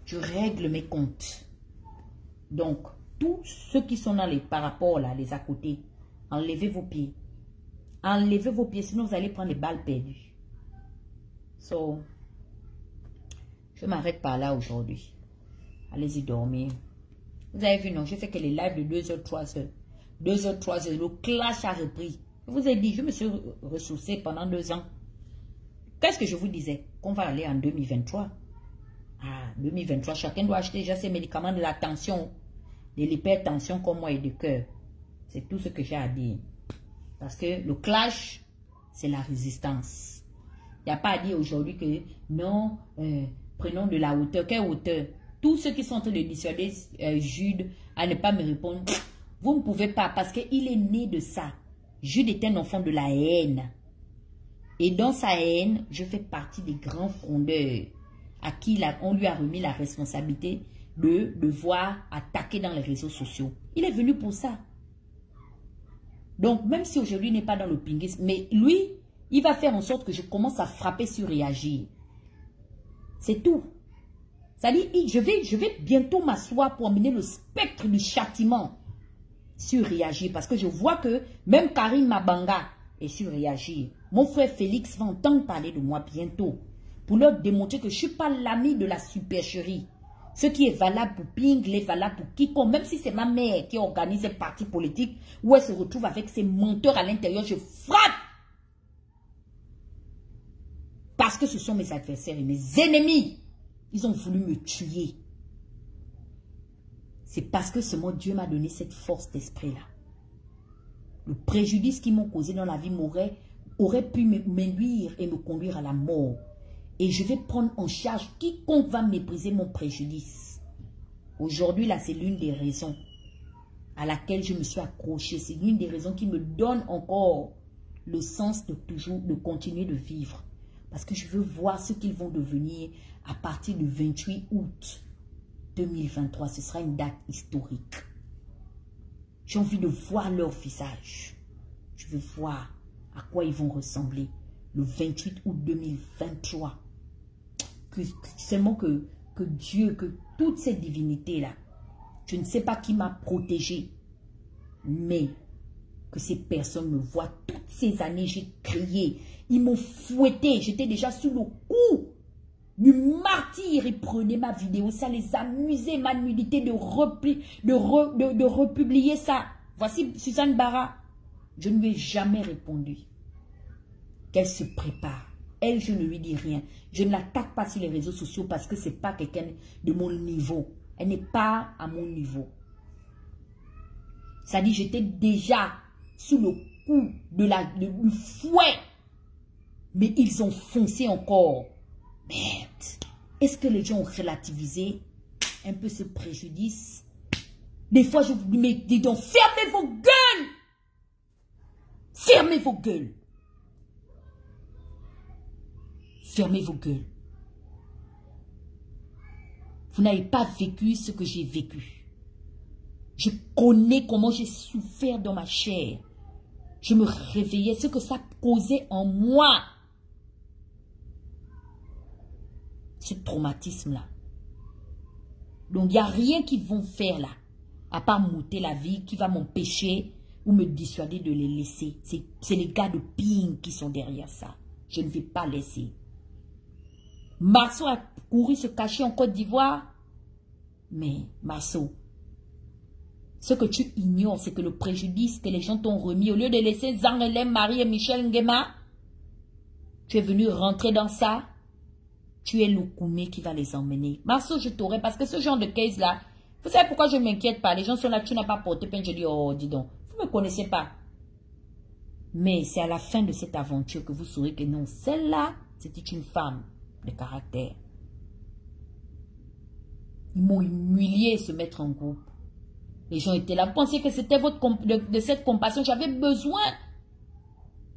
Je règle mes comptes. Donc, tous ceux qui sont dans les paraports, là, les à côté, enlevez vos pieds. Enlevez vos pieds, sinon vous allez prendre les balles perdues. So, je m'arrête par là aujourd'hui. Allez-y dormir. Vous avez vu, non, j'ai fait que les lives de 2h, 3h. 2h, 3h, le clash a repris. Je vous ai dit, je me suis ressourcée pendant deux ans. Qu'est-ce que je vous disais Qu'on va aller en 2023. Ah, 2023, chacun doit acheter déjà ses médicaments de la tension, de l'hypertension comme moi et du cœur. C'est tout ce que j'ai à dire. Parce que le clash, c'est la résistance. Il n'y a pas à dire aujourd'hui que non, euh, prenons de la hauteur. Quelle hauteur? Tous ceux qui sont en train de dissuader euh, Jude à ne pas me répondre, vous ne pouvez pas parce qu'il est né de ça. Jude est un enfant de la haine. Et dans sa haine, je fais partie des grands frondeurs à qui on lui a remis la responsabilité de devoir attaquer dans les réseaux sociaux. Il est venu pour ça. Donc, même si aujourd'hui il n'est pas dans le pinguisme, mais lui, il va faire en sorte que je commence à frapper sur réagir. C'est tout. Ça dit, je vais, je vais bientôt m'asseoir pour amener le spectre du châtiment sur réagir. Parce que je vois que même Karim Mabanga est sur réagir. Mon frère Félix va entendre parler de moi bientôt. Pour leur démontrer que je ne suis pas l'ami de la supercherie. Ce qui est valable pour Ping, est valable pour quiconque. Même si c'est ma mère qui organise un parti politique où elle se retrouve avec ses menteurs à l'intérieur, je frappe. Parce que ce sont mes adversaires et mes ennemis. Ils ont voulu me tuer. C'est parce que seulement Dieu m'a donné cette force d'esprit-là. Le préjudice qu'ils m'ont causé dans la vie m'aurait aurait pu m'induire et me conduire à la mort. Et je vais prendre en charge quiconque va mépriser mon préjudice. Aujourd'hui, là, c'est l'une des raisons à laquelle je me suis accrochée. C'est l'une des raisons qui me donne encore le sens de toujours, de continuer de vivre. Parce que je veux voir ce qu'ils vont devenir à partir du 28 août 2023, ce sera une date historique. J'ai envie de voir leur visage. Je veux voir à quoi ils vont ressembler le 28 août 2023. Que, seulement que, que Dieu, que toutes ces divinités-là, je ne sais pas qui m'a protégé, mais que ces personnes me voient. Toutes ces années, j'ai crié. Ils m'ont fouetté. J'étais déjà sous le coup du martyr. Ils prenaient ma vidéo. Ça les amusait, ma nudité, de, de, de, republier ça. Voici Suzanne Barra. Je ne lui ai jamais répondu. qu'elle se prépare. Elle, je ne lui dis rien. Je ne l'attaque pas sur les réseaux sociaux parce que ce n'est pas quelqu'un de mon niveau. Elle n'est pas à mon niveau. Ça dit, j'étais déjà sous le coup du fouet. Mais ils ont foncé encore. Est-ce que les gens ont relativisé un peu ce préjudice? Des fois, je vous dis donc, fermez vos gueules Fermez vos gueules Fermez vos gueules. Vous n'avez pas vécu ce que j'ai vécu. Je connais comment j'ai souffert dans ma chair. Je me réveillais, ce que ça causait en moi. Ce traumatisme-là. Donc, il n'y a rien qu'ils vont faire là, à part monter la vie, qui va m'empêcher ou me dissuader de les laisser. C'est les gars de ping qui sont derrière ça. Je ne vais pas laisser. Marceau a couru se cacher en Côte d'Ivoire. Mais, Marceau, ce que tu ignores, c'est que le préjudice que les gens t'ont remis, au lieu de laisser Zangelem, Marie et Michel Ngema, tu es venu rentrer dans ça. Tu es le Koumé qui va les emmener. Marceau, je t'aurais, parce que ce genre de case-là, vous savez pourquoi je ne m'inquiète pas? Les gens sont là, tu n'as pas porté peine. Je dis, oh, dis donc, vous ne me connaissez pas. Mais c'est à la fin de cette aventure que vous saurez que non, celle-là, c'était une femme de caractère. Ils m'ont humilié se mettre en groupe. Les gens étaient là. Vous pensiez que c'était votre de, cette compassion? J'avais besoin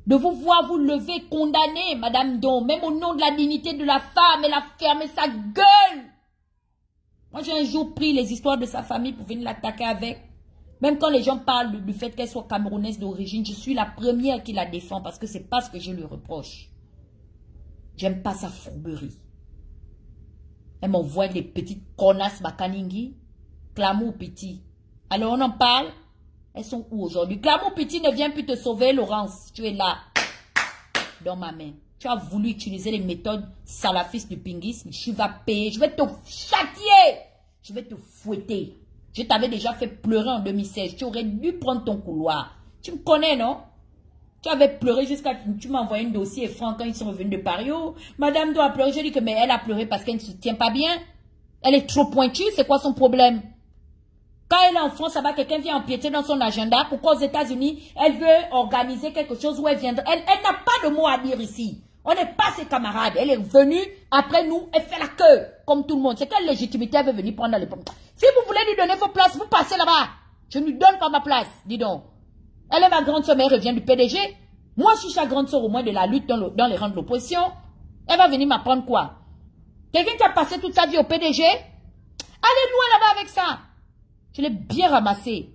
de vous voir vous lever, condamner, Madame Don, même au nom de la dignité de la femme. Elle a fermé sa gueule. Moi, j'ai un jour pris les histoires de sa famille pour venir l'attaquer avec. Même quand les gens parlent du fait qu'elle soit camerounaise d'origine, je suis la première qui la défend parce que c'est pas ce que je lui reproche. J'aime pas sa fourberie. Elle m'envoie des petites connasses Bakaningi. Clamou Petit. Alors on en parle? Elles sont où aujourd'hui? Clamou Petit ne vient plus te sauver, Laurence. Tu es là. Dans ma main. Tu as voulu utiliser les méthodes salafistes du pinguisme. Je vais payer. Je vais te châtier. Je vais te fouetter. Je t'avais déjà fait pleurer en 2016. Tu aurais dû prendre ton couloir. Tu me connais, non? Tu avais pleuré jusqu'à... Tu m'as envoyé un dossier franc quand ils sont revenus de Paris. Oh, madame doit pleurer. Je dis que mais elle a pleuré parce qu'elle ne se tient pas bien. Elle est trop pointue. C'est quoi son problème? Quand elle est en France, ça va quelqu'un vient empiéter dans son agenda. Pourquoi aux États-Unis, elle veut organiser quelque chose où elle viendra Elle, n'a pas de mot à dire ici. On n'est pas ses camarades. Elle est venue après nous. Elle fait la queue comme tout le monde. C'est quelle légitimité elle veut venir prendre les pommes Si vous voulez lui donner vos places, vous passez là-bas. Je ne lui donne pas ma place. Dis donc. Elle est ma grande soeur, mais elle revient du PDG. Moi, je suis sa grande soeur au moins de la lutte dans, les rangs de l'opposition. Elle va venir m'apprendre quoi? Quelqu'un qui a passé toute sa vie au PDG Allez loin là-bas avec ça. Je l'ai bien ramassé.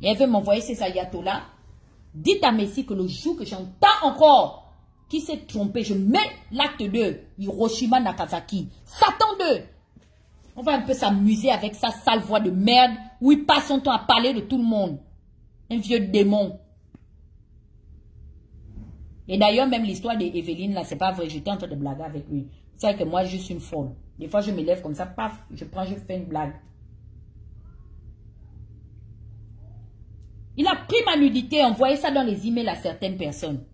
Et elle veut m'envoyer ces ayatollahs. Dites à Messi que le jour que j'entends encore qui s'est trompé, je mets l'acte 2, Hiroshima Nagasaki. Satan 2. On va un peu s'amuser avec sa sale voix de merde où il passe son temps à parler de tout le monde. Un vieux démon. Et d'ailleurs, même l'histoire d'Evelyne, là, c'est pas vrai. J'étais en train de blaguer avec lui. C'est que moi, je suis une folle. Des fois, je me lève comme ça, paf, je prends, je fais une blague. Il a pris ma nudité, envoyé ça dans les emails à certaines personnes.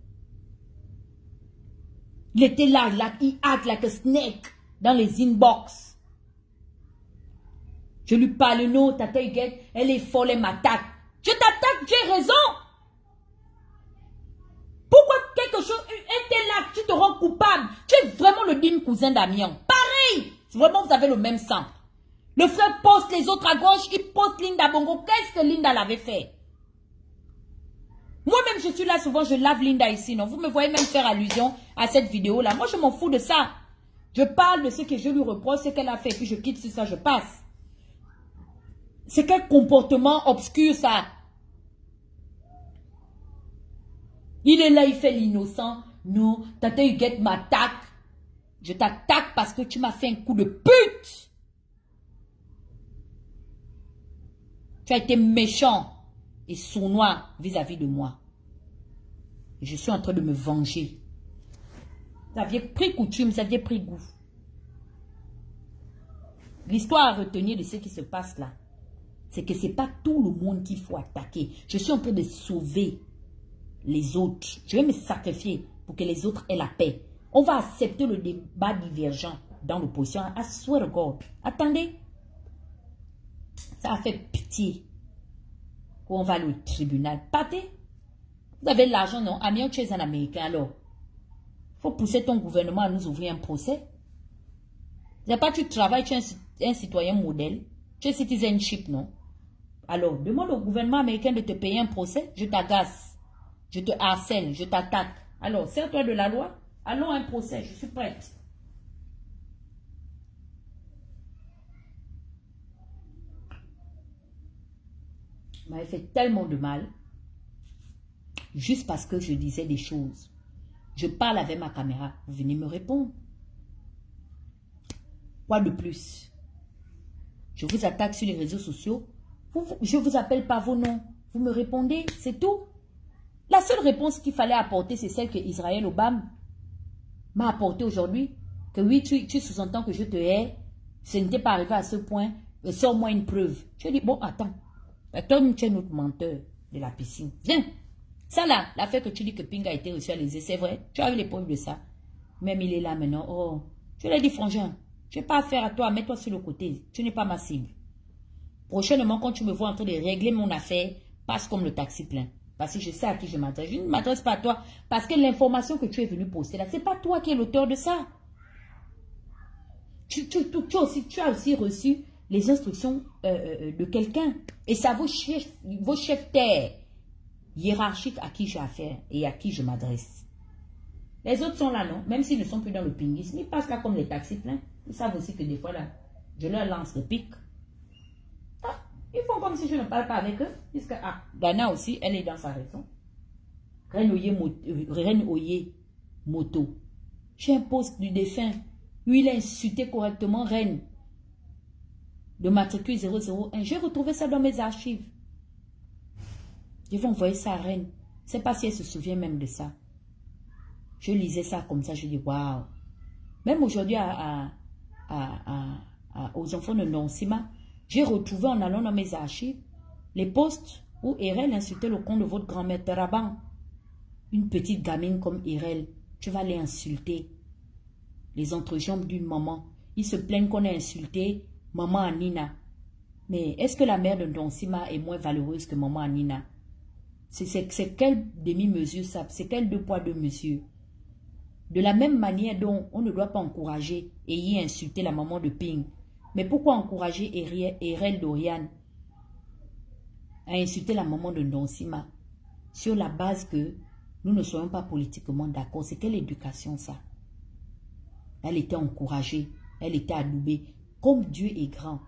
Il était là, là il act like a snake dans les inbox. Je lui parle, non, tata elle est folle, elle m'attaque. Je t'attaque, j'ai raison. Pourquoi quelque chose, un tel acte, tu te rends coupable Tu es vraiment le digne cousin d'Amiens. Pareil Vraiment, vous avez le même sang. Le frère poste les autres à gauche, il poste Linda Bongo. Qu'est-ce que Linda l'avait fait? Moi-même, je suis là souvent, je lave Linda ici. Non, vous me voyez même faire allusion à cette vidéo-là. Moi, je m'en fous de ça. Je parle de ce que je lui reproche, ce qu'elle a fait, puis je quitte sur ça, je passe. C'est quel comportement obscur ça? Il est là, il fait l'innocent. Non, Tata Huguette m'attaque. Je t'attaque parce que tu m'as fait un coup de pute. Tu as été méchant et sournois vis-à-vis de moi. Je suis en train de me venger. Vous aviez pris coutume, vous aviez pris goût. L'histoire à retenir de ce qui se passe là, c'est que ce n'est pas tout le monde qu'il faut attaquer. Je suis en train de sauver les autres. Je vais me sacrifier pour que les autres aient la paix. On va accepter le débat divergent dans l'opposition. I swear God. Attendez. Ça a fait pitié. On va au tribunal. Partez. Vous avez l'argent, non? Amiens, tu es un Américain, alors. faut pousser ton gouvernement à nous ouvrir un procès. C'est pas tu travailles, tu es un, citoyen modèle. Tu es citizenship, non? Alors, demande au gouvernement américain de te payer un procès. Je t'agace. Je te harcèle. Je t'attaque. Alors, sers-toi de la loi. Allons à un procès. Je suis prête. m'avait fait tellement de mal. Juste parce que je disais des choses. Je parle avec ma caméra. Vous venez me répondre. Quoi de plus? Je vous attaque sur les réseaux sociaux. je ne vous appelle pas vos noms. Vous me répondez, c'est tout. La seule réponse qu'il fallait apporter, c'est celle que Israël Obama m'a apportée aujourd'hui. Que oui, tu, sous-entends que je te hais. Ce n'était pas arrivé à ce point. Sors-moi une preuve. Je dis, bon, attends. Tom, tu es notre menteur de la piscine. Viens. Ça là, l'affaire que tu dis que Ping a été reçu à c'est vrai. Tu as eu les preuves de ça. Même il est là maintenant. Oh, je l'ai dit, frangin. Je n'ai pas affaire à toi. Mets-toi sur le côté. Tu n'es pas ma cible. Prochainement, quand tu me vois en train de régler mon affaire, passe comme le taxi plein. Parce que je sais à qui je m'adresse. Je ne m'adresse pas à toi. Parce que l'information que tu es venu poster là, ce n'est pas toi qui es l'auteur de ça. Tu, tu, tu, aussi, tu as aussi reçu les instructions euh, euh, de quelqu'un. Et ça chefs, vos chefs terres hiérarchiques à qui j'ai affaire et à qui je m'adresse. Les autres sont là, non? Même s'ils ne sont plus dans le pinguisme, ils passent là comme les taxis pleins. Ils savent aussi que des fois, là, je leur lance le pic. Ah, ils font comme si je ne parle pas avec eux. Puisque, ah, Ghana aussi, elle est dans sa raison. Reine Oye, euh, Moto. J'ai un poste du défunt. Lui, il a insulté correctement Reine de matricule 001. J'ai retrouvé ça dans mes archives. Je vais envoyer ça à Rennes. Je ne sais pas si elle se souvient même de ça. Je lisais ça comme ça, je dis waouh. Même aujourd'hui, aux enfants de Nonsima, j'ai retrouvé en allant dans mes archives les postes où Erel insultait le compte de votre grand-mère Taraban. Une petite gamine comme Erel, tu vas les insulter. Les entrejambes d'une maman. Ils se plaignent qu'on a insulté maman Anina. Mais est-ce que la mère de Donsima est moins valeureuse que maman Anina? C'est quelle demi-mesure ça? C'est quel deux poids, deux mesures? De la même manière dont on ne doit pas encourager et y insulter la maman de Ping. Mais pourquoi encourager Erel Dorian à insulter la maman de Donsima sur la base que nous ne soyons pas politiquement d'accord? C'est quelle éducation ça Elle était encouragée, elle était adoubée. Comme Dieu est grand,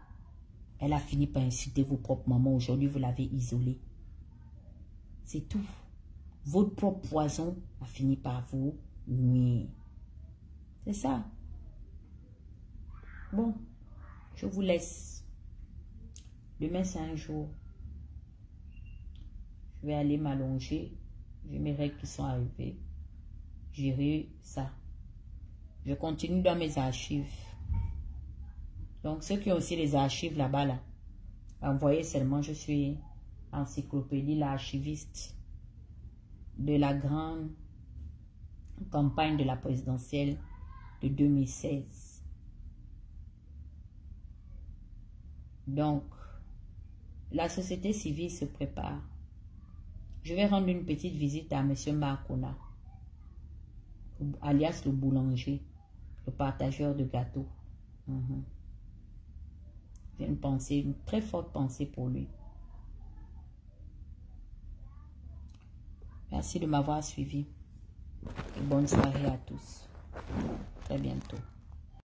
elle a fini par insulter vos propres mamans. Aujourd'hui, vous l'avez isolée. C'est tout. Votre propre poison a fini par vous nuire. C'est ça. Bon, je vous laisse. Demain, c'est un jour. Je vais aller m'allonger. J'ai mes règles qui sont arrivées. J'irai ça. Je continue dans mes archives. Donc, ceux qui ont aussi les archives là-bas, là, envoyez seulement, je suis encyclopédie, l'archiviste de la grande campagne de la présidentielle de 2016. Donc, la société civile se prépare. Je vais rendre une petite visite à M. Marcona, alias le boulanger, le partageur de gâteaux. Mhm une pensée, une très forte pensée pour lui. Merci de m'avoir suivi. Et bonne soirée à tous. Très bientôt.